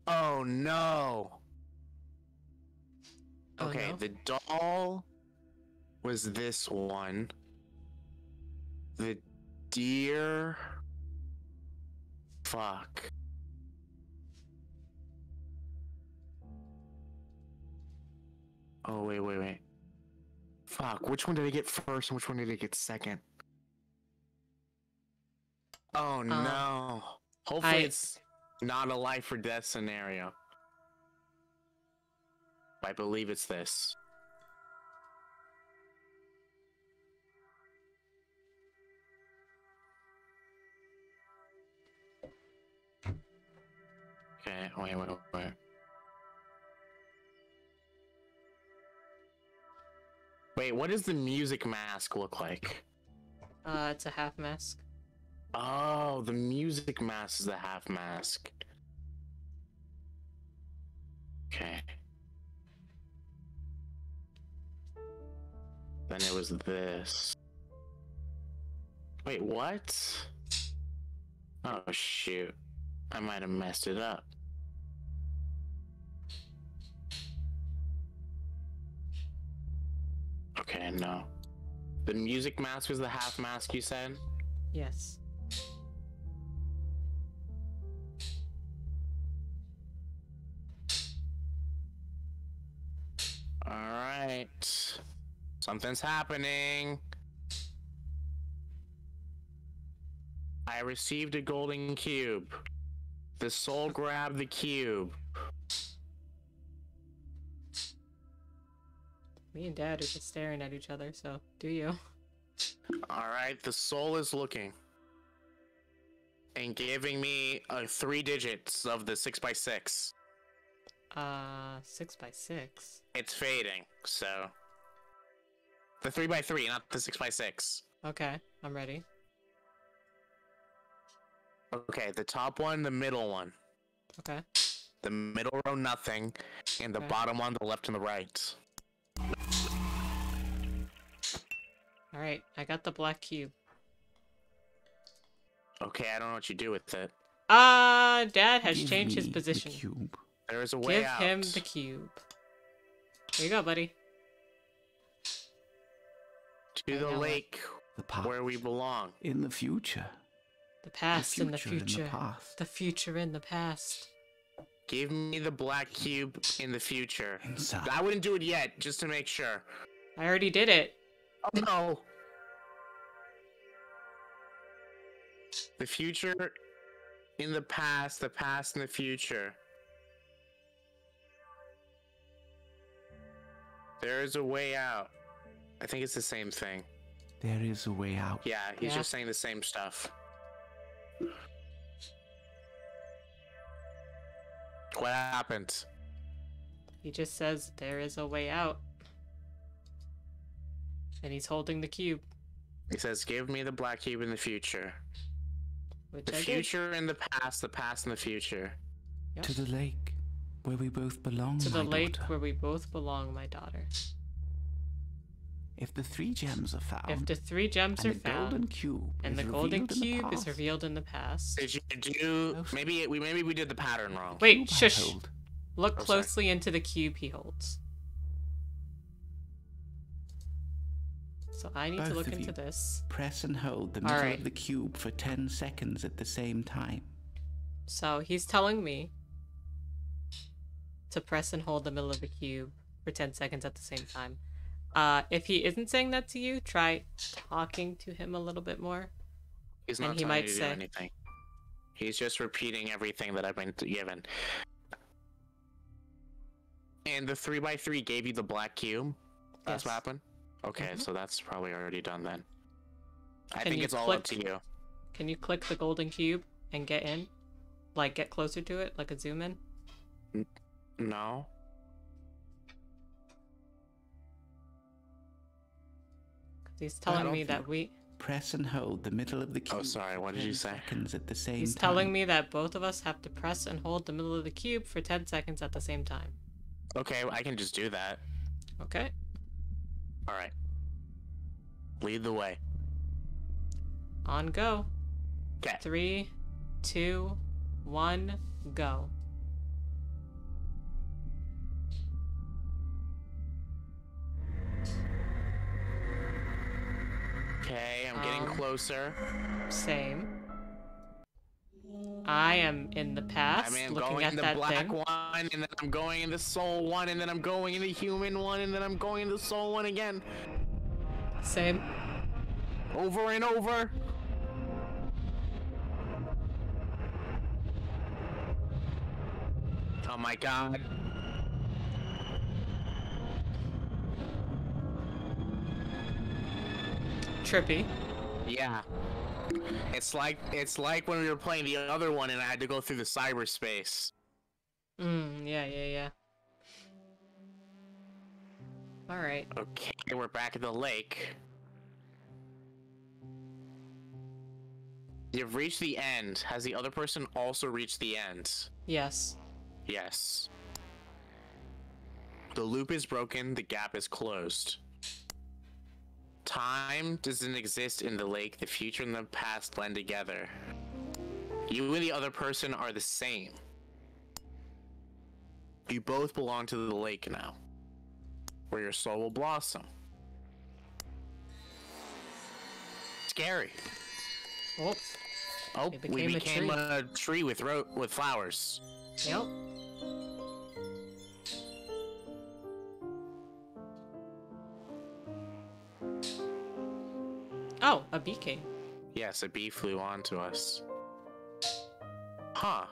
Oh no. Oh, okay, no? the doll was this one. The deer. Fuck. Oh, wait, wait, wait. Fuck, which one did I get first and which one did I get second? Oh uh, no. Hopefully I- it's not a life or death scenario. I believe it's this. Okay, wait, wait, wait. Wait, what does the music mask look like? Uh, it's a half mask. Oh, the music mask is the half mask. Okay. Then it was this. Wait, what? Oh, shoot. I might have messed it up. Okay, no. Uh, the music mask was the half mask you said? Yes. Alright. Something's happening. I received a golden cube. The soul grabbed the cube. Me and Dad are just staring at each other, so do you? Alright, the soul is looking. And giving me uh, three digits of the 6x6. Uh, six by six. It's fading, so. The 3x3, not the 6x6. Okay, I'm ready. Okay, the top one, the middle one. Okay. The middle row, nothing. And the Okay. bottom one, the left and the right. All right, I got the black cube. Okay, I don't know what you do with it. Uh, Dad has Give changed his me the position. cube. There is a way Give out. him the cube. Here you go, buddy. to I the lake The past. where we belong. In the future. The past and the future future. the past. The future in the past. Give me the black cube in the future. Inside. I wouldn't do it yet, just to make sure. I already did it. Oh no! The future in the past, the past in the future. There is a way out. I think it's the same thing. There is a way out. Yeah, he's Yeah. just saying the same stuff. What happened? He just says there is a way out. And he's holding the cube, He says, "Give me the black cube in the future. which The I did. future and the past, the past and the future." Yep. To the lake, where we both belong. To the my lake daughter. where we both belong, my daughter. If the three gems are found, If the three gems and are the golden found, cube and the golden revealed in the cube is revealed in the past. Did you do? Maybe we maybe we did the pattern wrong. Wait, cube shush. Look Oh, sorry. closely into the cube he holds. So I need to look of into you. this. Press and hold the middle Alright. of the cube for 10 seconds at the same time. So he's telling me to press and hold the middle of the cube for 10 seconds at the same time. Uh, if he isn't saying that to you, try talking to him a little bit more. He's and not he telling might to say- anything. He's just repeating everything that I've been given. And the three by three gave you the black cube. That's what happened. Okay, Mhm. so that's probably already done then. I Can think it's all up to you. Can you click the golden cube and get in? Like, get closer to it, like a zoom in? No. He's telling me that we. Press and hold the middle of the oh, cube. Oh, sorry. for What did you 10 say? Seconds at the same He's time. telling me that both of us have to press and hold the middle of the cube for 10 seconds at the same time. Okay, I can just do that. Okay? All right. Lead the way. On go. Okay. Three, two, one, go. Okay, I'm getting Um, closer. Same. I am in the past, I mean, I'm looking going at in the that black thing. one, and then I'm going in the soul one, and then I'm going in the human one, and then I'm going in the soul one again. Same. Over and over. Oh my god. Trippy. Yeah. It's like it's like when we were playing the other one and I had to go through the cyberspace. Mm, yeah, yeah, yeah. Alright. Okay, we're back at the lake. You've reached the end. Has the other person also reached the end? Yes. Yes. The loop is broken, the gap is closed. Time doesn't exist in the lake, the future and the past blend together. You and the other person are the same. You both belong to the lake now, where your soul will blossom. Scary. Oh, Oh, It we became a tree. a tree with ro- with flowers. yep. Oh, a bee came. Yes, a bee flew onto us. Huh.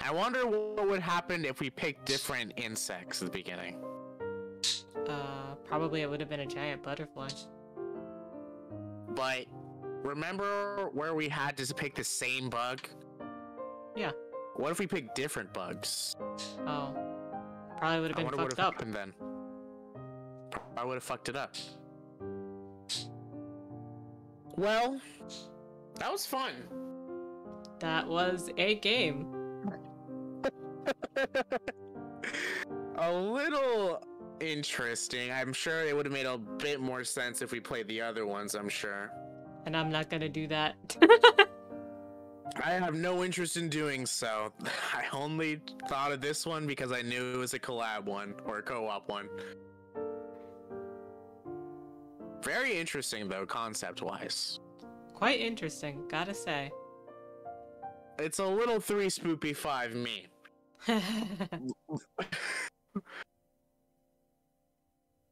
I wonder what would happen if we picked different insects at the beginning. Uh, probably it would have been a giant butterfly. But remember where we had to pick the same bug? Yeah. What if we picked different bugs? Oh. Probably would have been fucked would up. happened then. I would have fucked it up. Well, that was fun. That was a game. (laughs) a little interesting. I'm sure it would have made a bit more sense if we played the other ones, I'm sure. And I'm not gonna do that. (laughs) I have no interest in doing so. (laughs) I only thought of this one because I knew it was a collab one or a co-op one. Very interesting though, concept-wise. Quite interesting, gotta say. It's a little three spoopy five me. (laughs)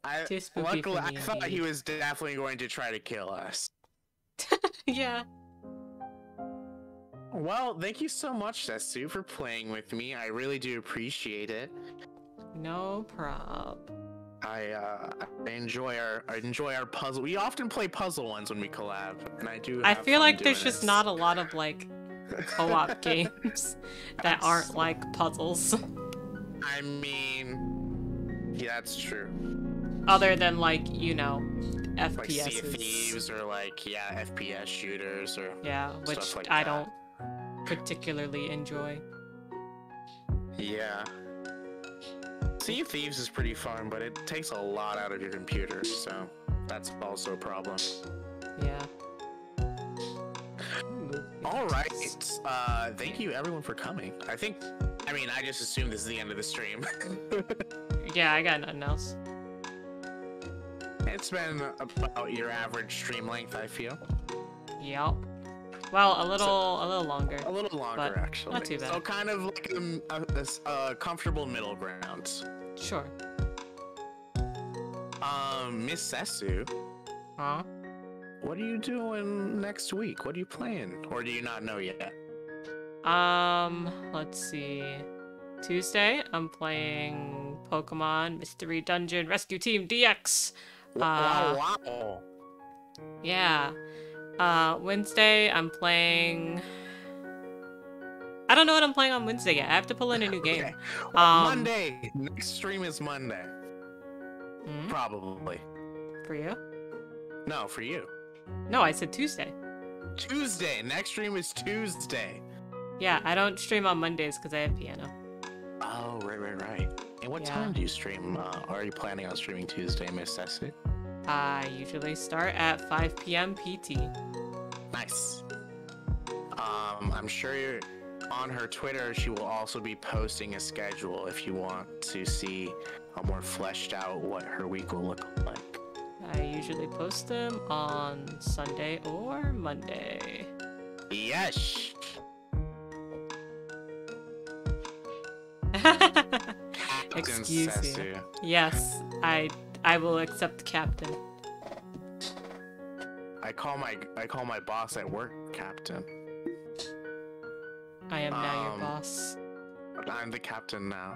I Too spooky for luckily I thought he was definitely going to try to kill us. (laughs) yeah. Well, thank you so much, Sesu, for playing with me. I really do appreciate it. No prob. I uh, I enjoy our I enjoy our puzzle. We often play puzzle ones when we collab, and I do. I feel like there's doing just not a lot of like co-op (laughs) games that aren't like puzzles. I mean, yeah, that's true. Other than like, you know, Like Sea of Thieves or like yeah, FPS shooters or Yeah, which like I that. don't particularly enjoy. yeah. Sea of Thieves is pretty fun, but it takes a lot out of your computer, so that's also a problem. Yeah. All right. Uh, thank you everyone for coming. I think, I mean, I just assumed this is the end of the stream. (laughs) Yeah, I got nothing else. it's been about your average stream length, I feel. Yep. Well, a little, a little longer. A little longer, actually. not too bad. So kind of like a, a a comfortable middle ground. Sure. Um, Miss Sesu, Huh? what are you doing next week? What are you playing? Or do you not know yet? Um, let's see. Tuesday, I'm playing Pokemon Mystery Dungeon Rescue Team DX. wow, Uh, wow. Yeah. Uh, Wednesday, I'm playing. I don't know what I'm playing on Wednesday yet. I have to pull in a new (laughs) game. Okay. Um, Monday. Next stream is Monday. Hmm? Probably. For you? No, for you. No, I said Tuesday. Tuesday. Next stream is Tuesday. Yeah, I don't stream on Mondays because I have piano. Oh, right, right, right. And what Yeah. time do you stream? Uh, are you planning on streaming Tuesday, Miss Sesu? I usually start at 5 p.m. PT. Nice. Um, I'm sure you're on her Twitter. She will also be posting a schedule if you want to see a more fleshed out what her week will look like. I usually post them on Sunday or Monday. Yes. (laughs) Excuse me. Yes, I I will accept the captain. I call my I call my boss at work captain. I am now your Um, boss. I'm the captain now.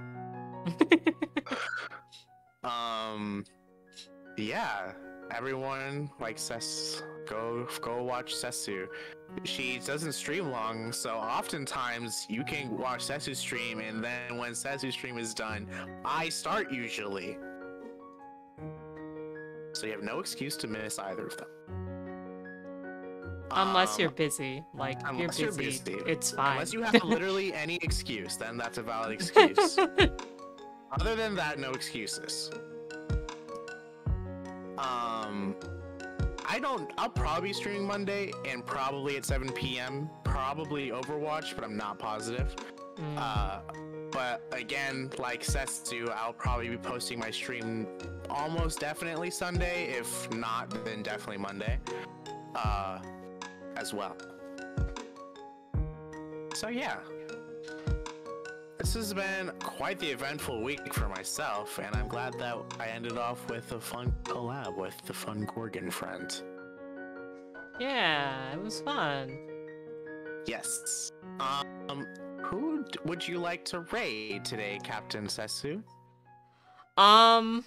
(laughs) (laughs) Um, yeah, everyone like Ses. Go go watch Sesu. She doesn't stream long, so oftentimes you can watch Sesu's stream, and then when Sesu's stream is done, I start usually. So you have no excuse to miss either of them. Unless Um, you're busy. Like you're unless you're busy, busy. it's fine. Unless you have (laughs) literally any excuse, then that's a valid (laughs) excuse. Other than that, no excuses. Um, I don't. I'll probably be streaming Monday and probably at 7 p.m. Probably Overwatch, but I'm not positive. Mm, Uh, but again, like Sesu, I'll probably be posting my stream almost definitely Sunday. If not, then definitely Monday. Uh, as well. So yeah. This has been quite the eventful week for myself, and I'm glad that I ended off with a fun collab with the fun Gorgon friend. yeah, it was fun. Yes. Um, who would you like to raid today, Captain Sesu? Um,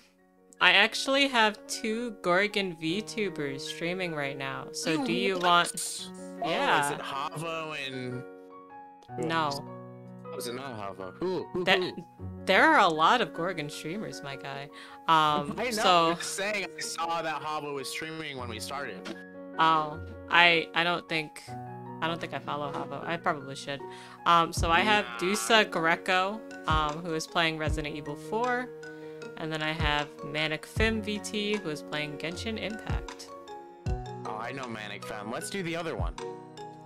I actually have two Gorgon VTubers streaming right now. So do you want? Oh, Yeah. is it Havo and? No, Oh, is it not Havo? Who? Who? that who? there are a lot of Gorgon streamers, my guy. Um, I know. so I'm saying I saw that Havo was streaming when we started. Oh, I I don't think I don't think I follow Havo. I probably should. Um, so I have Dusa Greco, um, who is playing Resident Evil 4, and then I have Manic Fim VT, who is playing Genshin Impact. Oh, I know Manic Fam. Let's do the other one.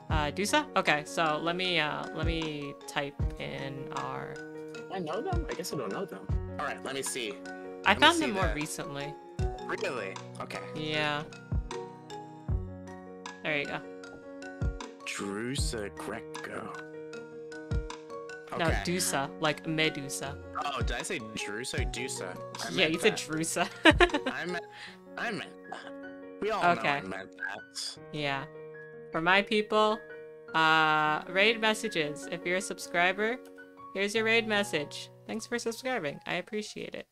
Uh, Dusa? Okay, so let me uh let me type in our. I know them. I guess I don't know them. All right, let me see. I Let found see them more that. recently. Really? Okay. Yeah. There you go. Drusa Greco. No, Dusa, like Medusa. Oh, did I say Drusa or Dusa? I yeah, you said that. Drusa. I meant. I meant that. We all know Okay. I meant that. Yeah. For my people, Uh, raid messages. If you're a subscriber, here's your raid message. Thanks for subscribing. I appreciate it.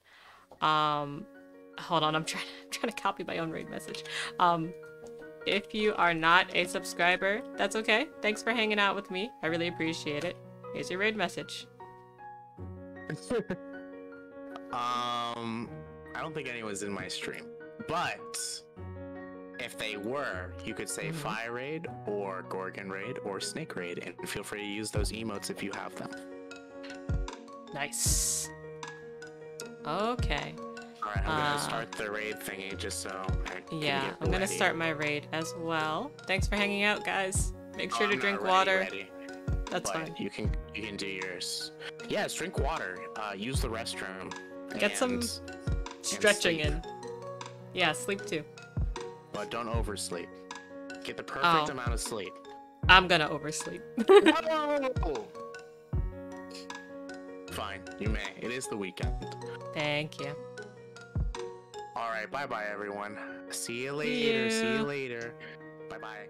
Um, hold on. I'm trying. (laughs) I'm trying to copy my own raid message. Um, if you are not a subscriber, that's okay. Thanks for hanging out with me. I really appreciate it. Here's your raid message. (laughs) Um, I don't think anyone's in my stream, but if they were, you could say Mhm. Fire Raid or Gorgon Raid or Snake Raid, and feel free to use those emotes if you have them. Nice. Okay. All right, I'm Uh, gonna start the raid thingy just so. Yeah, I'm gonna start my raid as well. Thanks for hanging out, guys. Make Oh, sure to I'm drink ready, water. ready, That's but fine. You can you can do yours. Yes, drink water. Uh, use the restroom. Get some Stretching in. Yeah, sleep too. but don't oversleep. Get the perfect Oh. amount of sleep. I'm gonna oversleep. (laughs) Oh! Fine, you may. It is the weekend. Thank you. All right, bye bye, everyone. See you later. See you. you later. Bye bye.